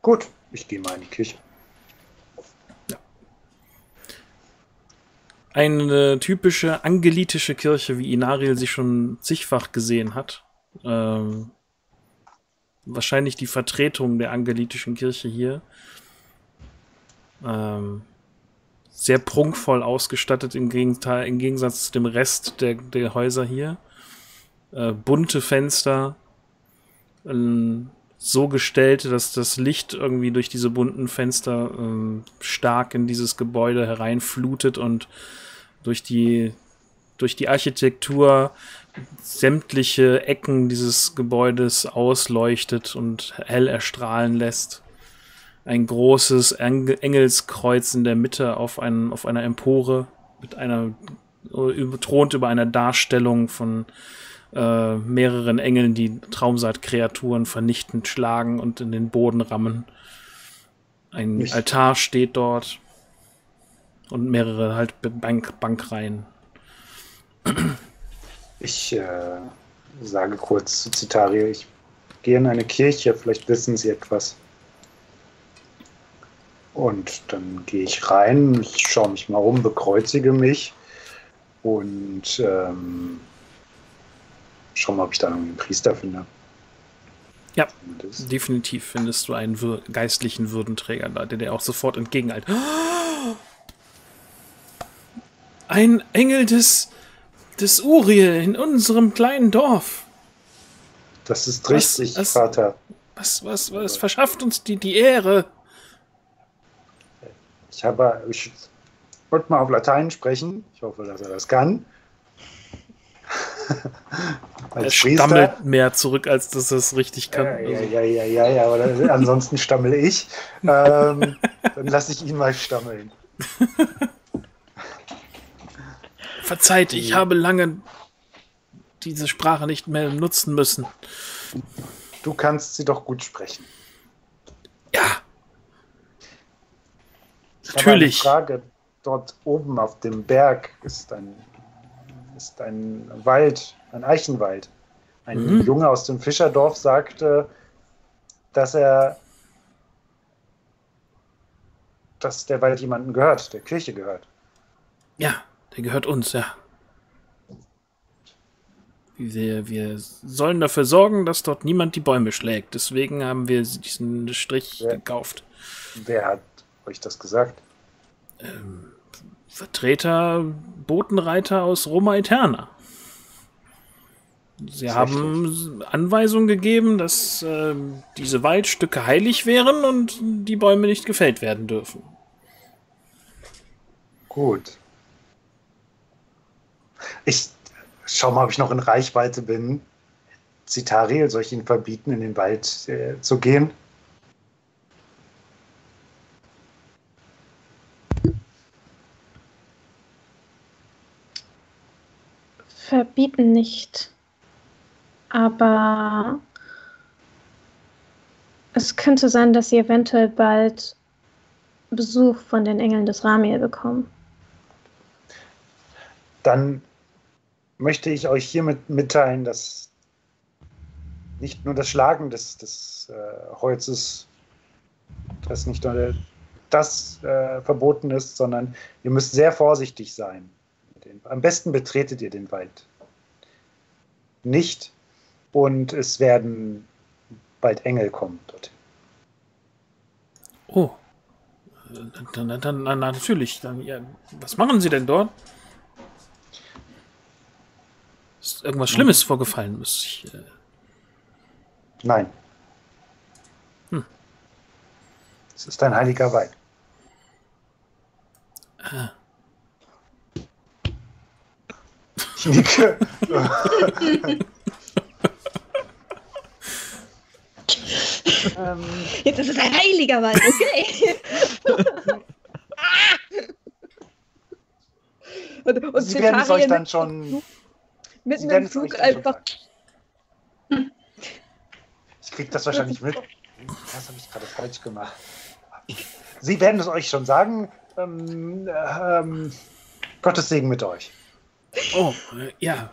Gut, ich gehe mal in die Kirche. Eine typische angelitische Kirche, wie Inariel sie schon zigfach gesehen hat. Ähm, wahrscheinlich die Vertretung der angelitischen Kirche hier. Ähm, sehr prunkvoll ausgestattet im, Gegenteil, im Gegensatz zu dem Rest der, der Häuser hier. Äh, bunte Fenster. Ähm, so gestellt, dass das Licht irgendwie durch diese bunten Fenster ähm, stark in dieses Gebäude hereinflutet und durch die, durch die Architektur sämtliche Ecken dieses Gebäudes ausleuchtet und hell erstrahlen lässt. Ein großes Eng- Engelskreuz in der Mitte auf, ein, auf einer Empore mit einer überthront über einer Darstellung von äh, mehreren Engeln, die Traumsaatkreaturen vernichtend schlagen und in den Boden rammen. Ein Ich- Altar steht dort und mehrere halt Bank Bankreihen. Ich äh, sage kurz zu Zitario, ich gehe in eine Kirche, vielleicht wissen Sie etwas. Und dann gehe ich rein, ich schaue mich mal um, bekreuzige mich und ähm, schau mal, ob ich da einen Priester finde. Ja. Definitiv findest du einen Wür geistlichen Würdenträger da, der dir auch sofort entgegeneilt. Ein Engel des, des Uriel in unserem kleinen Dorf. Das ist Was- richtig, was- Vater. Was, was, was verschafft uns die, die Ehre? Ich habe, ich wollte mal auf Latein sprechen. Ich hoffe, dass er das kann. Er stammelt mehr zurück, als dass er es richtig kann. Ja, ja, Also, ja, ja, ja, ja, aber ansonsten stammel ich. Ähm, dann lasse ich ihn mal stammeln. Verzeiht, ich habe lange diese Sprache nicht mehr nutzen müssen. Du kannst sie doch gut sprechen. Ja, Ich Natürlich. Habe eine Frage. Dort oben auf dem Berg ist ein, ist ein Wald, ein Eichenwald. Ein Mhm. Junge aus dem Fischerdorf sagte, dass er, dass der Wald jemandem gehört, der Kirche gehört. ja, der gehört uns, ja. Wir, wir sollen dafür sorgen, dass dort niemand die Bäume schlägt. Deswegen haben wir diesen Strich Ja. gekauft. Wer hat euch das gesagt? Vertreter, Botenreiter aus Roma Eterna. Sie haben Anweisungen gegeben, dass äh, diese Waldstücke heilig wären und die Bäume nicht gefällt werden dürfen. Gut. Ich schau mal, ob ich noch in Reichweite bin. Zitariel, soll ich ihn verbieten, in den Wald äh, zu gehen? Verbieten nicht. Aber es könnte sein, dass sie eventuell bald Besuch von den Engeln des Ramiel bekommen. Dann möchte ich euch hiermit mitteilen, dass nicht nur das Schlagen des, des äh, Holzes, das nicht nur das äh, verboten ist, sondern ihr müsst sehr vorsichtig sein. Am besten betretet ihr den Wald nicht und es werden bald Engel kommen dorthin. Oh. Dann, dann, dann, dann natürlich. Dann, ja, was machen Sie denn dort? Ist irgendwas Schlimmes vorgefallen? Muss ich, äh, Nein. Hm. Es ist ein heiliger Wald. ah. Ich nicke. ähm, Jetzt ist es ein heiliger Wald, okay? und und Sie werden es euch dann schon. Mitten im Flug einfach. Ich krieg das wahrscheinlich mit. Was habe ich gerade falsch gemacht? Sie werden es euch schon sagen. Ähm, ähm, Gottes Segen mit euch. Oh, äh, ja.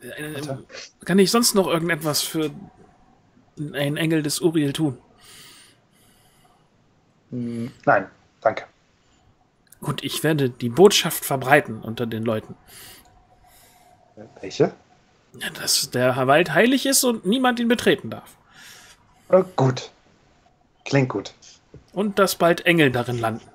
Äh, kann ich sonst noch irgendetwas für einen Engel des Uriel tun? Hm, Nein, danke. Gut, ich werde die Botschaft verbreiten unter den Leuten. Welche? Ja, dass der Wald heilig ist und niemand ihn betreten darf. Äh, gut. Klingt gut. Und dass bald Engel darin landen.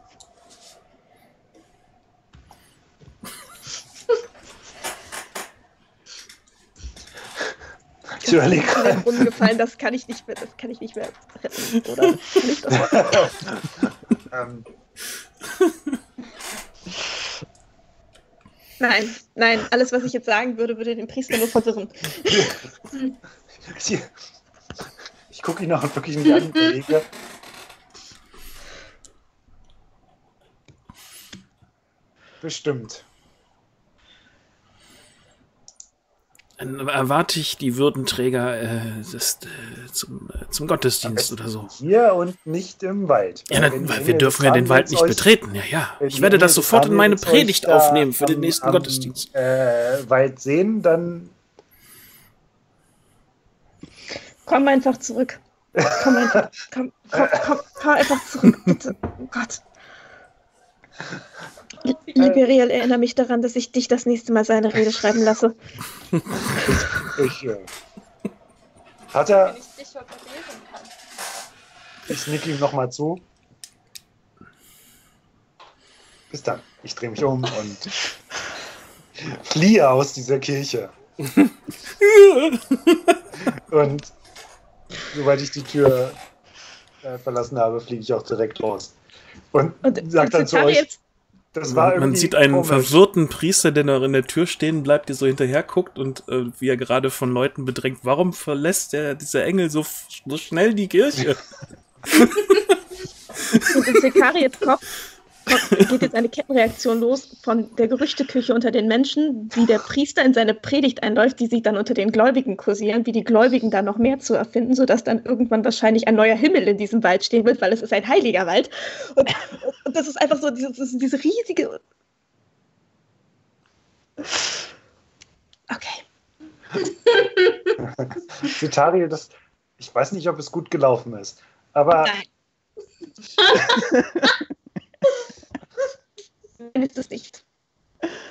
Überlege in den Brunnen gefallen, das kann ich nicht mehr, das kann ich nicht mehr retten, oder? Ähm, nein, nein, alles, was ich jetzt sagen würde, würde den Priester nur verwirren. ich ich gucke ihn auch wirklich nicht an, überlege. Bestimmt. Dann erwarte ich die Würdenträger äh, das, äh, zum, äh, zum Gottesdienst oder so. Hier und nicht im Wald. Ja, die weil wir dürfen ja den Wald nicht euch- betreten. Ja, ja. Ich werde das sofort in meine Predigt aufnehmen für den am- nächsten am, Gottesdienst. Äh, Wald sehen, dann Komm einfach zurück. Komm einfach, komm, komm, komm, komm einfach zurück, bitte. Oh Gott. Liebe Riel, erinnere mich daran, dass ich dich das nächste Mal seine Rede schreiben lasse. ich. Äh, hat er, ich ich nick ihm nochmal zu. Bis dann. Ich drehe mich um und fliehe aus dieser Kirche. und sobald ich die Tür äh, verlassen habe, fliege ich auch direkt los. Und, Und, sag und dann zu euch, jetzt, das war Man sieht einen komisch. verwirrten Priester, der noch in der Tür stehen bleibt, der so hinterher guckt und äh, wie er gerade von Leuten bedrängt. Warum verlässt der, dieser Engel so, so schnell die Kirche? und in Sekariets Kopf kommt, geht jetzt eine Kettenreaktion los von der Gerüchteküche unter den Menschen, wie der Priester in seine Predigt einläuft, die sich dann unter den Gläubigen kursieren, wie die Gläubigen da noch mehr zu erfinden, sodass dann irgendwann wahrscheinlich ein neuer Himmel in diesem Wald stehen wird, weil es ist ein heiliger Wald. Und, und das ist einfach so diese, diese- riesige. Okay. Cetariel, das, ich weiß nicht, ob es gut gelaufen ist. Aber Nein. Nein, ist es nicht.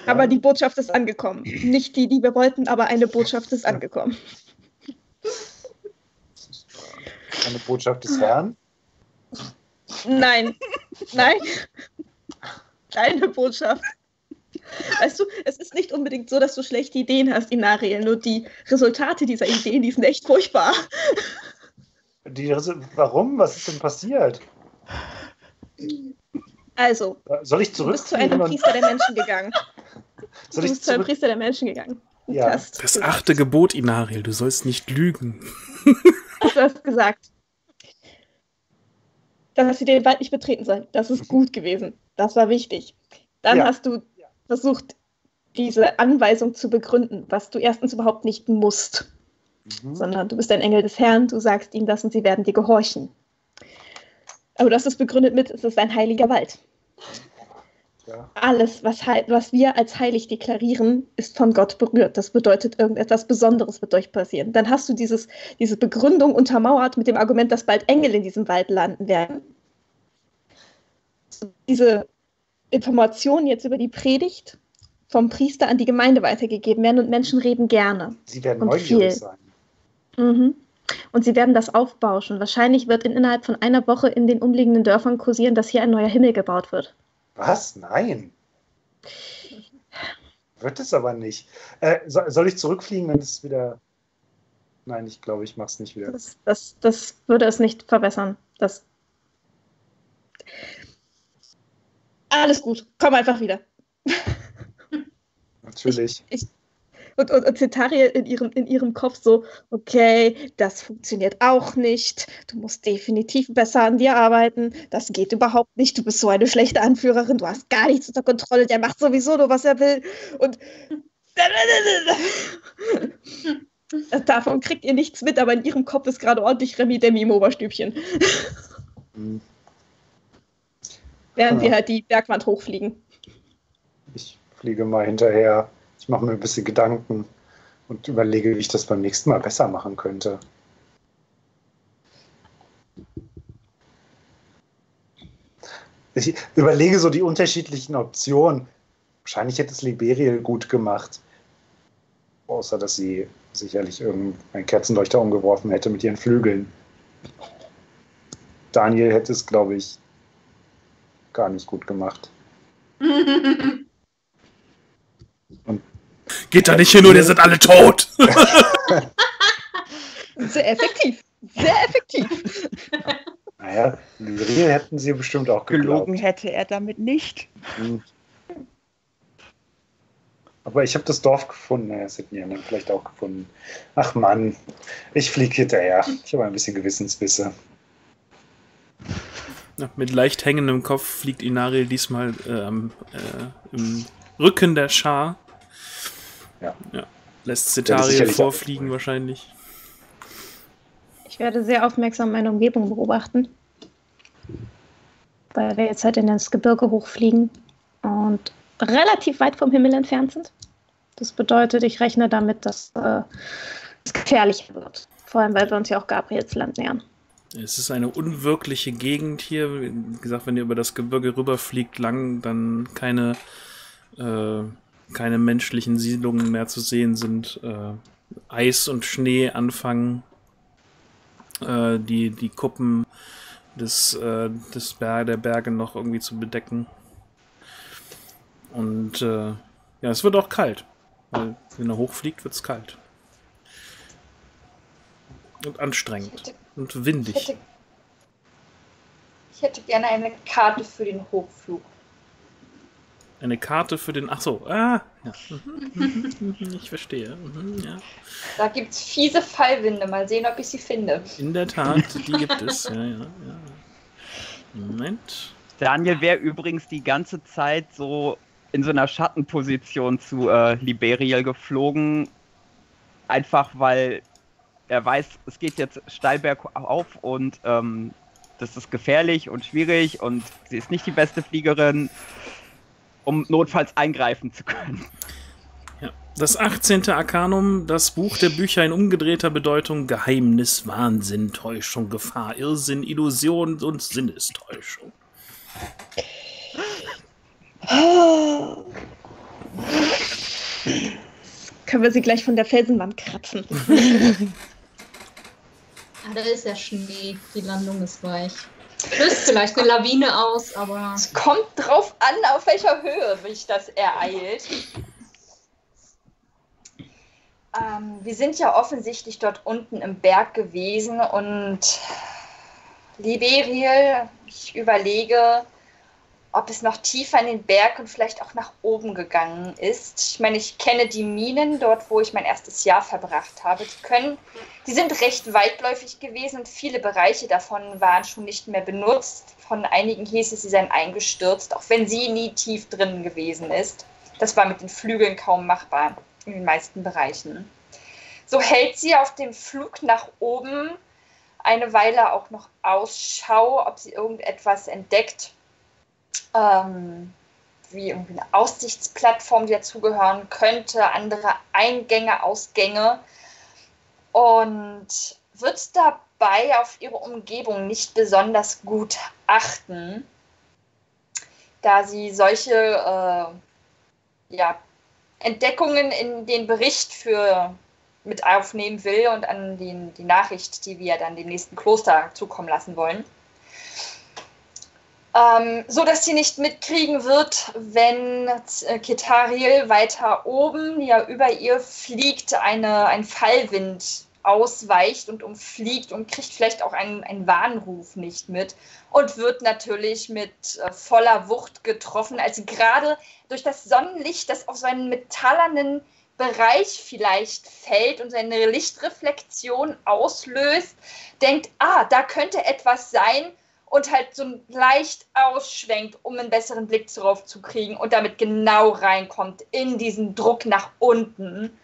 Aber die Botschaft ist angekommen. Nicht die, die wir wollten, aber eine Botschaft ist angekommen. eine Botschaft des Herrn. Nein, nein. Deine Botschaft. Weißt du, es ist nicht unbedingt so, dass du schlechte Ideen hast, Inariel, nur die Resultate dieser Ideen, die sind echt furchtbar. Die, warum? Was ist denn passiert? Also, Soll ich du bist zu einem Priester der Menschen gegangen. Du soll ich bist zu einem zurück? Priester der Menschen gegangen. Ja. Das gesagt- achte Gebot, Inariel, du sollst nicht lügen. Du hast gesagt, dass sie den Wald nicht betreten sollen. Das ist gut gewesen. Das war wichtig. Dann Ja. hast du versucht, diese Anweisung zu begründen, was du erstens überhaupt nicht musst, Mhm. sondern du bist ein Engel des Herrn, du sagst ihnen das und sie werden dir gehorchen. Aber du hast es begründet mit, es ist ein heiliger Wald. Ja. Alles, was, was wir als heilig deklarieren, ist von Gott berührt. Das bedeutet, irgendetwas Besonderes wird euch passieren. Dann hast du dieses, diese Begründung untermauert mit dem Argument, dass bald Engel in diesem Wald landen werden. Diese Informationen jetzt über die Predigt vom Priester an die Gemeinde weitergegeben werden und Menschen reden gerne. Sie werden Und neugierig viel. sein. Mhm. Und sie werden das aufbauschen. Wahrscheinlich wird in, innerhalb von einer Woche in den umliegenden Dörfern kursieren, dass hier ein neuer Himmel gebaut wird. Was? Nein. Wird es aber nicht. Äh, soll, soll ich zurückfliegen, wenn es wieder. Nein, ich glaube, ich mache es nicht wieder. Das, das, das würde es nicht verbessern. Das Alles gut, komm einfach wieder. Natürlich. Und, und, und Cetariel in ihrem, in ihrem Kopf so, okay, das funktioniert auch nicht. Du musst definitiv besser an dir arbeiten. Das geht überhaupt nicht. Du bist so eine schlechte Anführerin. Du hast gar nichts unter Kontrolle. Der macht sowieso nur, was er will. Und davon kriegt ihr nichts mit, aber in ihrem Kopf ist gerade ordentlich Remi Demi im Oberstübchen. Hm, Während Ja. wir halt die Bergwand hochfliegen. Ich fliege mal hinterher. Ich mache mir ein bisschen Gedanken und überlege, wie ich das beim nächsten Mal besser machen könnte. Ich überlege so die unterschiedlichen Optionen. Wahrscheinlich hätte es Liberiel gut gemacht. Außer, dass sie sicherlich irgendeinen Kerzenleuchter umgeworfen hätte mit ihren Flügeln. Daniel hätte es, glaube ich, gar nicht gut gemacht. Geht da nicht hin, nur, ihr seid alle tot. Sehr effektiv. Sehr effektiv. Naja, Liberiel hätten sie bestimmt auch geglaubt. Gelogen hätte er damit nicht. Hm. Aber ich habe das Dorf gefunden. Naja, das hätten die anderen vielleicht auch gefunden. Ach Mann, ich fliege hinterher. Ich habe ein bisschen Gewissensbisse. Ja, mit leicht hängendem Kopf fliegt Inariel diesmal ähm, äh, im Rücken der Schar. Ja. ja. Lässt sicherlich vorfliegen wahrscheinlich. Ich werde sehr aufmerksam meine Umgebung beobachten. Weil wir jetzt halt in das Gebirge hochfliegen und relativ weit vom Himmel entfernt sind. Das bedeutet, ich rechne damit, dass äh, es gefährlicher wird. Vor allem, weil wir uns ja auch Gabriels Land nähern. Es ist eine unwirkliche Gegend hier. Wie gesagt, wenn ihr über das Gebirge rüberfliegt, lang, dann keine, äh, keine menschlichen Siedlungen mehr zu sehen sind. Äh, Eis und Schnee anfangen, äh, die, die Kuppen des, äh, des Ber der Berge noch irgendwie zu bedecken. Und äh, ja, es wird auch kalt. Weil wenn er hochfliegt, wird es kalt. Und anstrengend. Ich hätte, Und ich, windig. hätte, ich hätte gerne eine Karte für den Hochflug. Eine Karte für den. Ach so, ah, ja. Mhm, Ich verstehe. Mhm, ja. Da gibt es fiese Fallwinde. Mal sehen, ob ich sie finde. In der Tat, die gibt es. Ja, ja, ja. Moment. Daniel wäre übrigens die ganze Zeit so in so einer Schattenposition zu äh, Liberiel geflogen. Einfach weil er weiß, es geht jetzt steil bergauf und ähm, das ist gefährlich und schwierig und sie ist nicht die beste Fliegerin, um notfalls eingreifen zu können. Ja. Das 18. Arkanum, das Buch der Bücher in umgedrehter Bedeutung, Geheimnis, Wahnsinn, Täuschung, Gefahr, Irrsinn, Illusion und Sinnestäuschung. Können wir sie gleich von der Felsenwand kratzen? Ah, da ist ja Schnee. Die Landung ist weich. Löst vielleicht eine Lawine aus, aber. Es kommt drauf an, auf welcher Höhe mich das ereilt. Ähm, wir sind ja offensichtlich dort unten im Berg gewesen und Liberiel, ich überlege, ob es noch tiefer in den Berg und vielleicht auch nach oben gegangen ist. Ich meine, ich kenne die Minen dort, wo ich mein erstes Jahr verbracht habe. Die können, die sind recht weitläufig gewesen und viele Bereiche davon waren schon nicht mehr benutzt. Von einigen hieß es, sie seien eingestürzt, auch wenn sie nie tief drin gewesen ist. Das war mit den Flügeln kaum machbar in den meisten Bereichen. So hält sie auf dem Flug nach oben eine Weile auch noch Ausschau, ob sie irgendetwas entdeckt, ähm, wie irgendwie eine Aussichtsplattform, die dazugehören könnte, andere Eingänge, Ausgänge. Und wird dabei auf ihre Umgebung nicht besonders gut achten, da sie solche äh, ja, Entdeckungen in den Bericht für mit aufnehmen will und an den, die Nachricht, die wir dann dem nächsten Kloster zukommen lassen wollen ähm, so dass sie nicht mitkriegen wird, wenn äh, Ketariel weiter oben, ja über ihr fliegt, eine, ein Fallwind ausweicht und umfliegt und kriegt vielleicht auch einen, einen Warnruf nicht mit und wird natürlich mit äh, voller Wucht getroffen, als gerade durch das Sonnenlicht, das auf so einen metallernen Bereich vielleicht fällt und seine Lichtreflexion auslöst, denkt, ah, da könnte etwas sein, und halt so leicht ausschwenkt, um einen besseren Blick darauf zu kriegen und damit genau reinkommt in diesen Druck nach unten,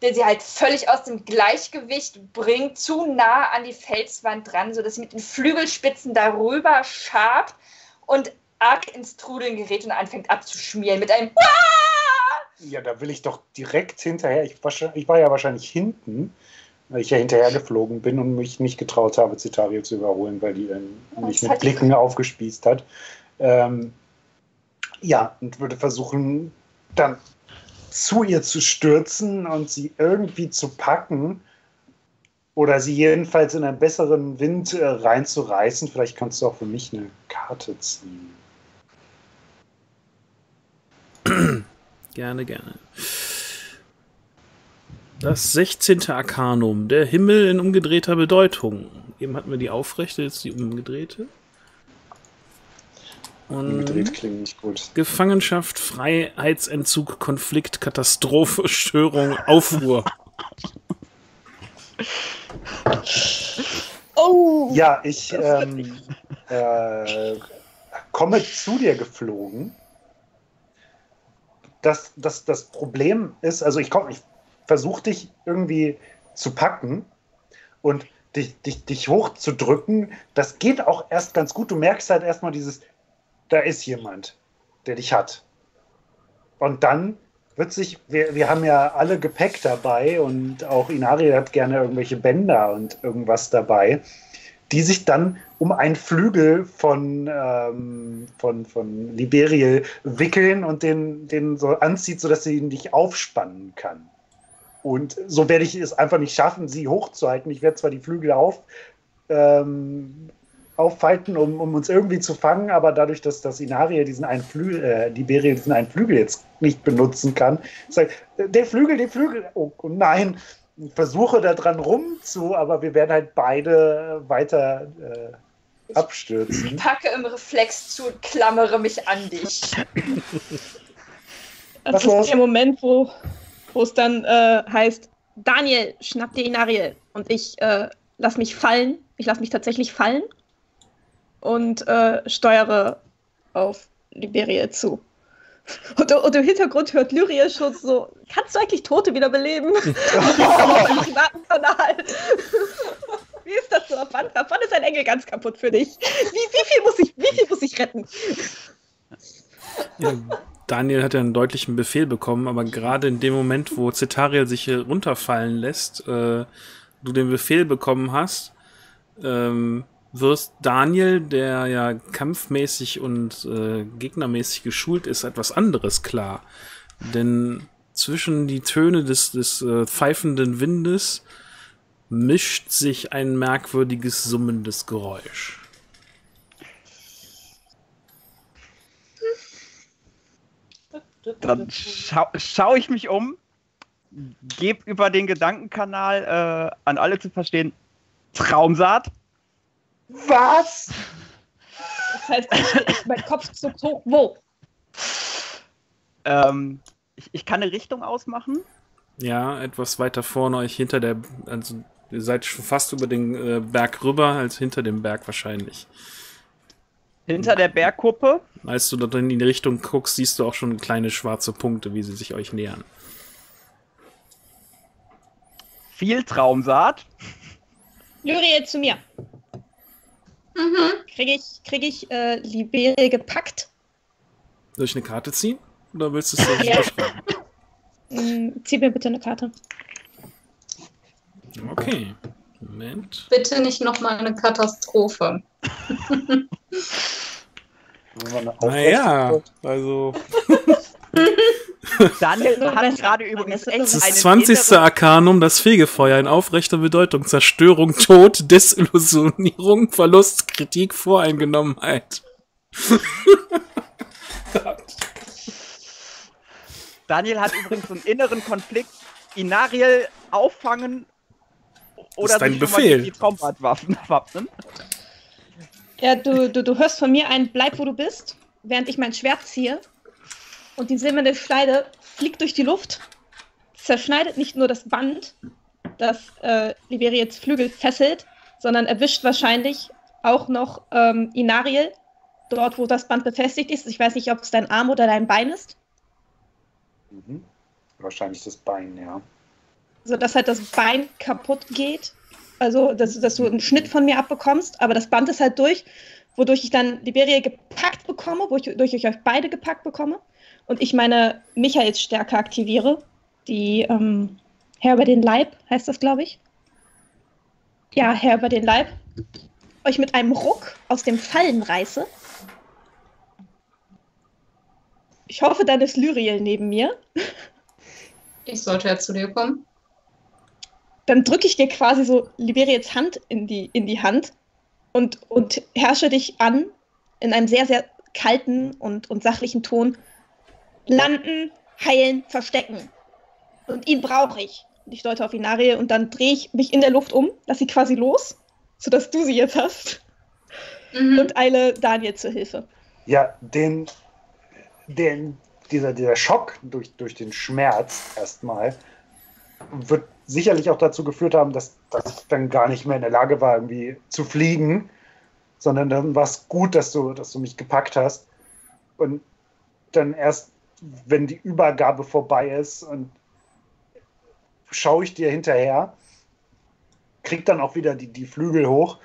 der sie halt völlig aus dem Gleichgewicht bringt, zu nah an die Felswand dran, sodass sie mit den Flügelspitzen darüber schabt und arg ins Trudeln gerät und anfängt abzuschmieren mit einem Ja, da will ich doch direkt hinterher. Ich war, ja wahrscheinlich hinten ich ja hinterher geflogen bin und mich nicht getraut habe, Citario zu überholen, weil die dann mich mit Blicken aufgespießt hat. Ähm, ja, und würde versuchen, dann zu ihr zu stürzen und sie irgendwie zu packen oder sie jedenfalls in einen besseren Wind äh, reinzureißen. Vielleicht kannst du auch für mich eine Karte ziehen. Gerne, gerne. Das 16. Arkanum, der Himmel in umgedrehter Bedeutung. Eben hatten wir die aufrechte, jetzt die umgedrehte. Und Umgedreht klingt nicht gut. Gefangenschaft, Freiheitsentzug, Konflikt, Katastrophe, Störung, Aufruhr. oh! Ja, ich ähm, äh, komme zu dir geflogen. Das, das, das Problem ist, also ich komme, ich versucht dich irgendwie zu packen und dich, dich, dich hochzudrücken. Das geht auch erst ganz gut. Du merkst halt erstmal dieses, da ist jemand, der dich hat. Und dann wird sich, wir, wir haben ja alle Gepäck dabei und auch Inari hat gerne irgendwelche Bänder und irgendwas dabei, die sich dann um einen Flügel von, ähm, von, von Liberiel wickeln und den, den so anzieht, sodass sie ihn nicht aufspannen kann. Und so werde ich es einfach nicht schaffen, sie hochzuhalten. Ich werde zwar die Flügel auf, ähm, auffalten, um, um, uns irgendwie zu fangen, aber dadurch, dass das Inaria diesen einen Flügel, äh, Liberia diesen einen Flügel jetzt nicht benutzen kann, sage der Flügel, der Flügel, oh, oh nein, ich versuche da dran rumzu, aber wir werden halt beide weiter äh, abstürzen. Ich packe im Reflex zu und klammere mich an dich. Das ist der Moment, wo wo es dann äh, heißt, Daniel, schnapp dir Inariel. Und ich äh, lass mich fallen. Ich lasse mich tatsächlich fallen und äh, steuere auf Liberia zu. Und, und, im Hintergrund hört Lyria schon so, kannst du eigentlich Tote wiederbeleben? Wie ist das so? Wann, wann ist ein Engel ganz kaputt für dich? Wie, wie, viel, muss ich, wie viel muss ich retten? Ja, Daniel hat ja einen deutlichen Befehl bekommen, aber gerade in dem Moment, wo Cetariel sich hier runterfallen lässt, äh, du den Befehl bekommen hast, ähm, wirst Daniel, der ja kampfmäßig und äh, gegnermäßig geschult ist, etwas anderes klar. Denn zwischen die Töne des, des äh, pfeifenden Windes mischt sich ein merkwürdiges summendes Geräusch. Dann schau, schaue ich mich um, gebe über den Gedankenkanal äh, an alle zu verstehen, Traumsaat. Was? Das heißt, ich, mein Kopf zuckt hoch. Wo? Ähm, ich, ich kann eine Richtung ausmachen. Ja, etwas weiter vorne euch hinter der, also ihr seid schon fast über den äh, Berg rüber, als hinter dem Berg wahrscheinlich. Hinter der Bergkuppe. Als du dort in die Richtung guckst, siehst du auch schon kleine schwarze Punkte, wie sie sich euch nähern. Viel Traumsaat. Lyriel zu mir. Mhm. Kriege ich, krieg ich äh, Liberie gepackt? Soll ich eine Karte ziehen? Oder willst du es selbst Ja. beschreiben? Hm, zieh mir bitte eine Karte. Okay. Moment. Bitte nicht nochmal eine Katastrophe. Naja, also. Daniel hat gerade übrigens Das echt Das einen 20. inneren- Arkanum, das Fegefeuer in aufrechter Bedeutung. Zerstörung, Tod, Desillusionierung, Verlust, Kritik, Voreingenommenheit. Daniel hat übrigens einen inneren Konflikt. Inariel auffangen oder ist dein Befehl. die Traumbadwaffen wappnen. Ja, du, du, du hörst von mir ein Bleib, wo du bist, während ich mein Schwert ziehe. Und die silberne Schleide fliegt durch die Luft, zerschneidet nicht nur das Band, das äh, Liberiets Flügel fesselt, sondern erwischt wahrscheinlich auch noch ähm, Inariel, dort, wo das Band befestigt ist. Ich weiß nicht, ob es dein Arm oder dein Bein ist. Mhm. Wahrscheinlich das Bein, ja. Sodass halt das Bein kaputt geht. Also, dass, dass du einen Schnitt von mir abbekommst, aber das Band ist halt durch, wodurch ich dann Liberia gepackt bekomme, wodurch ich euch beide gepackt bekomme und ich meine Michaelsstärke aktiviere, die ähm, Herr über den Leib heißt das, glaube ich. Ja, Herr über den Leib. Euch mit einem Ruck aus dem Fallen reiße. Ich hoffe, dann ist Lyriel neben mir. Ich sollte ja zu dir kommen. Dann drücke ich dir quasi so Liberiets Hand in die, in die Hand und, und herrsche dich an in einem sehr, sehr kalten und, und sachlichen Ton. Landen, heilen, verstecken. Und ihn brauche ich. Und ich deute auf Inarie und dann drehe ich mich in der Luft um, lass sie quasi los, sodass du sie jetzt hast Mhm. und eile Daniel zur Hilfe. Ja, den, den, dieser, dieser Schock durch, durch den Schmerz erstmal wird sicherlich auch dazu geführt haben, dass, dass ich dann gar nicht mehr in der Lage war, irgendwie zu fliegen, sondern dann war es gut, dass du, dass du mich gepackt hast. Und dann erst, wenn die Übergabe vorbei ist und schaue ich dir hinterher, krieg dann auch wieder die, die Flügel hoch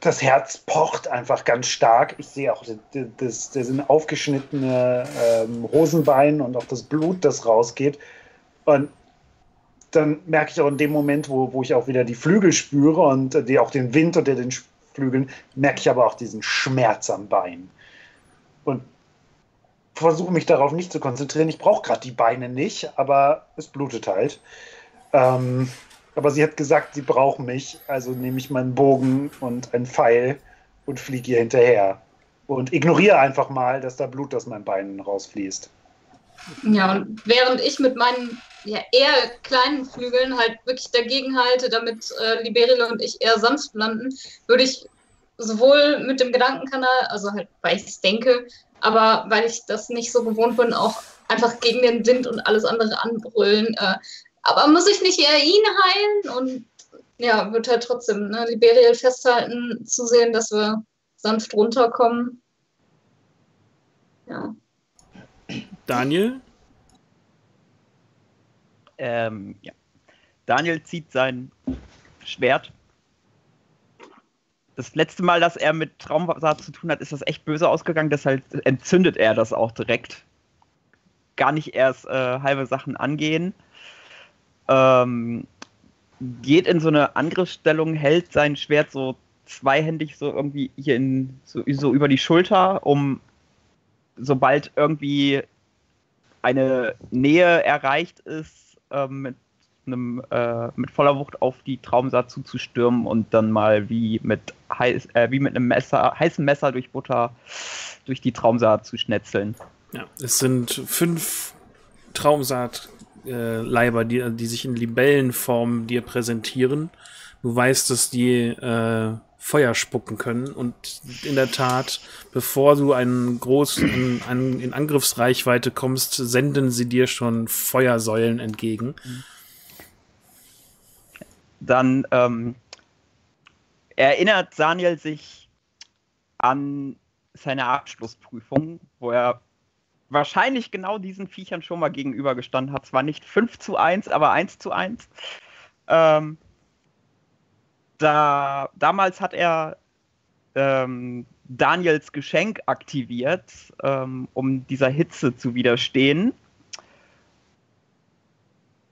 das Herz pocht einfach ganz stark. Ich sehe auch das, das, sind aufgeschnittene ähm, Hosenbein und auch das Blut, das rausgeht. Und dann merke ich auch in dem Moment, wo, wo ich auch wieder die Flügel spüre und äh, die, auch den Wind unter den Flügeln, merke ich aber auch diesen Schmerz am Bein. Und versuche mich darauf nicht zu konzentrieren. Ich brauche gerade die Beine nicht, aber es blutet halt. Ähm, aber sie hat gesagt, sie braucht mich, also nehme ich meinen Bogen und einen Pfeil und fliege ihr hinterher. Und ignoriere einfach mal, dass da Blut aus meinen Beinen rausfließt. Ja, und während ich mit meinen ja, eher kleinen Flügeln halt wirklich dagegen halte, damit äh, Liberil und ich eher sanft landen, würde ich sowohl mit dem Gedankenkanal, also halt, weil ich es denke, aber weil ich das nicht so gewohnt bin, auch einfach gegen den Wind und alles andere anbrüllen. Äh, aber muss ich nicht eher ihn heilen? Und ja, wird halt trotzdem ne, Liberiel festhalten, zusehen, dass wir sanft runterkommen. Ja. Daniel? Ähm, ja. Daniel zieht sein Schwert. Das letzte Mal, dass er mit Traumsaat zu tun hat, ist das echt böse ausgegangen. Deshalb entzündet er das auch direkt. Gar nicht erst äh, halbe Sachen angehen. Ähm, geht in so eine Angriffsstellung, hält sein Schwert so zweihändig so irgendwie hier in, so, so über die Schulter, um sobald irgendwie eine Nähe erreicht ist, ähm, mit einem äh, mit voller Wucht auf die Traumsaat zuzustürmen und dann mal wie mit heiß, äh, wie mit einem Messer, heißem Messer durch Butter durch die Traumsaat zu schnetzeln. Ja, es sind fünf Traumsaatleiber, die, die sich in Libellenform dir präsentieren. Du weißt, dass die äh, Feuer spucken können und in der Tat, bevor du einen großen an, in Angriffsreichweite kommst, senden sie dir schon Feuersäulen entgegen. Dann ähm, erinnert Daniel sich an seine Abschlussprüfung, wo er wahrscheinlich genau diesen Viechern schon mal gegenübergestanden hat. Zwar nicht 5 zu 1, aber 1 zu 1. Ähm, da, damals hat er ähm, Daniels Geschenk aktiviert, ähm, um dieser Hitze zu widerstehen.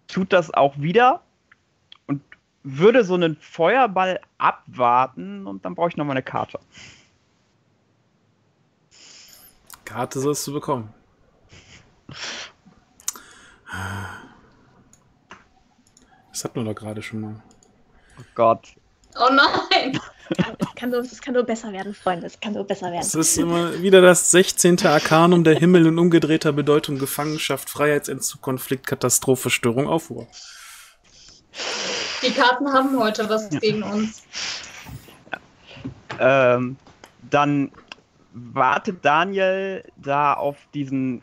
Tut das auch wieder und würde so einen Feuerball abwarten und dann brauche ich nochmal eine Karte. Karte sollst du bekommen. Das hatten wir doch gerade schon mal. Oh Gott. Oh nein! Es kann, so, es kann so besser werden, Freunde. Es kann so besser werden. Es ist immer wieder das 16. Arkanum der Himmel in umgedrehter Bedeutung Gefangenschaft, Freiheitsentzug, Konflikt, Katastrophe, Störung, Aufruhr. Die Karten haben heute was gegen uns. Ähm, dann wartet Daniel da auf diesen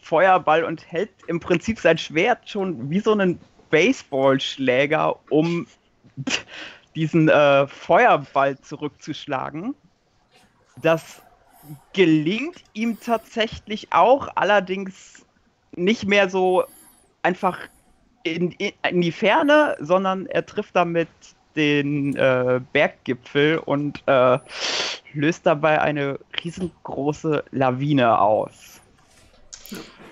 Feuerball und hält im Prinzip sein Schwert schon wie so einen Baseballschläger, um diesen äh, Feuerball zurückzuschlagen. Das gelingt ihm tatsächlich auch, allerdings nicht mehr so einfach in, in die Ferne, sondern er trifft damit den äh, Berggipfel und äh, löst dabei eine riesengroße Lawine aus.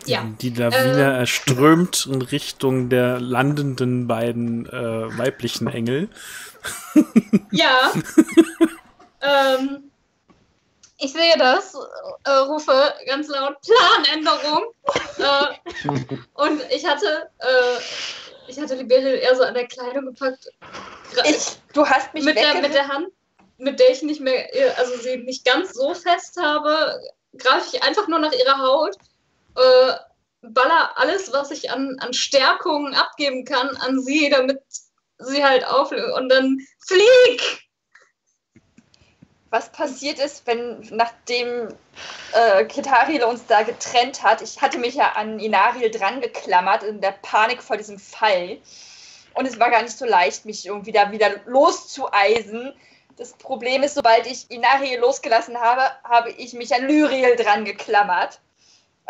Ja. Die Lawine erströmt in Richtung der landenden beiden äh, weiblichen Engel. Ja. ähm, ich sehe das, äh, rufe ganz laut Planänderung. äh, und ich hatte, äh, ich hatte Liberia eher so an der Kleidung gepackt. Ich, du hast mich mit, der, mit der Hand, mit der ich nicht mehr, äh, also sie nicht ganz so fest habe, greife ich einfach nur nach ihrer Haut, äh, baller alles, was ich an, an Stärkungen abgeben kann, an sie, damit sie halt auflöst und dann flieg! was passiert ist, wenn nachdem äh, Ketaril uns da getrennt hat. Ich hatte mich ja an Inaril dran geklammert in der Panik vor diesem Fall. Und es war gar nicht so leicht, mich irgendwie da wieder loszueisen. Das Problem ist, sobald ich Inaril losgelassen habe, habe ich mich an Lyriel dran geklammert.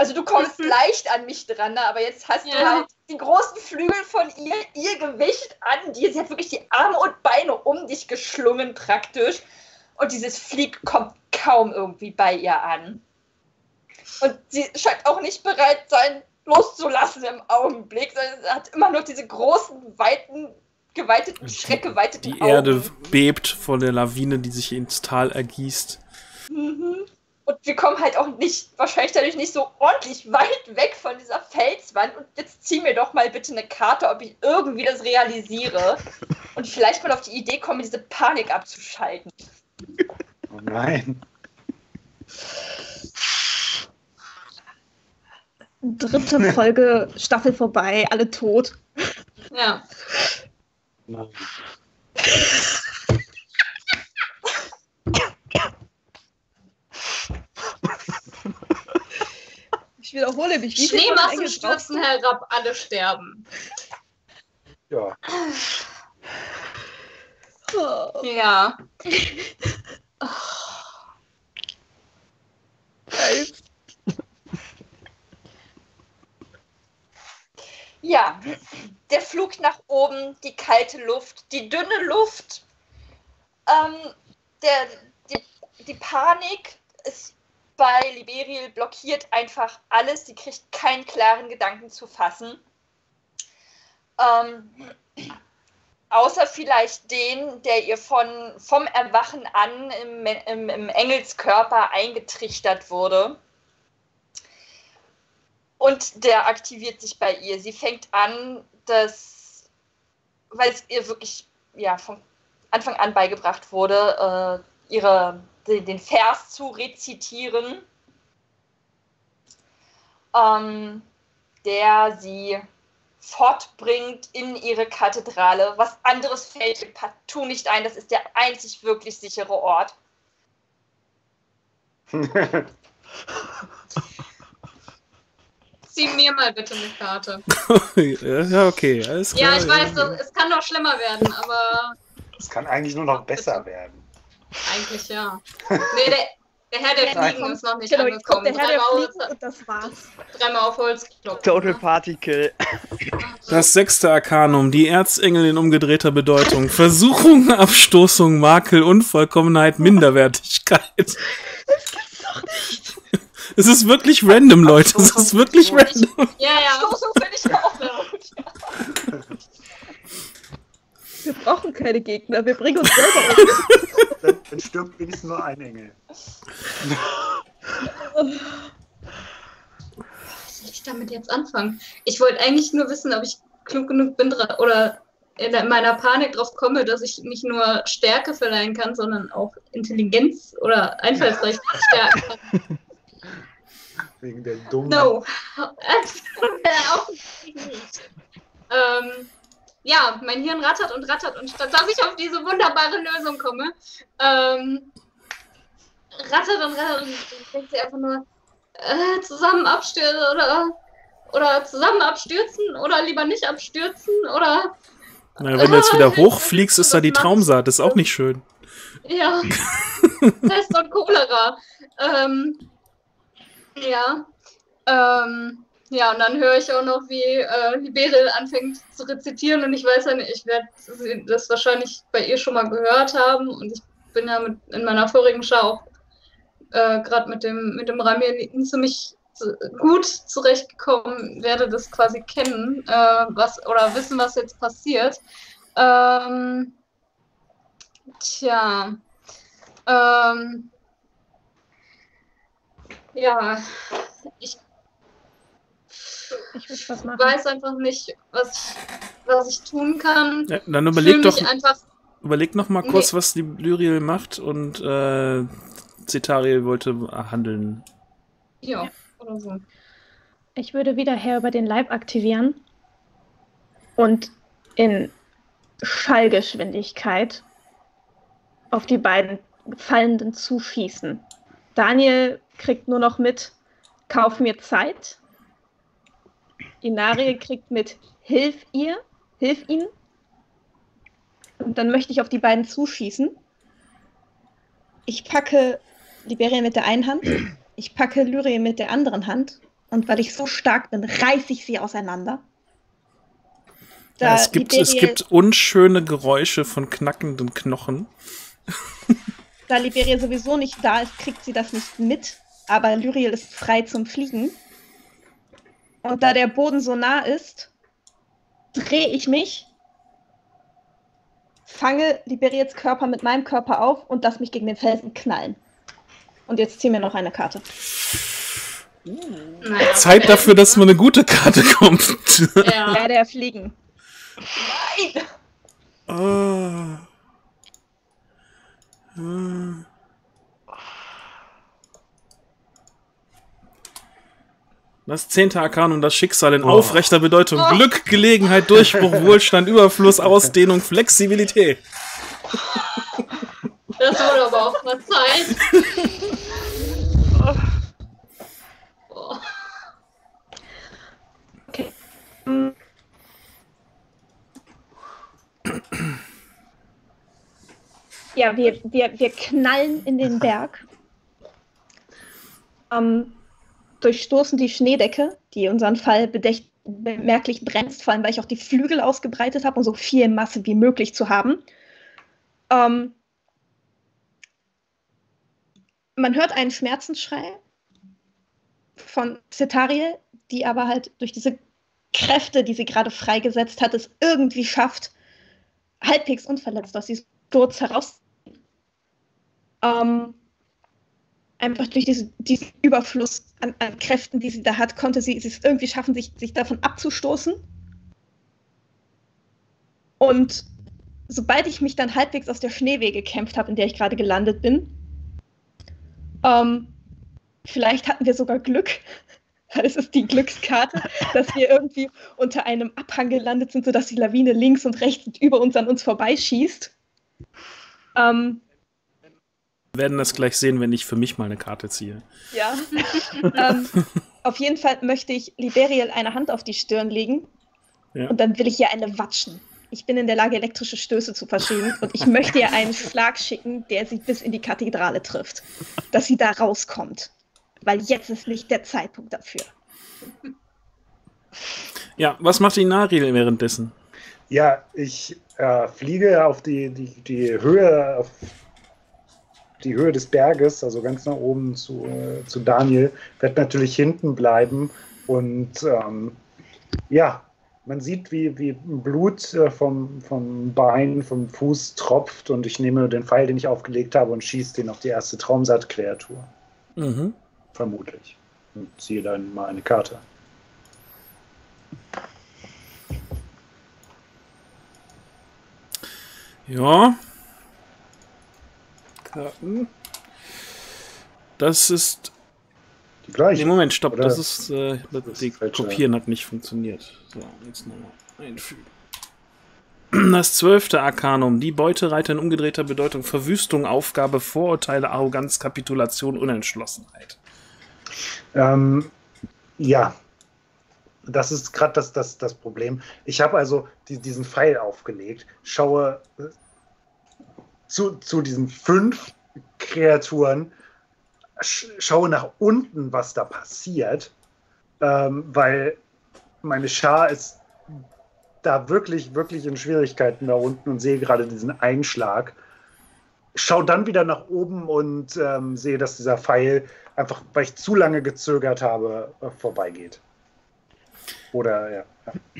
Also du kommst Mhm. leicht an mich dran, ne? aber jetzt hast du Ja. halt die großen Flügel von ihr, ihr Gewicht an dir. Sie hat wirklich die Arme und Beine um dich geschlungen praktisch. Und dieses Flieg kommt kaum irgendwie bei ihr an. Und sie scheint auch nicht bereit sein, loszulassen im Augenblick. sondern Sie hat immer noch diese großen, weiten, geweiteten, schreckgeweiteten Die Augen. Erde bebt vor der Lawine, die sich ins Tal ergießt. Mhm. Und wir kommen halt auch nicht, wahrscheinlich dadurch nicht so ordentlich weit weg von dieser Felswand. Und jetzt zieh mir doch mal bitte eine Karte, ob ich irgendwie das realisiere. Und vielleicht mal auf die Idee komme, diese Panik abzuschalten. Oh nein. Dritte Folge, Staffel vorbei, alle tot. Ja. nein. Ich wiederhole mich. Wie Schneemassen stürzen herab, alle sterben. Ja. du? Ja. Ja, der Flug nach oben, die kalte Luft, die dünne Luft, ähm, der, die, die Panik ist bei Liberil blockiert einfach alles. Sie kriegt keinen klaren Gedanken zu fassen. Ähm, außer vielleicht den, der ihr von, vom Erwachen an im, im, im Engelskörper eingetrichtert wurde. Und der aktiviert sich bei ihr. Sie fängt an, das, weil es ihr wirklich ja, von Anfang an beigebracht wurde, äh, ihre, den, den Vers zu rezitieren. ähm, der sie fortbringt in ihre Kathedrale. Was anderes fällt ihr partout nicht ein. Das ist der einzig wirklich sichere Ort. Zieh mir mal bitte eine Karte. ja, okay, alles klar. Ja, ich weiß, das, es kann noch schlimmer werden, aber Es kann eigentlich nur noch besser werden. Eigentlich ja. Nee, der, der Herr der Fliegen kommt- ist noch nicht Genau, angekommen. der Herr der Fliegen und das war's. dreimal auf Holz geklopft. Total Particle. Das sechste Arkanum, die Erzengel in umgedrehter Bedeutung. Versuchung, Abstoßung, Makel, Unvollkommenheit, Minderwertigkeit. Das gibt's doch nicht. Es ist wirklich random, Leute. Es ist wirklich random. Ja, ja. Stoßung finde ich auch gut. Wir brauchen keine Gegner, wir bringen uns selber um. Dann, dann stirbt wenigstens nur ein Engel. Was soll ich damit jetzt anfangen? Ich wollte eigentlich nur wissen, ob ich klug genug bin oder in meiner Panik drauf komme, dass ich nicht nur Stärke verleihen kann, sondern auch Intelligenz oder Einfallsrecht stärken kann. Wegen der dummen. No. Offensichtlich nicht. ähm, ja, mein Hirn rattert und rattert und statt dass ich auf diese wunderbare Lösung komme, ähm, rattert und rattert und ich denke sie einfach nur, äh, zusammen abstürzen oder, oder zusammen abstürzen oder lieber nicht abstürzen oder Na, wenn du jetzt wieder hochfliegst, ist da die Traumsaat. Das ist auch nicht schön. Ja. Pest und Cholera. Ähm, ja. Ähm, ja, und dann höre ich auch noch, wie äh, Liberil anfängt zu rezitieren und ich weiß ja nicht, ich werde das wahrscheinlich bei ihr schon mal gehört haben und ich bin ja mit, in meiner vorigen Schau auch äh, gerade mit dem, mit dem Ramiriten ziemlich gut zurechtgekommen, werde das quasi kennen, äh, was oder wissen, was jetzt passiert. Ähm, Tja. Ähm. Ja. Ich Ich will was machen. weiß einfach nicht, was ich, was ich tun kann. Ja, dann überleg doch, einfach. überleg noch mal kurz, Nee. was die Lyriel macht und äh, Cetariel wollte handeln. Ja, oder so. Ich würde wieder Herr über den Leib aktivieren und in Schallgeschwindigkeit auf die beiden Fallenden zuschießen. Daniel kriegt nur noch mit, kauf mir Zeit. Inarie kriegt mit, hilf ihr, hilf ihnen. Und dann möchte ich auf die beiden zuschießen. Ich packe Liberia mit der einen Hand, ich packe Lyrie mit der anderen Hand und weil ich so stark bin, reiße ich sie auseinander. Ja, es, gibt, es gibt unschöne Geräusche von knackenden Knochen. Da Liberia sowieso nicht da ist, kriegt sie das nicht mit. Aber Lyriel ist frei zum Fliegen. Und da der Boden so nah ist, drehe ich mich, fange Liberiels Körper mit meinem Körper auf und lass mich gegen den Felsen knallen. Und jetzt zieh mir noch eine Karte. Naja. Zeit dafür, dass mal eine gute Karte kommt. Ja. Ja, der Fliegen. Ah. Ah. Das zehnte Arkanum, das Schicksal in Oh. aufrechter Bedeutung. Oh. Glück, Gelegenheit, Durchbruch, Wohlstand, Überfluss, Ausdehnung, Flexibilität. Das wurde aber auch mal Zeit. Oh. Okay. Mm. Ja, wir, wir, wir knallen in den Berg, ähm, durchstoßen die Schneedecke, die unseren Fall bedächt bemerklich bremst, vor allem weil ich auch die Flügel ausgebreitet habe, um so viel Masse wie möglich zu haben. Ähm, man hört einen Schmerzensschrei von Cetariel, die aber halt durch diese Kräfte, die sie gerade freigesetzt hat, es irgendwie schafft, halbwegs unverletzt aus diesem Sturz heraus. Ähm, einfach durch diese, diesen Überfluss an, an Kräften, die sie da hat, konnte sie, sie es irgendwie schaffen, sich, sich davon abzustoßen. Und sobald ich mich dann halbwegs aus der Schneewehe gekämpft habe, in der ich gerade gelandet bin, ähm, vielleicht hatten wir sogar Glück, Es ist die Glückskarte, dass wir irgendwie unter einem Abhang gelandet sind, sodass die Lawine links und rechts über uns an uns vorbeischießt. Ähm, werden das gleich sehen, wenn ich für mich mal eine Karte ziehe. ja. ähm, auf jeden Fall möchte ich Liberiel eine Hand auf die Stirn legen Ja. und dann will ich ihr eine watschen. Ich bin in der Lage, elektrische Stöße zu verschieben und ich möchte ihr einen Schlag schicken, der sie bis in die Kathedrale trifft. Dass sie da rauskommt. Weil jetzt ist nicht der Zeitpunkt dafür. Ja, was macht die Naril währenddessen? Ja, ich äh, fliege auf die, die, die Höhe, auf die Höhe des Berges, also ganz nach oben zu, äh, zu Daniel, werde natürlich hinten bleiben und ähm, ja, man sieht, wie, wie Blut äh, vom, vom Bein, vom Fuß tropft und ich nehme den Pfeil, den ich aufgelegt habe und schieße den auf die erste Traumsaat-Kreatur, Mhm. vermutlich. Und ziehe dann mal eine Karte. Ja. Karten. Das ist. Die gleiche. Nee, Moment, stopp. Oder? Das ist. Äh, Das ist die falsch, ja. Kopieren hat nicht funktioniert. So, jetzt nochmal einfügen. Das zwölfte Arkanum. Die Beutereiter in umgedrehter Bedeutung. Verwüstung, Aufgabe, Vorurteile, Arroganz, Kapitulation, Unentschlossenheit. Ähm, ja, das ist gerade das, das, das Problem. Ich habe also die, diesen Pfeil aufgelegt, schaue zu, zu diesen fünf Kreaturen, sch schaue nach unten, was da passiert, ähm, weil meine Schar ist da wirklich, wirklich in Schwierigkeiten da unten und sehe gerade diesen Einschlag. Schau dann wieder nach oben und ähm, sehe, dass dieser Pfeil einfach, weil ich zu lange gezögert habe, äh, vorbeigeht. Oder ja.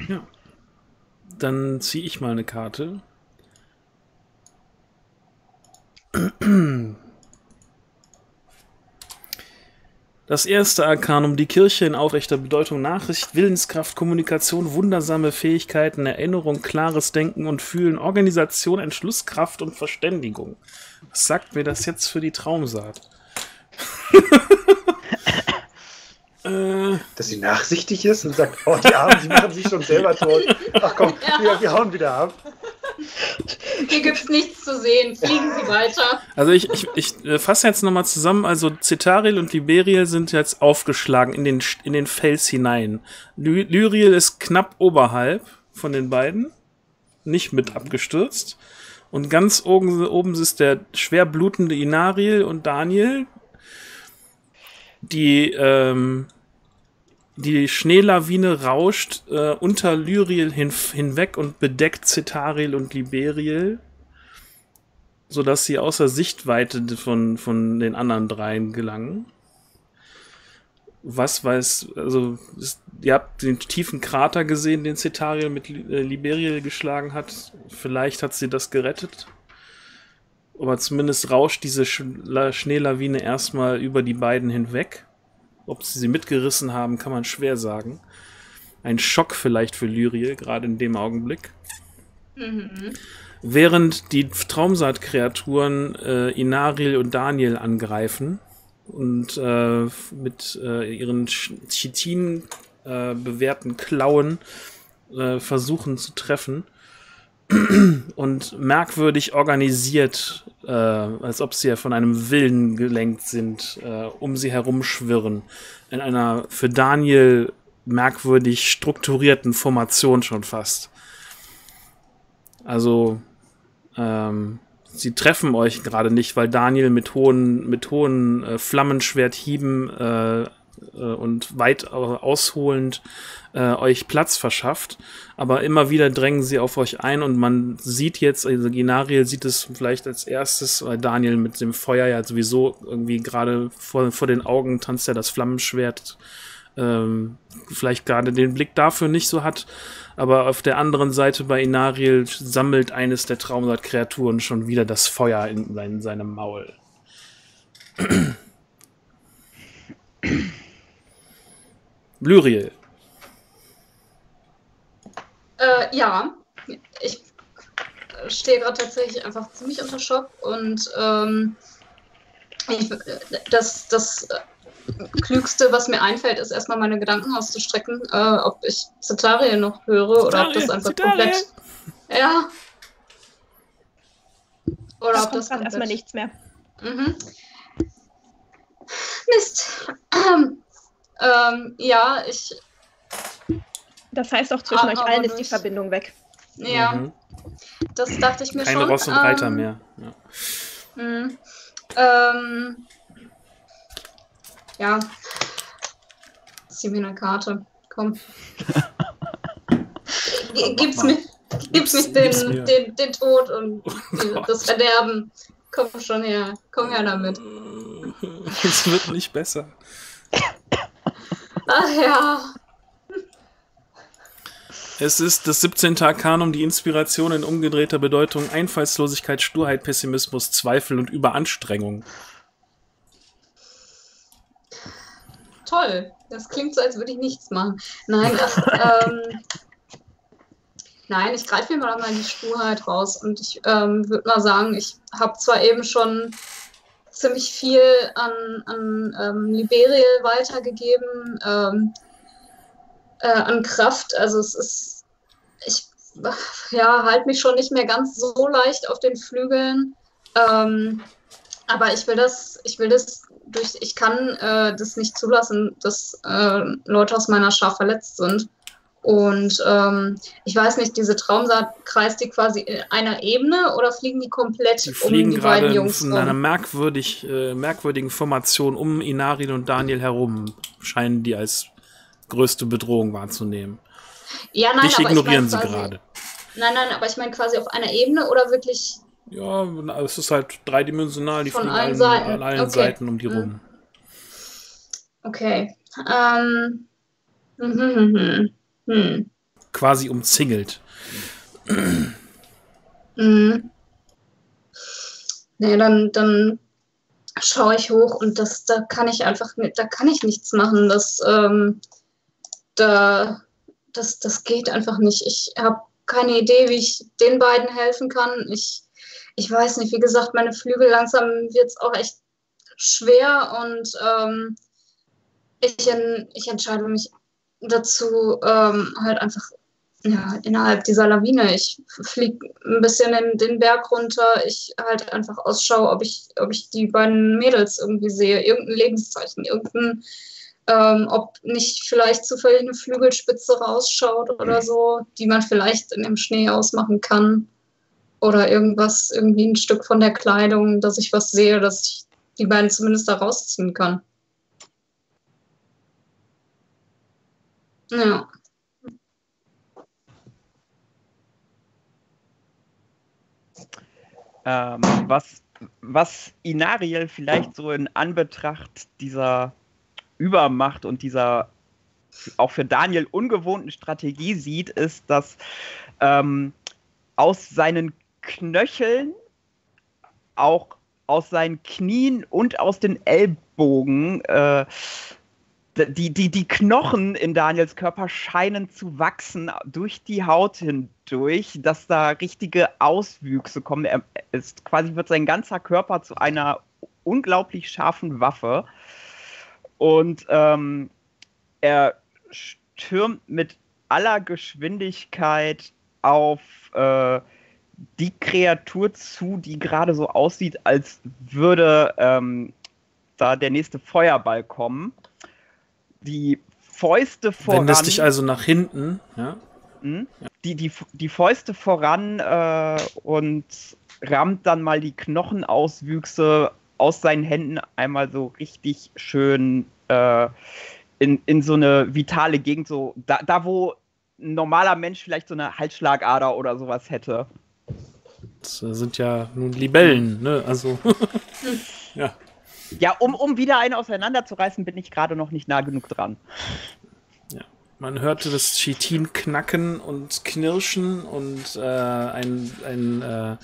ja. Dann ziehe ich mal eine Karte. Das erste Arkanum, die Kirche in aufrechter Bedeutung, Nachricht, Willenskraft, Kommunikation, wundersame Fähigkeiten, Erinnerung, klares Denken und Fühlen, Organisation, Entschlusskraft und Verständigung. Was sagt mir das jetzt für die Traumsaat? äh, Dass sie nachsichtig ist und sagt, oh, die Armen, die machen sich schon selber tot. Ach komm, wir, wir hauen wieder ab. Hier gibt's nichts zu sehen. Fliegen Sie weiter. Also ich, ich, ich äh, fasse jetzt nochmal zusammen. Also Cetaril und Liberiel sind jetzt aufgeschlagen in den, in den Fels hinein. Ly Lyriel ist knapp oberhalb von den beiden. Nicht mit abgestürzt. Und ganz oben, oben ist der schwer blutende Inariel und Daniel. Die, ähm, die Schneelawine rauscht äh, unter Lyriel hin, hinweg und bedeckt Cetaril und Liberiel sodass sie außer Sichtweite von, von den anderen dreien gelangen. Was weiß, also, ist, ihr habt den tiefen Krater gesehen, den Cetariel mit äh, Liberiel geschlagen hat. Vielleicht hat sie das gerettet. Aber zumindest rauscht diese Sch La Schneelawine erstmal über die beiden hinweg. Ob sie sie mitgerissen haben, kann man schwer sagen. Ein Schock vielleicht für Lyriel, gerade in dem Augenblick. Mhm. Während die Traumsaat-Kreaturen äh, Inaril und Daniel angreifen und äh, mit äh, ihren Chitin äh, bewährten Klauen äh, versuchen zu treffen und merkwürdig organisiert, äh, als ob sie ja von einem Willen gelenkt sind, äh, um sie herumschwirren. In einer für Daniel merkwürdig strukturierten Formation schon fast. Also, ähm, sie treffen euch gerade nicht, weil Daniel mit hohen, mit hohen äh, Flammenschwerthieben äh, äh, und weit ausholend äh, euch Platz verschafft. Aber immer wieder drängen sie auf euch ein und man sieht jetzt, also Ginariel sieht es vielleicht als erstes, weil Daniel mit dem Feuer ja sowieso irgendwie gerade vor, vor den Augen tanzt ja das Flammenschwert ähm, vielleicht gerade den Blick dafür nicht so hat, aber auf der anderen Seite bei Inariel sammelt eines der Traumsaat-Kreaturen schon wieder das Feuer in, in seinem Maul. Lyriel. Äh, ja, ich stehe gerade tatsächlich einfach ziemlich unter Schock und ähm, ich, das, das Klügste, was mir einfällt, ist erstmal meine Gedanken auszustrecken, äh, ob ich Zetarie noch höre oder ob das einfach Zetarie. komplett. Ja. Oder Das ob das gerade erstmal komplett. nichts mehr. Mhm. Mist. Ähm, ja, ich. Das heißt auch zwischen Ah, euch allen ist die. Verbindung weg. Ja, Mhm. das dachte ich mir Keine schon. Ross und Reiter ähm, mehr. Ja. Mhm. Ähm, ja. Zieh mir eine Karte. Komm. Gib's mir, gib's Gib's- mir den, gib's mir. den, den Tod und Gott. das Verderben. Komm schon her. Komm her damit. Es wird nicht besser. Ach ja. Es ist das 17. Arkanum, die Inspiration in umgedrehter Bedeutung, Einfallslosigkeit, Sturheit, Pessimismus, Zweifel und Überanstrengung. Toll. Das klingt so, als würde ich nichts machen. Nein, ähm, nein, ich greife mir mal mal die Sturheit raus und ich ähm, würde mal sagen, ich habe zwar eben schon ziemlich viel an, an ähm, Liberiel weitergegeben, ähm, äh, an Kraft, also es ist, ich ja, halte mich schon nicht mehr ganz so leicht auf den Flügeln. Ähm, aber ich will das, ich will das durch, ich kann äh, das nicht zulassen, dass äh, Leute aus meiner Schar verletzt sind. Und ähm, ich weiß nicht, diese Traumsaat kreist die quasi in einer Ebene oder fliegen die komplett Die um fliegen die gerade beiden Jungs in einer rum? merkwürdig, äh, merkwürdigen Formation um Inarin und Daniel herum. Scheinen die als größte Bedrohung wahrzunehmen. Ja, nein, Dich aber ignorieren ich sie mein quasi, gerade. Nein, nein, aber ich meine quasi auf einer Ebene oder wirklich Ja, es ist halt dreidimensional, die Von allen allen, Seiten. an allen Okay. Seiten um die Mhm. rum. okay. Ähm, hm, hm, hm, hm. Hm. Quasi umzingelt. Mhm. Nee, dann, dann schaue ich hoch und das, da kann ich einfach, da kann ich nichts machen. Das, ähm, da, das, das geht einfach nicht. Ich habe keine Idee, wie ich den beiden helfen kann. Ich, ich weiß nicht, wie gesagt, meine Flügel langsam wird es auch echt schwer und ähm, ich, en, ich entscheide mich dazu, ähm, halt einfach ja, innerhalb dieser Lawine. Ich fliege ein bisschen in den Berg runter. Ich halt einfach Ausschau, ob ich, ob ich die beiden Mädels irgendwie sehe. Irgendein Lebenszeichen, irgendein, ähm, ob nicht vielleicht zufällig eine Flügelspitze rausschaut oder so, die man vielleicht in dem Schnee ausmachen kann. Oder irgendwas, irgendwie ein Stück von der Kleidung, dass ich was sehe, dass ich die beiden zumindest da rausziehen kann. Ja. Ähm, was, was Inariel vielleicht so in Anbetracht dieser Übermacht und dieser auch für Daniel ungewohnten Strategie sieht, ist, dass ähm, aus seinen Knöcheln, auch aus seinen Knien und aus den Ellbogen äh, die, die, die Knochen in Daniels Körper scheinen zu wachsen durch die Haut hindurch, dass da richtige Auswüchse kommen. Er ist quasi wird sein ganzer Körper zu einer unglaublich scharfen Waffe. Und ähm, er stürmt mit aller Geschwindigkeit auf äh, die Kreatur zu, die gerade so aussieht, als würde ähm, da der nächste Feuerball kommen. Die Fäuste voran. Wendest dich also nach hinten, ja? Hm? Die, die, die Fäuste voran äh, und rammt dann mal die Knochenauswüchse aus seinen Händen einmal so richtig schön äh, in, in so eine vitale Gegend, so da, da wo ein normaler Mensch vielleicht so eine Halsschlagader oder sowas hätte. Das sind ja nun Libellen, ne? Also, ja. Ja, um, um wieder eine auseinanderzureißen, bin ich gerade noch nicht nah genug dran. Man hörte das Chitin knacken und knirschen und äh, ein, ein, äh,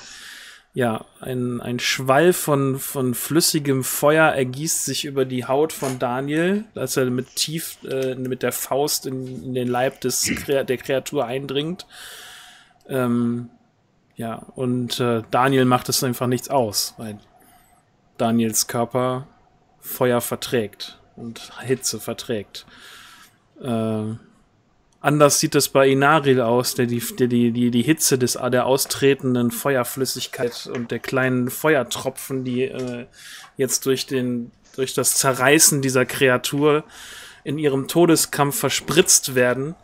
ja, ein, ein Schwall von, von flüssigem Feuer ergießt sich über die Haut von Daniel, als er mit tief äh, mit der Faust in, in den Leib des, der Kreatur eindringt. Ähm, ja, und äh, Daniel macht es einfach nichts aus, weil Daniels Körper Feuer verträgt. und Hitze verträgt. Äh, anders sieht es bei Inaril aus, der die, der die, die, die Hitze des, der austretenden Feuerflüssigkeit und der kleinen Feuertropfen, die äh, jetzt durch, den, durch das Zerreißen dieser Kreatur in ihrem Todeskampf verspritzt werden,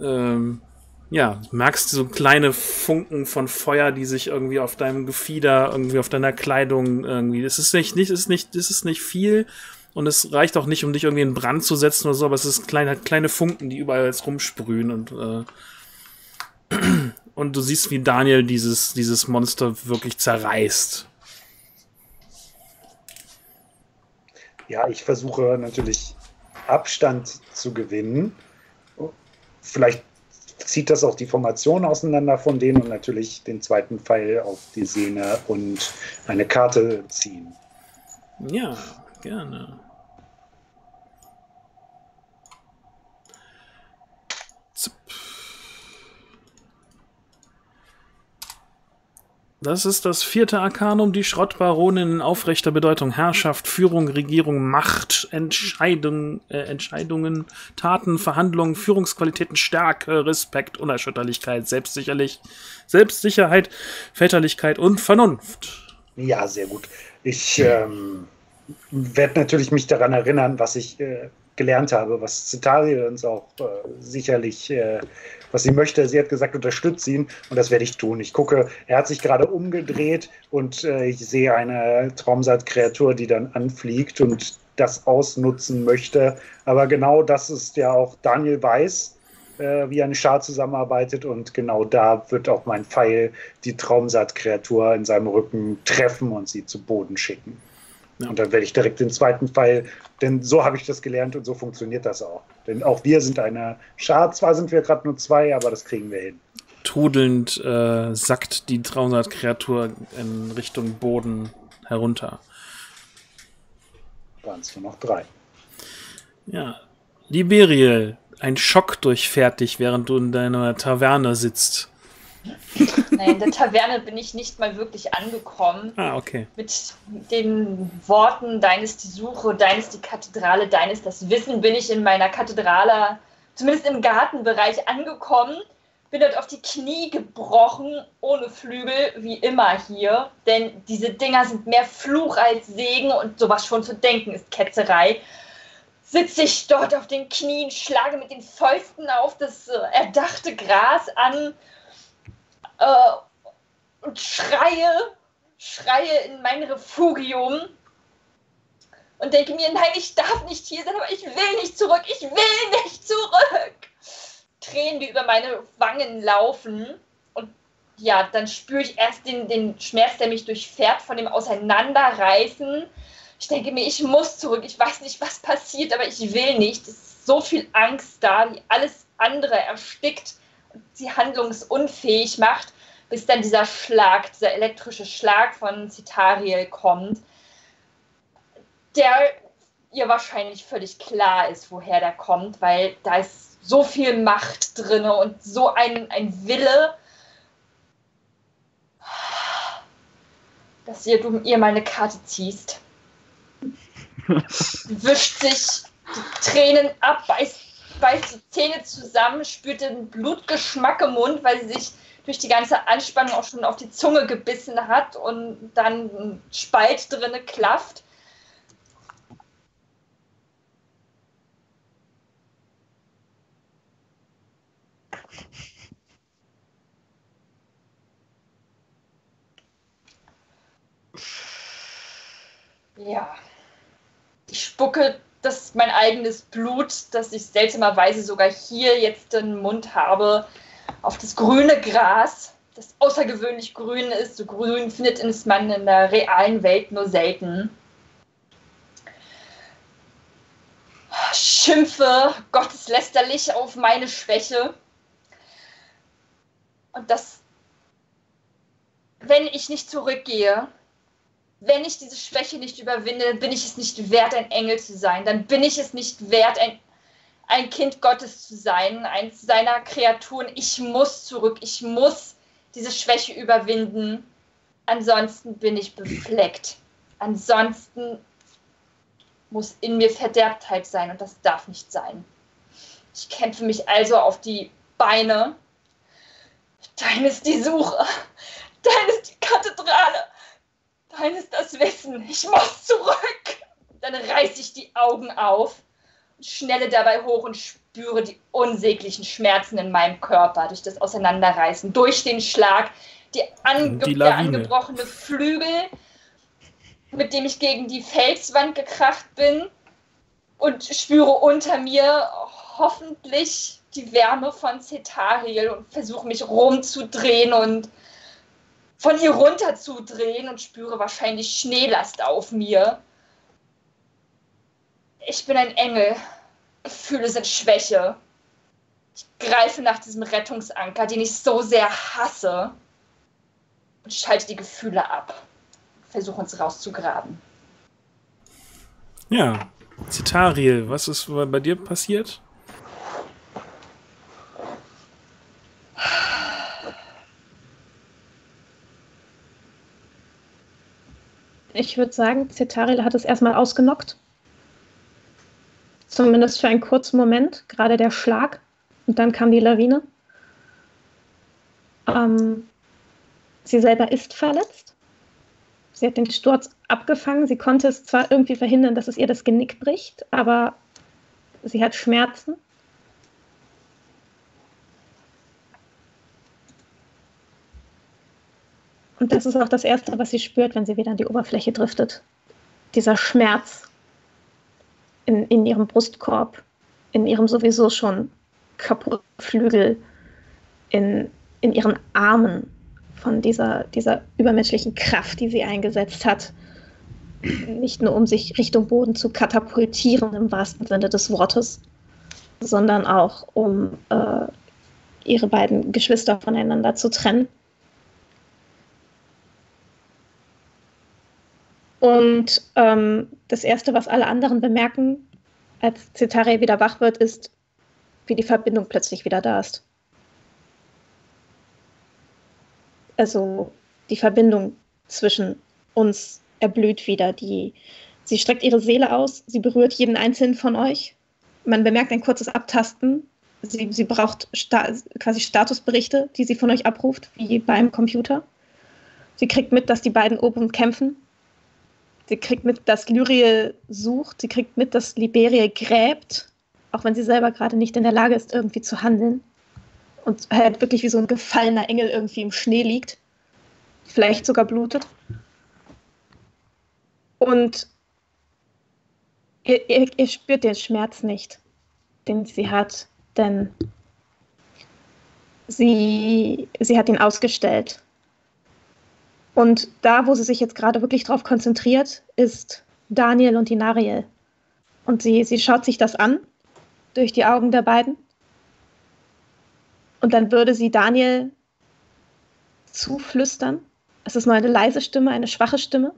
ähm, ja, merkst so kleine Funken von Feuer, die sich irgendwie auf deinem Gefieder, irgendwie auf deiner Kleidung irgendwie. Es ist nicht, nicht, ist nicht, es ist nicht viel und es reicht auch nicht, um dich irgendwie in Brand zu setzen oder so, aber es ist kleine, kleine Funken, die überall jetzt rumsprühen und äh, und du siehst, wie Daniel dieses, dieses Monster wirklich zerreißt. Ja, ich versuche natürlich Abstand zu gewinnen. Vielleicht zieht das auch die Formation auseinander von denen und natürlich den zweiten Pfeil auf die Sehne und eine Karte ziehen. Ja, gerne. Das ist das vierte Arkanum, die Schrottbaronin in aufrechter Bedeutung. Herrschaft, Führung, Regierung, Macht, Entscheidung, äh, Entscheidungen, Taten, Verhandlungen, Führungsqualitäten, Stärke, Respekt, Unerschütterlichkeit, Selbstsicherlich, Selbstsicherheit, Väterlichkeit und Vernunft. Ja, sehr gut. Ich ähm, werde natürlich mich daran erinnern, was ich äh, gelernt habe, was Cetari uns auch äh, sicherlich äh, was sie möchte. Sie hat gesagt, unterstütze ihn und das werde ich tun. Ich gucke, er hat sich gerade umgedreht und äh, ich sehe eine Traumsat-Kreatur, die dann anfliegt und das ausnutzen möchte. Aber genau das ist ja auch Daniel weiß, äh, wie eine Schar zusammenarbeitet und genau da wird auch mein Pfeil die Traumsat-Kreatur in seinem Rücken treffen und sie zu Boden schicken. Ja. Und dann werde ich direkt den zweiten Pfeil, denn so habe ich das gelernt und so funktioniert das auch. Denn auch wir sind eine Schar, zwar sind wir gerade nur zwei, aber das kriegen wir hin. Trudelnd äh, sackt die Traumsat-Kreatur in Richtung Boden herunter. Waren es nur noch drei. Ja. Liberiel, ein Schock durchfährt dich, während du in deiner Taverne sitzt. Nein, in der Taverne bin ich nicht mal wirklich angekommen. Ah, okay. Mit den Worten, deines die Suche, deines die Kathedrale, deines das Wissen, bin ich in meiner Kathedrale, zumindest im Gartenbereich, angekommen. Bin dort auf die Knie gebrochen, ohne Flügel, wie immer hier. Denn diese Dinger sind mehr Fluch als Segen und sowas schon zu denken ist Ketzerei sitze ich dort auf den Knien, schlage mit den Fäusten auf das äh, erdachte Gras an äh, und schreie, schreie in mein Refugium und denke mir, nein, ich darf nicht hier sein, aber ich will nicht zurück, ich will nicht zurück. Tränen, die über meine Wangen laufen und ja, dann spüre ich erst den, den Schmerz, der mich durchfährt von dem Auseinanderreißen. Ich denke mir, ich muss zurück, ich weiß nicht, was passiert, aber ich will nicht. Es ist so viel Angst da, die alles andere erstickt sie handlungsunfähig macht, bis dann dieser Schlag, dieser elektrische Schlag von Citariel kommt, der ihr wahrscheinlich völlig klar ist, woher der kommt, weil da ist so viel Macht drin und so ein, ein Wille, dass ihr, du ihr mal eine Karte ziehst. Wischt sich die Tränen ab, beißt beißt die Zähne zusammen, spürt den Blutgeschmack im Mund, weil sie sich durch die ganze Anspannung auch schon auf die Zunge gebissen hat und dann ein Spalt drinne klafft. Ja. Ich spucke das mein eigenes Blut, das ich seltsamerweise sogar hier jetzt im Mund habe, auf das grüne Gras, das außergewöhnlich grün ist. So grün findet man in der realen Welt nur selten. Schimpfe gotteslästerlich auf meine Schwäche. Und das, wenn ich nicht zurückgehe, wenn ich diese Schwäche nicht überwinde, bin ich es nicht wert, ein Engel zu sein. Dann bin ich es nicht wert, ein, ein Kind Gottes zu sein, eins seiner Kreaturen. Ich muss zurück. Ich muss diese Schwäche überwinden. Ansonsten bin ich befleckt. Ansonsten muss in mir Verderbtheit sein und das darf nicht sein. Ich kämpfe mich also auf die Beine. Dein ist die Suche. Dein ist die Kathedrale. Dein ist das Wissen. Ich muss zurück. Dann reiße ich die Augen auf und schnelle dabei hoch und spüre die unsäglichen Schmerzen in meinem Körper durch das Auseinanderreißen, durch den Schlag, die, ange Die der angebrochene Flügel, mit dem ich gegen die Felswand gekracht bin und spüre unter mir hoffentlich die Wärme von Cetariel und versuche mich rumzudrehen und von ihr runterzudrehen und spüre wahrscheinlich Schneelast auf mir. Ich bin ein Engel. Gefühle sind Schwäche. Ich greife nach diesem Rettungsanker, den ich so sehr hasse, und schalte die Gefühle ab. Versuche uns rauszugraben. Ja, Zitariel, was ist bei dir passiert? Ich würde sagen, Cetaril hat es erstmal ausgenockt. Zumindest für einen kurzen Moment, gerade der Schlag. Und dann kam die Lawine. Ähm, sie selber ist verletzt. Sie hat den Sturz abgefangen. Sie konnte es zwar irgendwie verhindern, dass es ihr das Genick bricht, aber sie hat Schmerzen. Und das ist auch das Erste, was sie spürt, wenn sie wieder an die Oberfläche driftet. Dieser Schmerz in, in ihrem Brustkorb, in ihrem sowieso schon kaputten Flügel, in, in ihren Armen von dieser, dieser übermenschlichen Kraft, die sie eingesetzt hat. Nicht nur um sich Richtung Boden zu katapultieren im wahrsten Sinne des Wortes, sondern auch um äh, ihre beiden Geschwister voneinander zu trennen. Und ähm, das Erste, was alle anderen bemerken, als Cetare wieder wach wird, ist, wie die Verbindung plötzlich wieder da ist. Also die Verbindung zwischen uns erblüht wieder. Die, sie streckt ihre Seele aus, sie berührt jeden einzelnen von euch. Man bemerkt ein kurzes Abtasten. Sie, sie braucht sta quasi Statusberichte, die sie von euch abruft, wie beim Computer. Sie kriegt mit, dass die beiden oben kämpfen. Sie kriegt mit, dass Lyriel sucht. Sie kriegt mit, dass Liberie gräbt, auch wenn sie selber gerade nicht in der Lage ist, irgendwie zu handeln. Und halt wirklich wie so ein gefallener Engel irgendwie im Schnee liegt. Vielleicht sogar blutet. Und ihr, ihr, ihr spürt den Schmerz nicht, den sie hat, denn sie, sie hat ihn ausgestellt. Und da, wo sie sich jetzt gerade wirklich drauf konzentriert, ist Daniel und die Nariel. Und sie, sie schaut sich das an durch die Augen der beiden. Und dann würde sie Daniel zuflüstern. Es ist nur eine leise Stimme, eine schwache Stimme.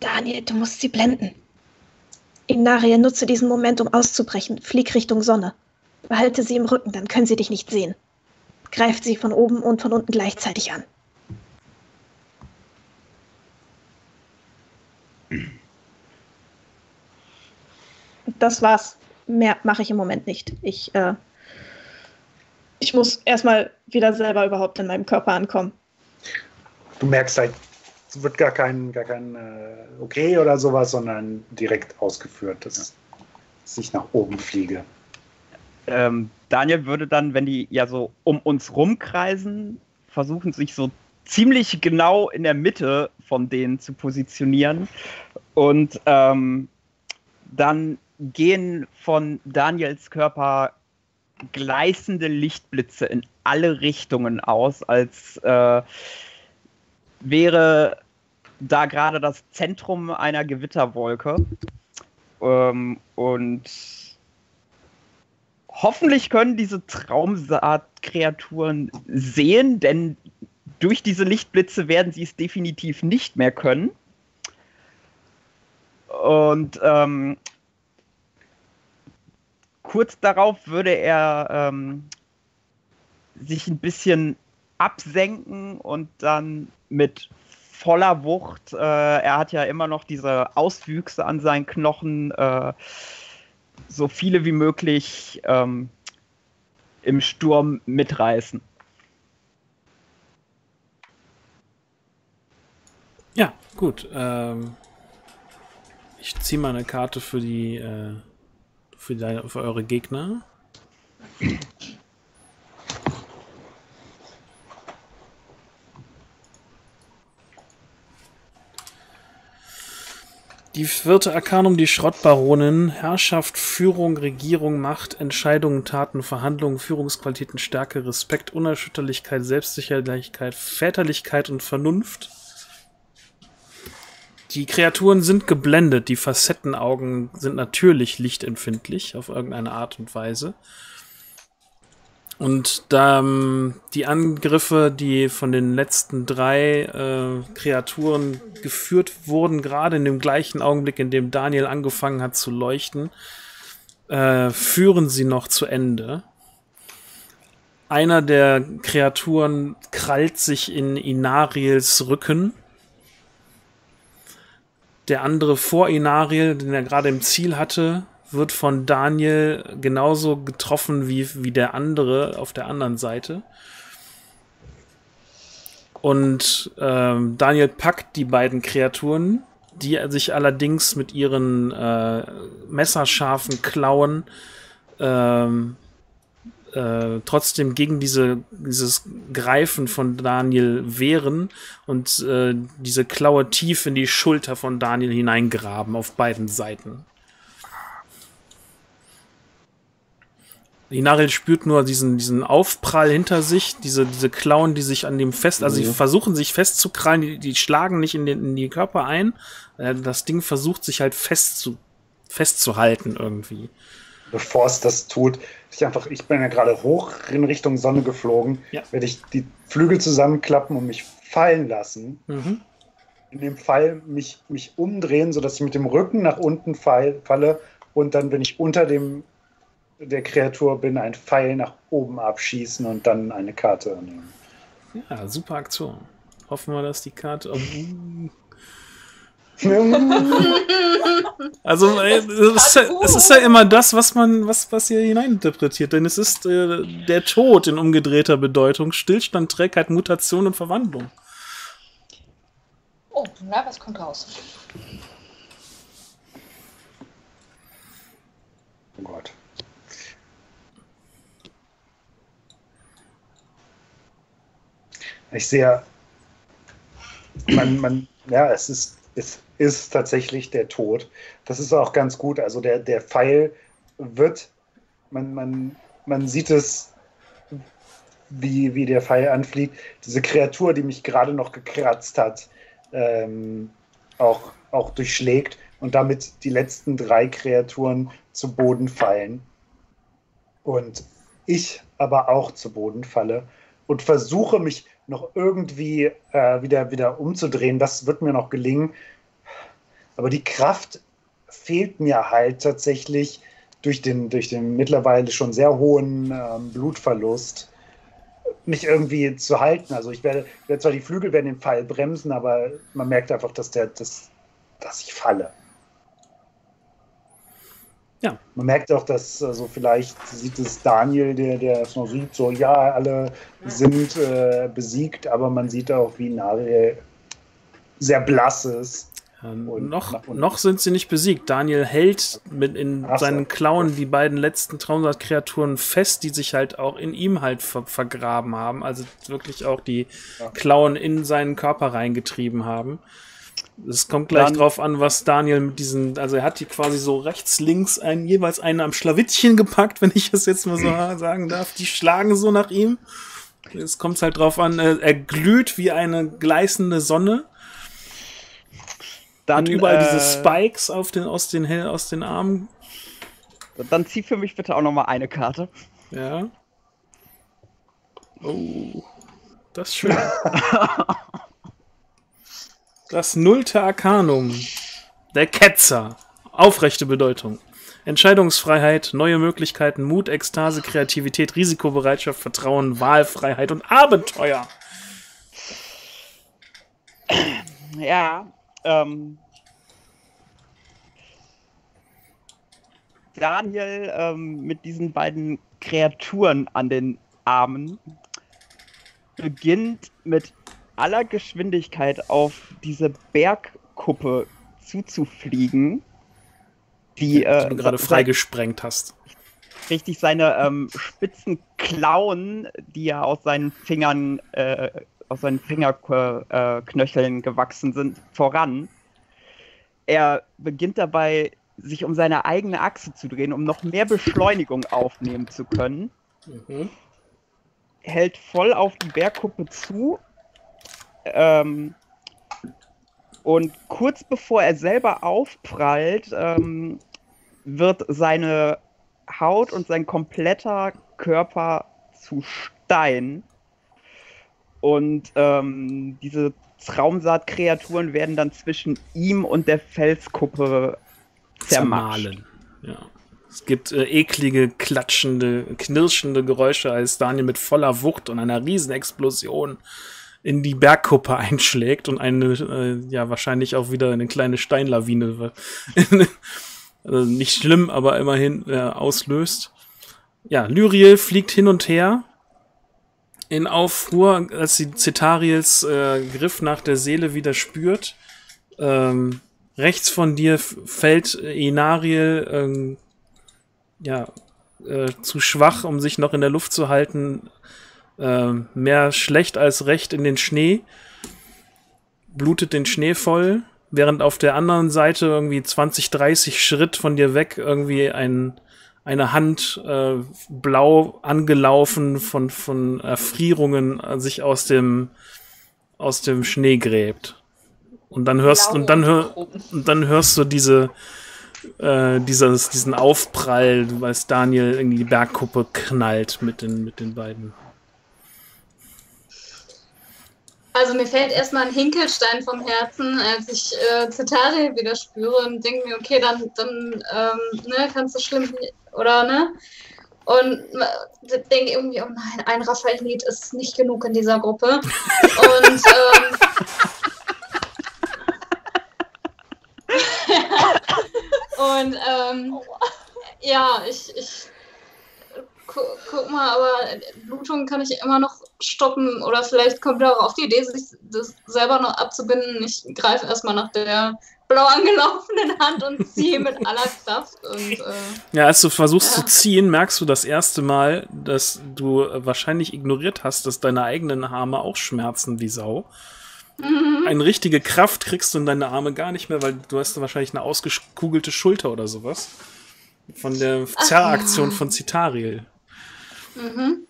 Daniel, du musst sie blenden. Inaria, nutze diesen Moment, um auszubrechen. Flieg Richtung Sonne. Behalte sie im Rücken, dann können sie dich nicht sehen. Greift sie von oben und von unten gleichzeitig an. Das war's. Mehr mache ich im Moment nicht. Ich, äh, ich muss erstmal wieder selber überhaupt in meinem Körper ankommen. Du merkst halt, es wird gar kein, gar kein äh, Okay oder sowas, sondern direkt ausgeführt, dass ich nach oben fliege. Ähm, Daniel würde dann, wenn die ja so um uns rumkreisen, versuchen, sich so ziemlich genau in der Mitte von denen zu positionieren. Und ähm, dann gehen von Daniels Körper gleißende Lichtblitze in alle Richtungen aus, als äh, wäre da gerade das Zentrum einer Gewitterwolke. Ähm, und hoffentlich können diese Traumsaatkreaturen sehen, denn durch diese Lichtblitze werden sie es definitiv nicht mehr können. Und ähm, kurz darauf würde er ähm, sich ein bisschen absenken und dann mit voller Wucht. Äh, er hat ja immer noch diese Auswüchse an seinen Knochen. Äh, so viele wie möglich ähm, im Sturm mitreißen. Ja, gut. Ähm, ich ziehe mal eine Karte für die äh, für, deine, für eure Gegner. Die vierte Arkanum, die Schrottbaronin, Herrschaft, Führung, Regierung, Macht, Entscheidungen, Taten, Verhandlungen, Führungsqualitäten, Stärke, Respekt, Unerschütterlichkeit, Selbstsicherlichkeit, Väterlichkeit und Vernunft. Die Kreaturen sind geblendet, die Facettenaugen sind natürlich lichtempfindlich auf irgendeine Art und Weise. Und ähm, die Angriffe, die von den letzten drei äh, Kreaturen geführt wurden, gerade in dem gleichen Augenblick, in dem Daniel angefangen hat zu leuchten, äh, führen sie noch zu Ende. Einer der Kreaturen krallt sich in Inariels Rücken. Der andere vor Inariel, den er gerade im Ziel hatte, wird von Daniel genauso getroffen wie, wie der andere auf der anderen Seite. Und ähm, Daniel packt die beiden Kreaturen, die sich allerdings mit ihren äh, messerscharfen Klauen ähm, äh, trotzdem gegen diese, dieses Greifen von Daniel wehren und äh, diese Klaue tief in die Schulter von Daniel hineingraben auf beiden Seiten. Inaril spürt nur diesen, diesen Aufprall hinter sich, diese, diese Klauen, die sich an dem fest, also sie Mhm. versuchen sich festzukrallen, die, die schlagen nicht in, den, in die Körper ein. Äh, Das Ding versucht sich halt fest zu, festzuhalten irgendwie. Bevor es das tut, ich einfach, ich bin ja gerade hoch in Richtung Sonne geflogen, Ja. werde ich die Flügel zusammenklappen und mich fallen lassen. Mhm. In dem Fall mich, mich umdrehen, sodass ich mit dem Rücken nach unten fall, falle und dann, wenn ich unter dem der Kreatur bin, ein Pfeil nach oben abschießen und dann eine Karte nehmen. Ja, super Aktion. Hoffen wir, dass die Karte. Also äh, es ist, ja, es ist ja immer das, was man, was, was ihr hineininterpretiert, denn es ist äh, der Tod in umgedrehter Bedeutung, Stillstand, Trägheit, Mutation und Verwandlung. Oh, na, was kommt raus? Oh Gott. Ich sehe, man, man, ja, es ist, es ist tatsächlich der Tod. Das ist auch ganz gut. Also der, der Pfeil wird, man, man, man sieht es, wie, wie der Pfeil anfliegt. Diese Kreatur, die mich gerade noch gekratzt hat, ähm, auch, auch durchschlägt und damit die letzten drei Kreaturen zu Boden fallen. Und ich aber auch zu Boden falle und versuche mich noch irgendwie äh, wieder, wieder umzudrehen. Das wird mir noch gelingen. Aber die Kraft fehlt mir halt tatsächlich durch den, durch den mittlerweile schon sehr hohen ähm, Blutverlust, mich irgendwie zu halten. Also ich werde, werde zwar die Flügel werden den Fall bremsen, aber man merkt einfach, dass, der, dass, dass ich falle. Ja. Man merkt auch, dass also vielleicht sieht es Daniel, der, der es noch sieht, so ja, alle sind äh, besiegt, aber man sieht auch, wie Nariel sehr blass ist. Ähm, Und noch, noch sind sie nicht besiegt. Daniel hält mit in Ach seinen Klauen die beiden letzten Traumsat-Kreaturen fest, die sich halt auch in ihm halt ver vergraben haben. Also wirklich auch die Ja. Klauen in seinen Körper reingetrieben haben. Es kommt gleich Dann- drauf an, was Daniel mit diesen, also er hat die quasi so rechts, links einen, jeweils einen am Schlawittchen gepackt, wenn ich das jetzt mal so sagen darf. Die schlagen so nach ihm. Es kommt halt drauf an, äh, er glüht wie eine gleißende Sonne. Dann Hat überall äh, diese Spikes auf den, aus, den, aus den Armen. Dann zieh für mich bitte auch noch mal eine Karte. Ja. Oh. Das ist schön. Das nullte Arkanum. Der Ketzer. Aufrechte Bedeutung. Entscheidungsfreiheit, neue Möglichkeiten, Mut, Ekstase, Kreativität, Risikobereitschaft, Vertrauen, Wahlfreiheit und Abenteuer. Ja, ähm, Daniel ähm, mit diesen beiden Kreaturen an den Armen beginnt mit aller Geschwindigkeit auf diese Bergkuppe zuzufliegen, die, äh, die du gerade se- freigesprengt hast. richtig seine ähm, spitzen Klauen, die ja aus seinen Fingern, äh, aus seinen Fingerknöcheln gewachsen sind, voran. Er beginnt dabei, sich um seine eigene Achse zu drehen, um noch mehr Beschleunigung aufnehmen zu können. Mhm. Hält voll auf die Bergkuppe zu. Ähm, und kurz bevor er selber aufprallt, ähm, wird seine Haut und sein kompletter Körper zu Stein. Und ähm, diese Traumsaatkreaturen werden dann zwischen ihm und der Felskuppe. Zermahlen. Ja. Es gibt äh, eklige, klatschende, knirschende Geräusche, als Daniel mit voller Wucht und einer Riesenexplosion in die Bergkuppe einschlägt und eine, äh, ja, wahrscheinlich auch wieder eine kleine Steinlawine, also nicht schlimm, aber immerhin äh, auslöst. Ja, Lyriel fliegt hin und her in Aufruhr, als sie Cetariels äh, Griff nach der Seele wieder spürt. Ähm, rechts von dir fällt Inariel ähm, ja, äh, zu schwach, um sich noch in der Luft zu halten. Ähm, mehr schlecht als recht in den Schnee. Blutet den Schnee voll, während auf der anderen Seite irgendwie 20, 30 Schritt von dir weg irgendwie ein, eine Hand äh, blau angelaufen von, von Erfrierungen äh, sich aus dem, aus dem Schnee gräbt. Und dann hörst, und dann, hör, und dann hörst du diese, äh, dieses, diesen Aufprall, als Daniel irgendwie die Bergkuppe knallt mit den, mit den beiden. Also mir fällt erstmal ein Hinkelstein vom Herzen, als ich äh, Cetari wieder spüre und denke mir, okay, dann, dann ähm, ne, kannst du schlimm, oder ne? Und denke irgendwie, oh nein, ein Raphaelit ist nicht genug in dieser Gruppe. Und ähm, und ähm, ja, ich, ich gu guck mal, aber Blutung kann ich immer noch stoppen oder vielleicht kommt er auch auf die Idee, sich das selber noch abzubinden. Ich greife erstmal nach der blau angelaufenen Hand und ziehe mit aller Kraft und äh, Ja, als du versuchst Ja. zu ziehen, merkst du das erste Mal, dass du wahrscheinlich ignoriert hast, dass deine eigenen Arme auch schmerzen wie Sau. Eine richtige Kraft kriegst du in deine Arme gar nicht mehr, weil du hast wahrscheinlich eine ausgekugelte Schulter oder sowas. Von der Zerraktion von Citariel. Mhm.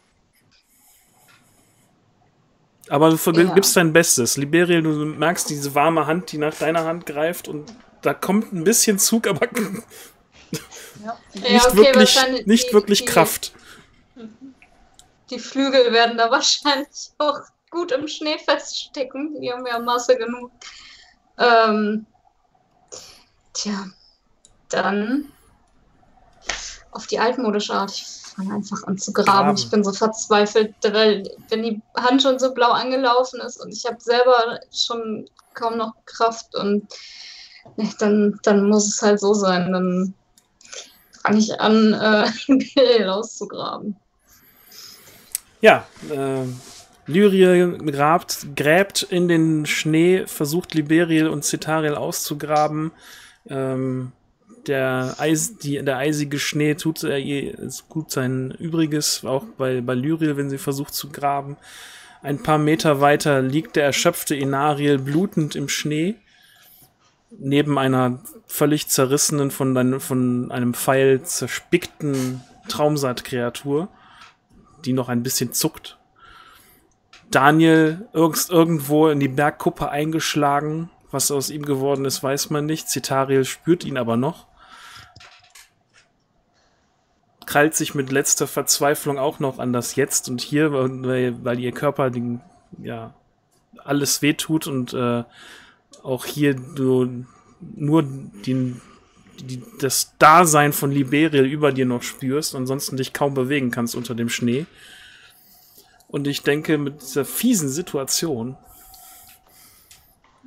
Aber du Ja. gibst dein Bestes. Liberiel, du merkst diese warme Hand, die nach deiner Hand greift und da kommt ein bisschen Zug, aber Ja. nicht okay, wirklich, nicht die- wirklich die- Kraft. die Flügel werden da wahrscheinlich auch gut im Schnee feststecken. Die haben ja Masse genug. Ähm, tja, dann auf die altmodische Art. Ich fange einfach an zu graben. Graben. Ich bin so verzweifelt, weil wenn die Hand schon so blau angelaufen ist und ich habe selber schon kaum noch Kraft und ne, dann, dann muss es halt so sein. Dann fange ich an, äh, rauszugraben. Ja, äh, Lyriel grabt, gräbt in den Schnee, versucht Liberiel und Cetariel auszugraben. Ähm, der, Eis, die, der eisige Schnee tut äh, gut sein Übriges, auch bei, bei Lyriel, wenn sie versucht zu graben. Ein paar Meter weiter liegt der erschöpfte Inariel blutend im Schnee, neben einer völlig zerrissenen, von, dein, von einem Pfeil zerspickten Traumsaatkreatur, die noch ein bisschen zuckt. Daniel irgend, irgendwo in die Bergkuppe eingeschlagen. Was aus ihm geworden ist, weiß man nicht. Cetariel spürt ihn aber noch. Krallt sich mit letzter Verzweiflung auch noch an das Jetzt und hier, weil, weil ihr Körper den, ja, alles wehtut und äh, auch hier du nur den, die, das Dasein von Liberiel über dir noch spürst, ansonsten dich kaum bewegen kannst unter dem Schnee. Und ich denke, mit dieser fiesen Situation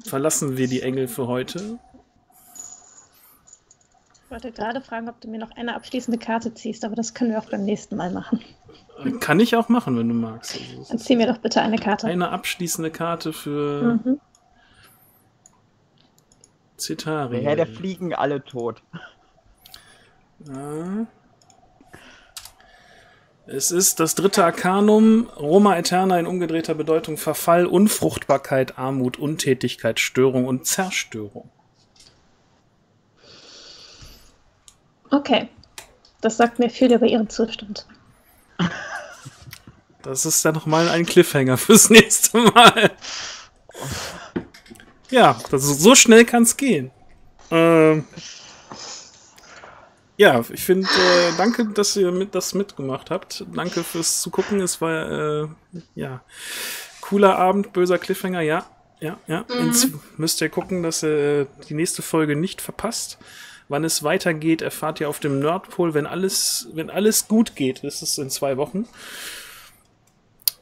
verlassen wir die Engel für heute. Ich wollte gerade fragen, ob du mir noch eine abschließende Karte ziehst, aber das können wir auch beim nächsten Mal machen. Kann ich auch machen, wenn du magst. Also, Dann zieh mir doch bitte eine Karte. eine abschließende Karte für Mhm. Cetari. Der Herr der Fliegen alle tot. Ja. Es ist das dritte Arkanum, Roma Eterna in umgedrehter Bedeutung Verfall, Unfruchtbarkeit, Armut, Untätigkeit, Störung und Zerstörung. Okay. Das sagt mir viel über ihren Zustand. Das ist dann nochmal ein Cliffhanger fürs nächste Mal. Ja, das ist, so schnell kann es gehen. Ähm, ja, ich finde, äh, danke, dass ihr mit, das mitgemacht habt. Danke fürs Zugucken. Es war, äh, ja, cooler Abend, böser Cliffhanger, ja. Ja, ja. Jetzt müsst ihr gucken, dass ihr die nächste Folge nicht verpasst. Wann es weitergeht, erfahrt ihr auf dem Nordpol, wenn alles, wenn alles gut geht. Das ist in zwei Wochen.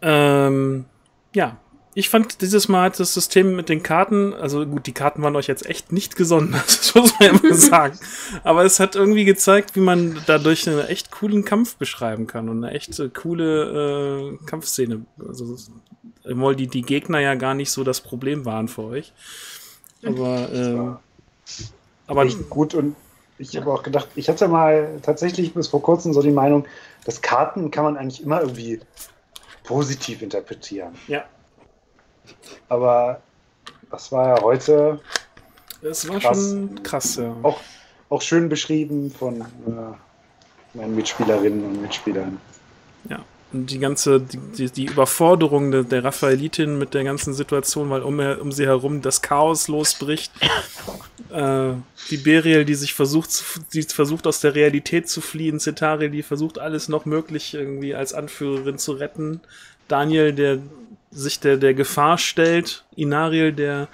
Ähm, ja, ich fand dieses Mal das System mit den Karten, also gut, die Karten waren euch jetzt echt nicht gesonnen, das muss man ja mal sagen. Aber es hat irgendwie gezeigt, wie man dadurch einen echt coolen Kampf beschreiben kann und eine echt äh, coole äh, Kampfszene. Also, obwohl die, die Gegner ja gar nicht so das Problem waren für euch. Aber, ähm, aber Echt gut und ich habe auch gedacht, ich hatte mal tatsächlich bis vor kurzem so die Meinung, dass Karten kann man eigentlich immer irgendwie positiv interpretieren. ja, Aber das war ja heute es war Krass. schon krass, ja. auch, auch schön beschrieben von äh, meinen Mitspielerinnen und Mitspielern. Ja, die ganze, die, die, Überforderung der, der Raphaelitin mit der ganzen Situation, weil um, um sie herum das Chaos losbricht. Äh, die Beriel, die sich versucht, die versucht aus der Realität zu fliehen, Cetari, die versucht alles noch möglich irgendwie als Anführerin zu retten. Daniel, der sich der, der Gefahr stellt. Inariel, der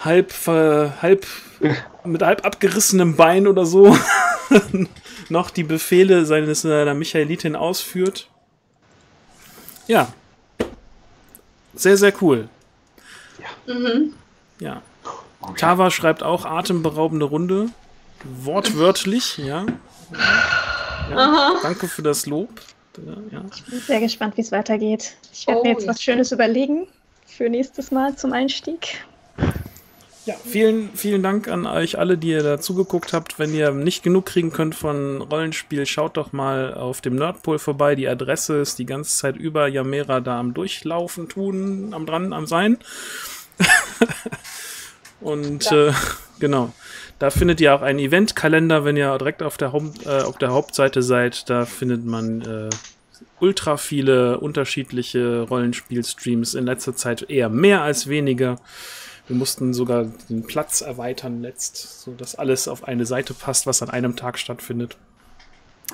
halb, ver- halb mit halb abgerissenem Bein oder so noch die Befehle seines seiner Michaelitin ausführt. Ja. Sehr, sehr cool. Mhm. Ja. Tava schreibt auch atemberaubende Runde. Wortwörtlich, ja. ja. Danke für das Lob. Ja. Ich bin sehr gespannt, wie es weitergeht. Ich werde Oh, mir jetzt ja. was Schönes überlegen für nächstes Mal zum Einstieg. Ja, vielen, vielen Dank an euch alle, die ihr da zugeguckt habt. Wenn ihr nicht genug kriegen könnt von Rollenspiel, schaut doch mal auf dem Nerdpol vorbei. Die Adresse ist die ganze Zeit über Yamera da am Durchlaufen, tun, am dran, am sein. Und Ja. äh, genau. Da findet ihr auch einen Eventkalender, wenn ihr direkt auf der, Home, äh, auf der Hauptseite seid. Da findet man äh, ultra viele unterschiedliche Rollenspiel-Streams. In letzter Zeit eher mehr als weniger. Wir mussten sogar den Platz erweitern letzt, so dass alles auf eine Seite passt, was an einem Tag stattfindet.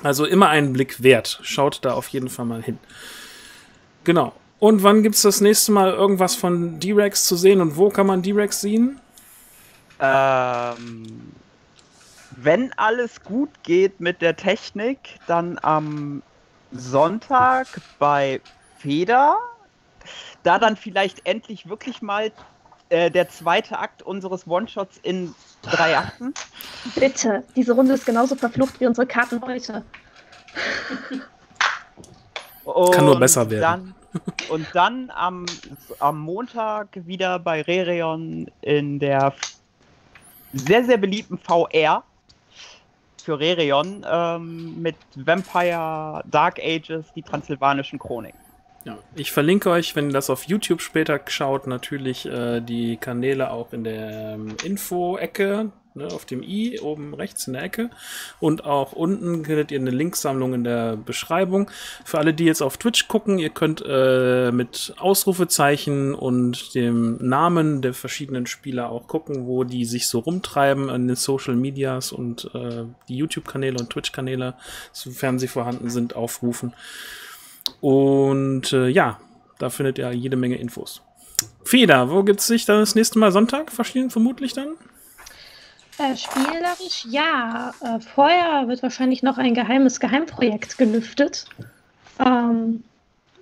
Also immer einen Blick wert. Schaut da auf jeden Fall mal hin. Genau. Und wann gibt's das nächste Mal irgendwas von D-Rex zu sehen und wo kann man D-Rex sehen? Ähm, wenn alles gut geht mit der Technik, dann am Sonntag bei Feder. Da dann vielleicht endlich wirklich mal äh, der zweite Akt unseres One-Shots in drei Akten. Bitte, diese Runde ist genauso verflucht wie unsere Karten heute. Kann nur Und besser werden. Dann, und dann am, am Montag wieder bei Rereon in der sehr, sehr beliebten VR für Rereon ähm, mit Vampire Dark Ages, die transsilvanischen Chroniken. Ja, ich verlinke euch, wenn ihr das auf YouTube später schaut, natürlich äh, die Kanäle auch in der ähm, Info-Ecke, ne, auf dem i, oben rechts in der Ecke. Und auch unten findet ihr eine Linksammlung in der Beschreibung. Für alle, die jetzt auf Twitch gucken, ihr könnt äh, mit Ausrufezeichen und dem Namen der verschiedenen Spieler auch gucken, wo die sich so rumtreiben in den Social Medias und äh, die YouTube-Kanäle und Twitch-Kanäle, sofern sie vorhanden sind, aufrufen. Und äh, ja, da findet ihr jede Menge Infos. Feder, wo gibt's sich dann das nächste Mal Sonntag? Verstehen vermutlich dann? Äh, spielerisch, ja. Äh, vorher wird wahrscheinlich noch ein geheimes Geheimprojekt gelüftet. Ähm,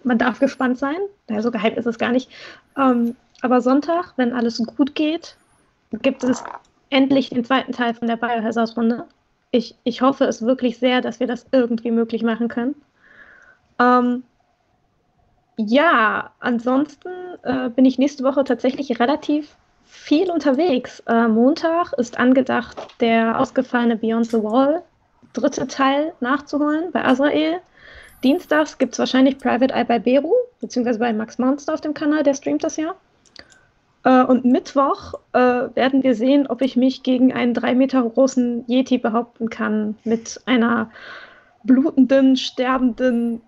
man darf gespannt sein. Ja, so geheim ist es gar nicht. Ähm, aber Sonntag, wenn alles gut geht, gibt es endlich den zweiten Teil von der Biohazard-Runde. Ich, ich hoffe es wirklich sehr, dass wir das irgendwie möglich machen können. Ähm, ja, ansonsten äh, bin ich nächste Woche tatsächlich relativ viel unterwegs. Äh, Montag ist angedacht, der ausgefallene Beyond the Wall dritte Teil nachzuholen bei Azrael. Dienstags gibt es wahrscheinlich Private Eye bei Beru, beziehungsweise bei Max Monster auf dem Kanal, der streamt das ja. Äh, und Mittwoch äh, werden wir sehen, ob ich mich gegen einen drei Meter großen Yeti behaupten kann mit einer blutenden, sterbenden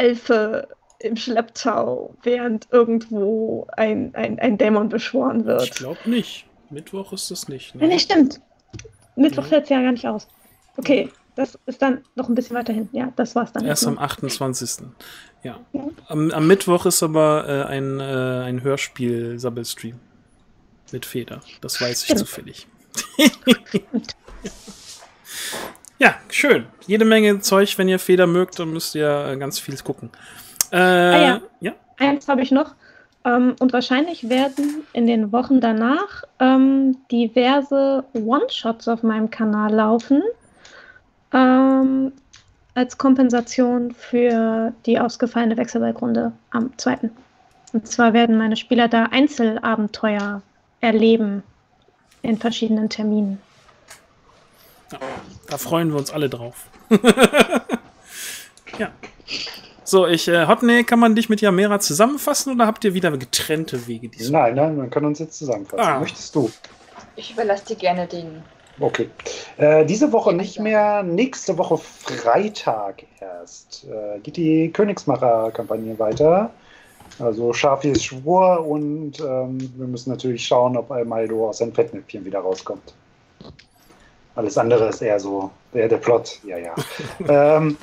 Elfe im Schlepptau, während irgendwo ein, ein, ein Dämon beschworen wird. Ich glaube nicht. Mittwoch ist das nicht. Ne? Nee, stimmt. Mittwoch ja. fällt es ja gar nicht aus. Okay, das ist dann noch ein bisschen weiter hin. Ja, das war's dann. Erst am 28. Ja. ja. Am, am, Mittwoch ist aber äh, ein, äh, ein Hörspiel-Sabbelstream. Mit Feder. Das weiß ich Stimmt. zufällig. ja, schön. Jede Menge Zeug. Wenn ihr Feder mögt, dann müsst ihr äh, ganz viel gucken. Äh, ah, ja. ja. Eins habe ich noch. Ähm, und wahrscheinlich werden in den Wochen danach ähm, diverse One-Shots auf meinem Kanal laufen. Ähm, als Kompensation für die ausgefallene Wechselballgrunde am 2. Und zwar werden meine Spieler da Einzelabenteuer erleben in verschiedenen Terminen. Ja, da freuen wir uns alle drauf. ja. So, ich, äh, Hotney, kann man dich mit Yamera zusammenfassen oder habt ihr wieder getrennte Wege? Diesmal? Nein, nein, man kann uns jetzt zusammenfassen. Ah. Möchtest du? Ich überlasse dir gerne den. Okay. Äh, diese Woche nicht mehr, nächste Woche Freitag erst äh, geht die Königsmacher-Kampagne weiter. Also Schafis Schwur und ähm, wir müssen natürlich schauen, ob Almaldo aus seinem Fettnäpfchen wieder rauskommt. Alles andere ist eher so, der, der Plot, ja, ja. ähm,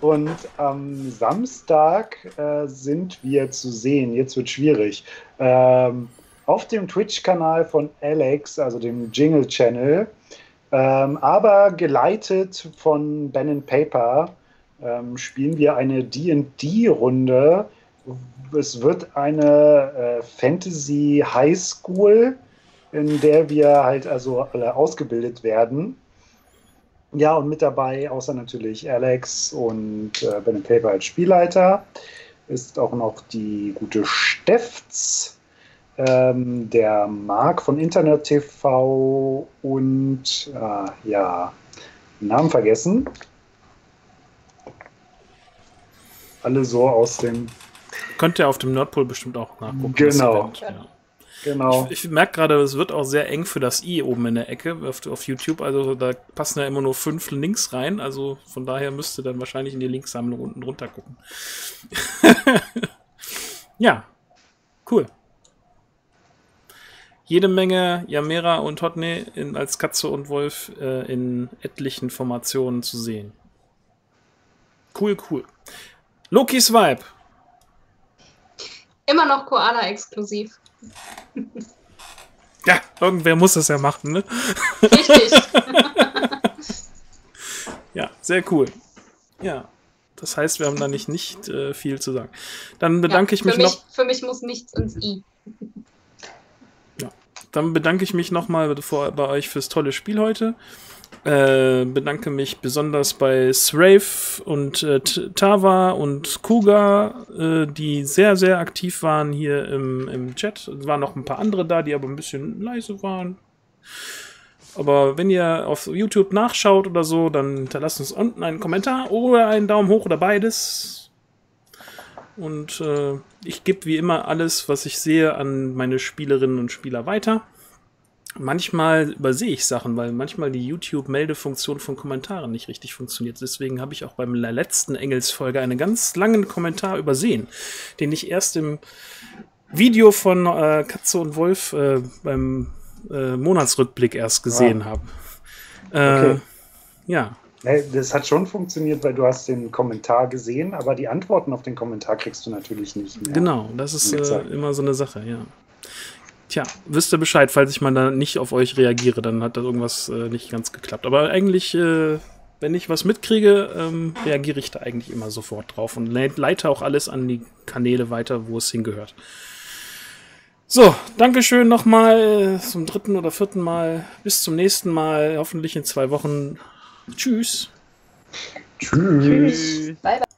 und am Samstag äh, sind wir zu sehen, jetzt wird schwierig, ähm, auf dem Twitch-Kanal von Alex, also dem Jingle Channel, ähm, aber geleitet von Ben Paper, ähm, spielen wir eine DD-Runde. Es wird eine äh, Fantasy High School in der wir halt also alle ausgebildet werden. Ja, und mit dabei, außer natürlich Alex und äh, Ben Paper als Spielleiter, ist auch noch die gute Steffs, ähm, der Marc von Internet TV und äh, ja, Namen vergessen. Alle so aus dem. Könnt ihr auf dem Nordpol bestimmt auch nachgucken. Genau. Ja. Genau. Ich, ich merke gerade, es wird auch sehr eng für das i oben in der Ecke auf, auf, YouTube. Also da passen ja immer nur fünf Links rein. Also von daher müsste dann wahrscheinlich in die Linksammlung unten drunter gucken. ja, cool. Jede Menge Yamera und Hotne in, als Katze und Wolf äh, in etlichen Formationen zu sehen. Cool, cool. Lokis Vibe. Immer noch Koala exklusiv. Ja, irgendwer muss das ja machen, ne? Richtig. ja, sehr cool. Ja, das heißt, wir haben da nicht, nicht äh, viel zu sagen. Dann bedanke ja, ich mich, mich, noch. Für mich muss nichts ins I. Ja, dann bedanke ich mich nochmal bei euch fürs tolle Spiel heute. Äh, bedanke mich besonders bei Srave und äh, Tava und Kuga, äh, die sehr, sehr aktiv waren hier im, im Chat. Es waren noch ein paar andere da, die aber ein bisschen leise waren. Aber wenn ihr auf YouTube nachschaut oder so, dann hinterlasst uns unten einen Kommentar oder einen Daumen hoch oder beides. Und äh, ich gebe wie immer alles, was ich sehe, an meine Spielerinnen und Spieler weiter manchmal übersehe ich Sachen, weil manchmal die YouTube-Meldefunktion von Kommentaren nicht richtig funktioniert. Deswegen habe ich auch beim letzten Engels-Folge einen ganz langen Kommentar übersehen, den ich erst im Video von äh, Katze und Wolf äh, beim äh, Monatsrückblick erst gesehen ah. habe. Äh, okay. Ja. Das hat schon funktioniert, weil du hast den Kommentar gesehen, aber die Antworten auf den Kommentar kriegst du natürlich nicht mehr. Genau, das ist äh, immer so eine Sache, ja. Tja, wisst ihr Bescheid, falls ich mal da nicht auf euch reagiere, dann hat da irgendwas äh, nicht ganz geklappt. Aber eigentlich, äh, wenn ich was mitkriege, ähm, reagiere ich da eigentlich immer sofort drauf und leite auch alles an die Kanäle weiter, wo es hingehört. So, Dankeschön nochmal äh, zum dritten oder vierten Mal. Bis zum nächsten Mal, hoffentlich in zwei Wochen. Tschüss. Tschüss. Bye, bye.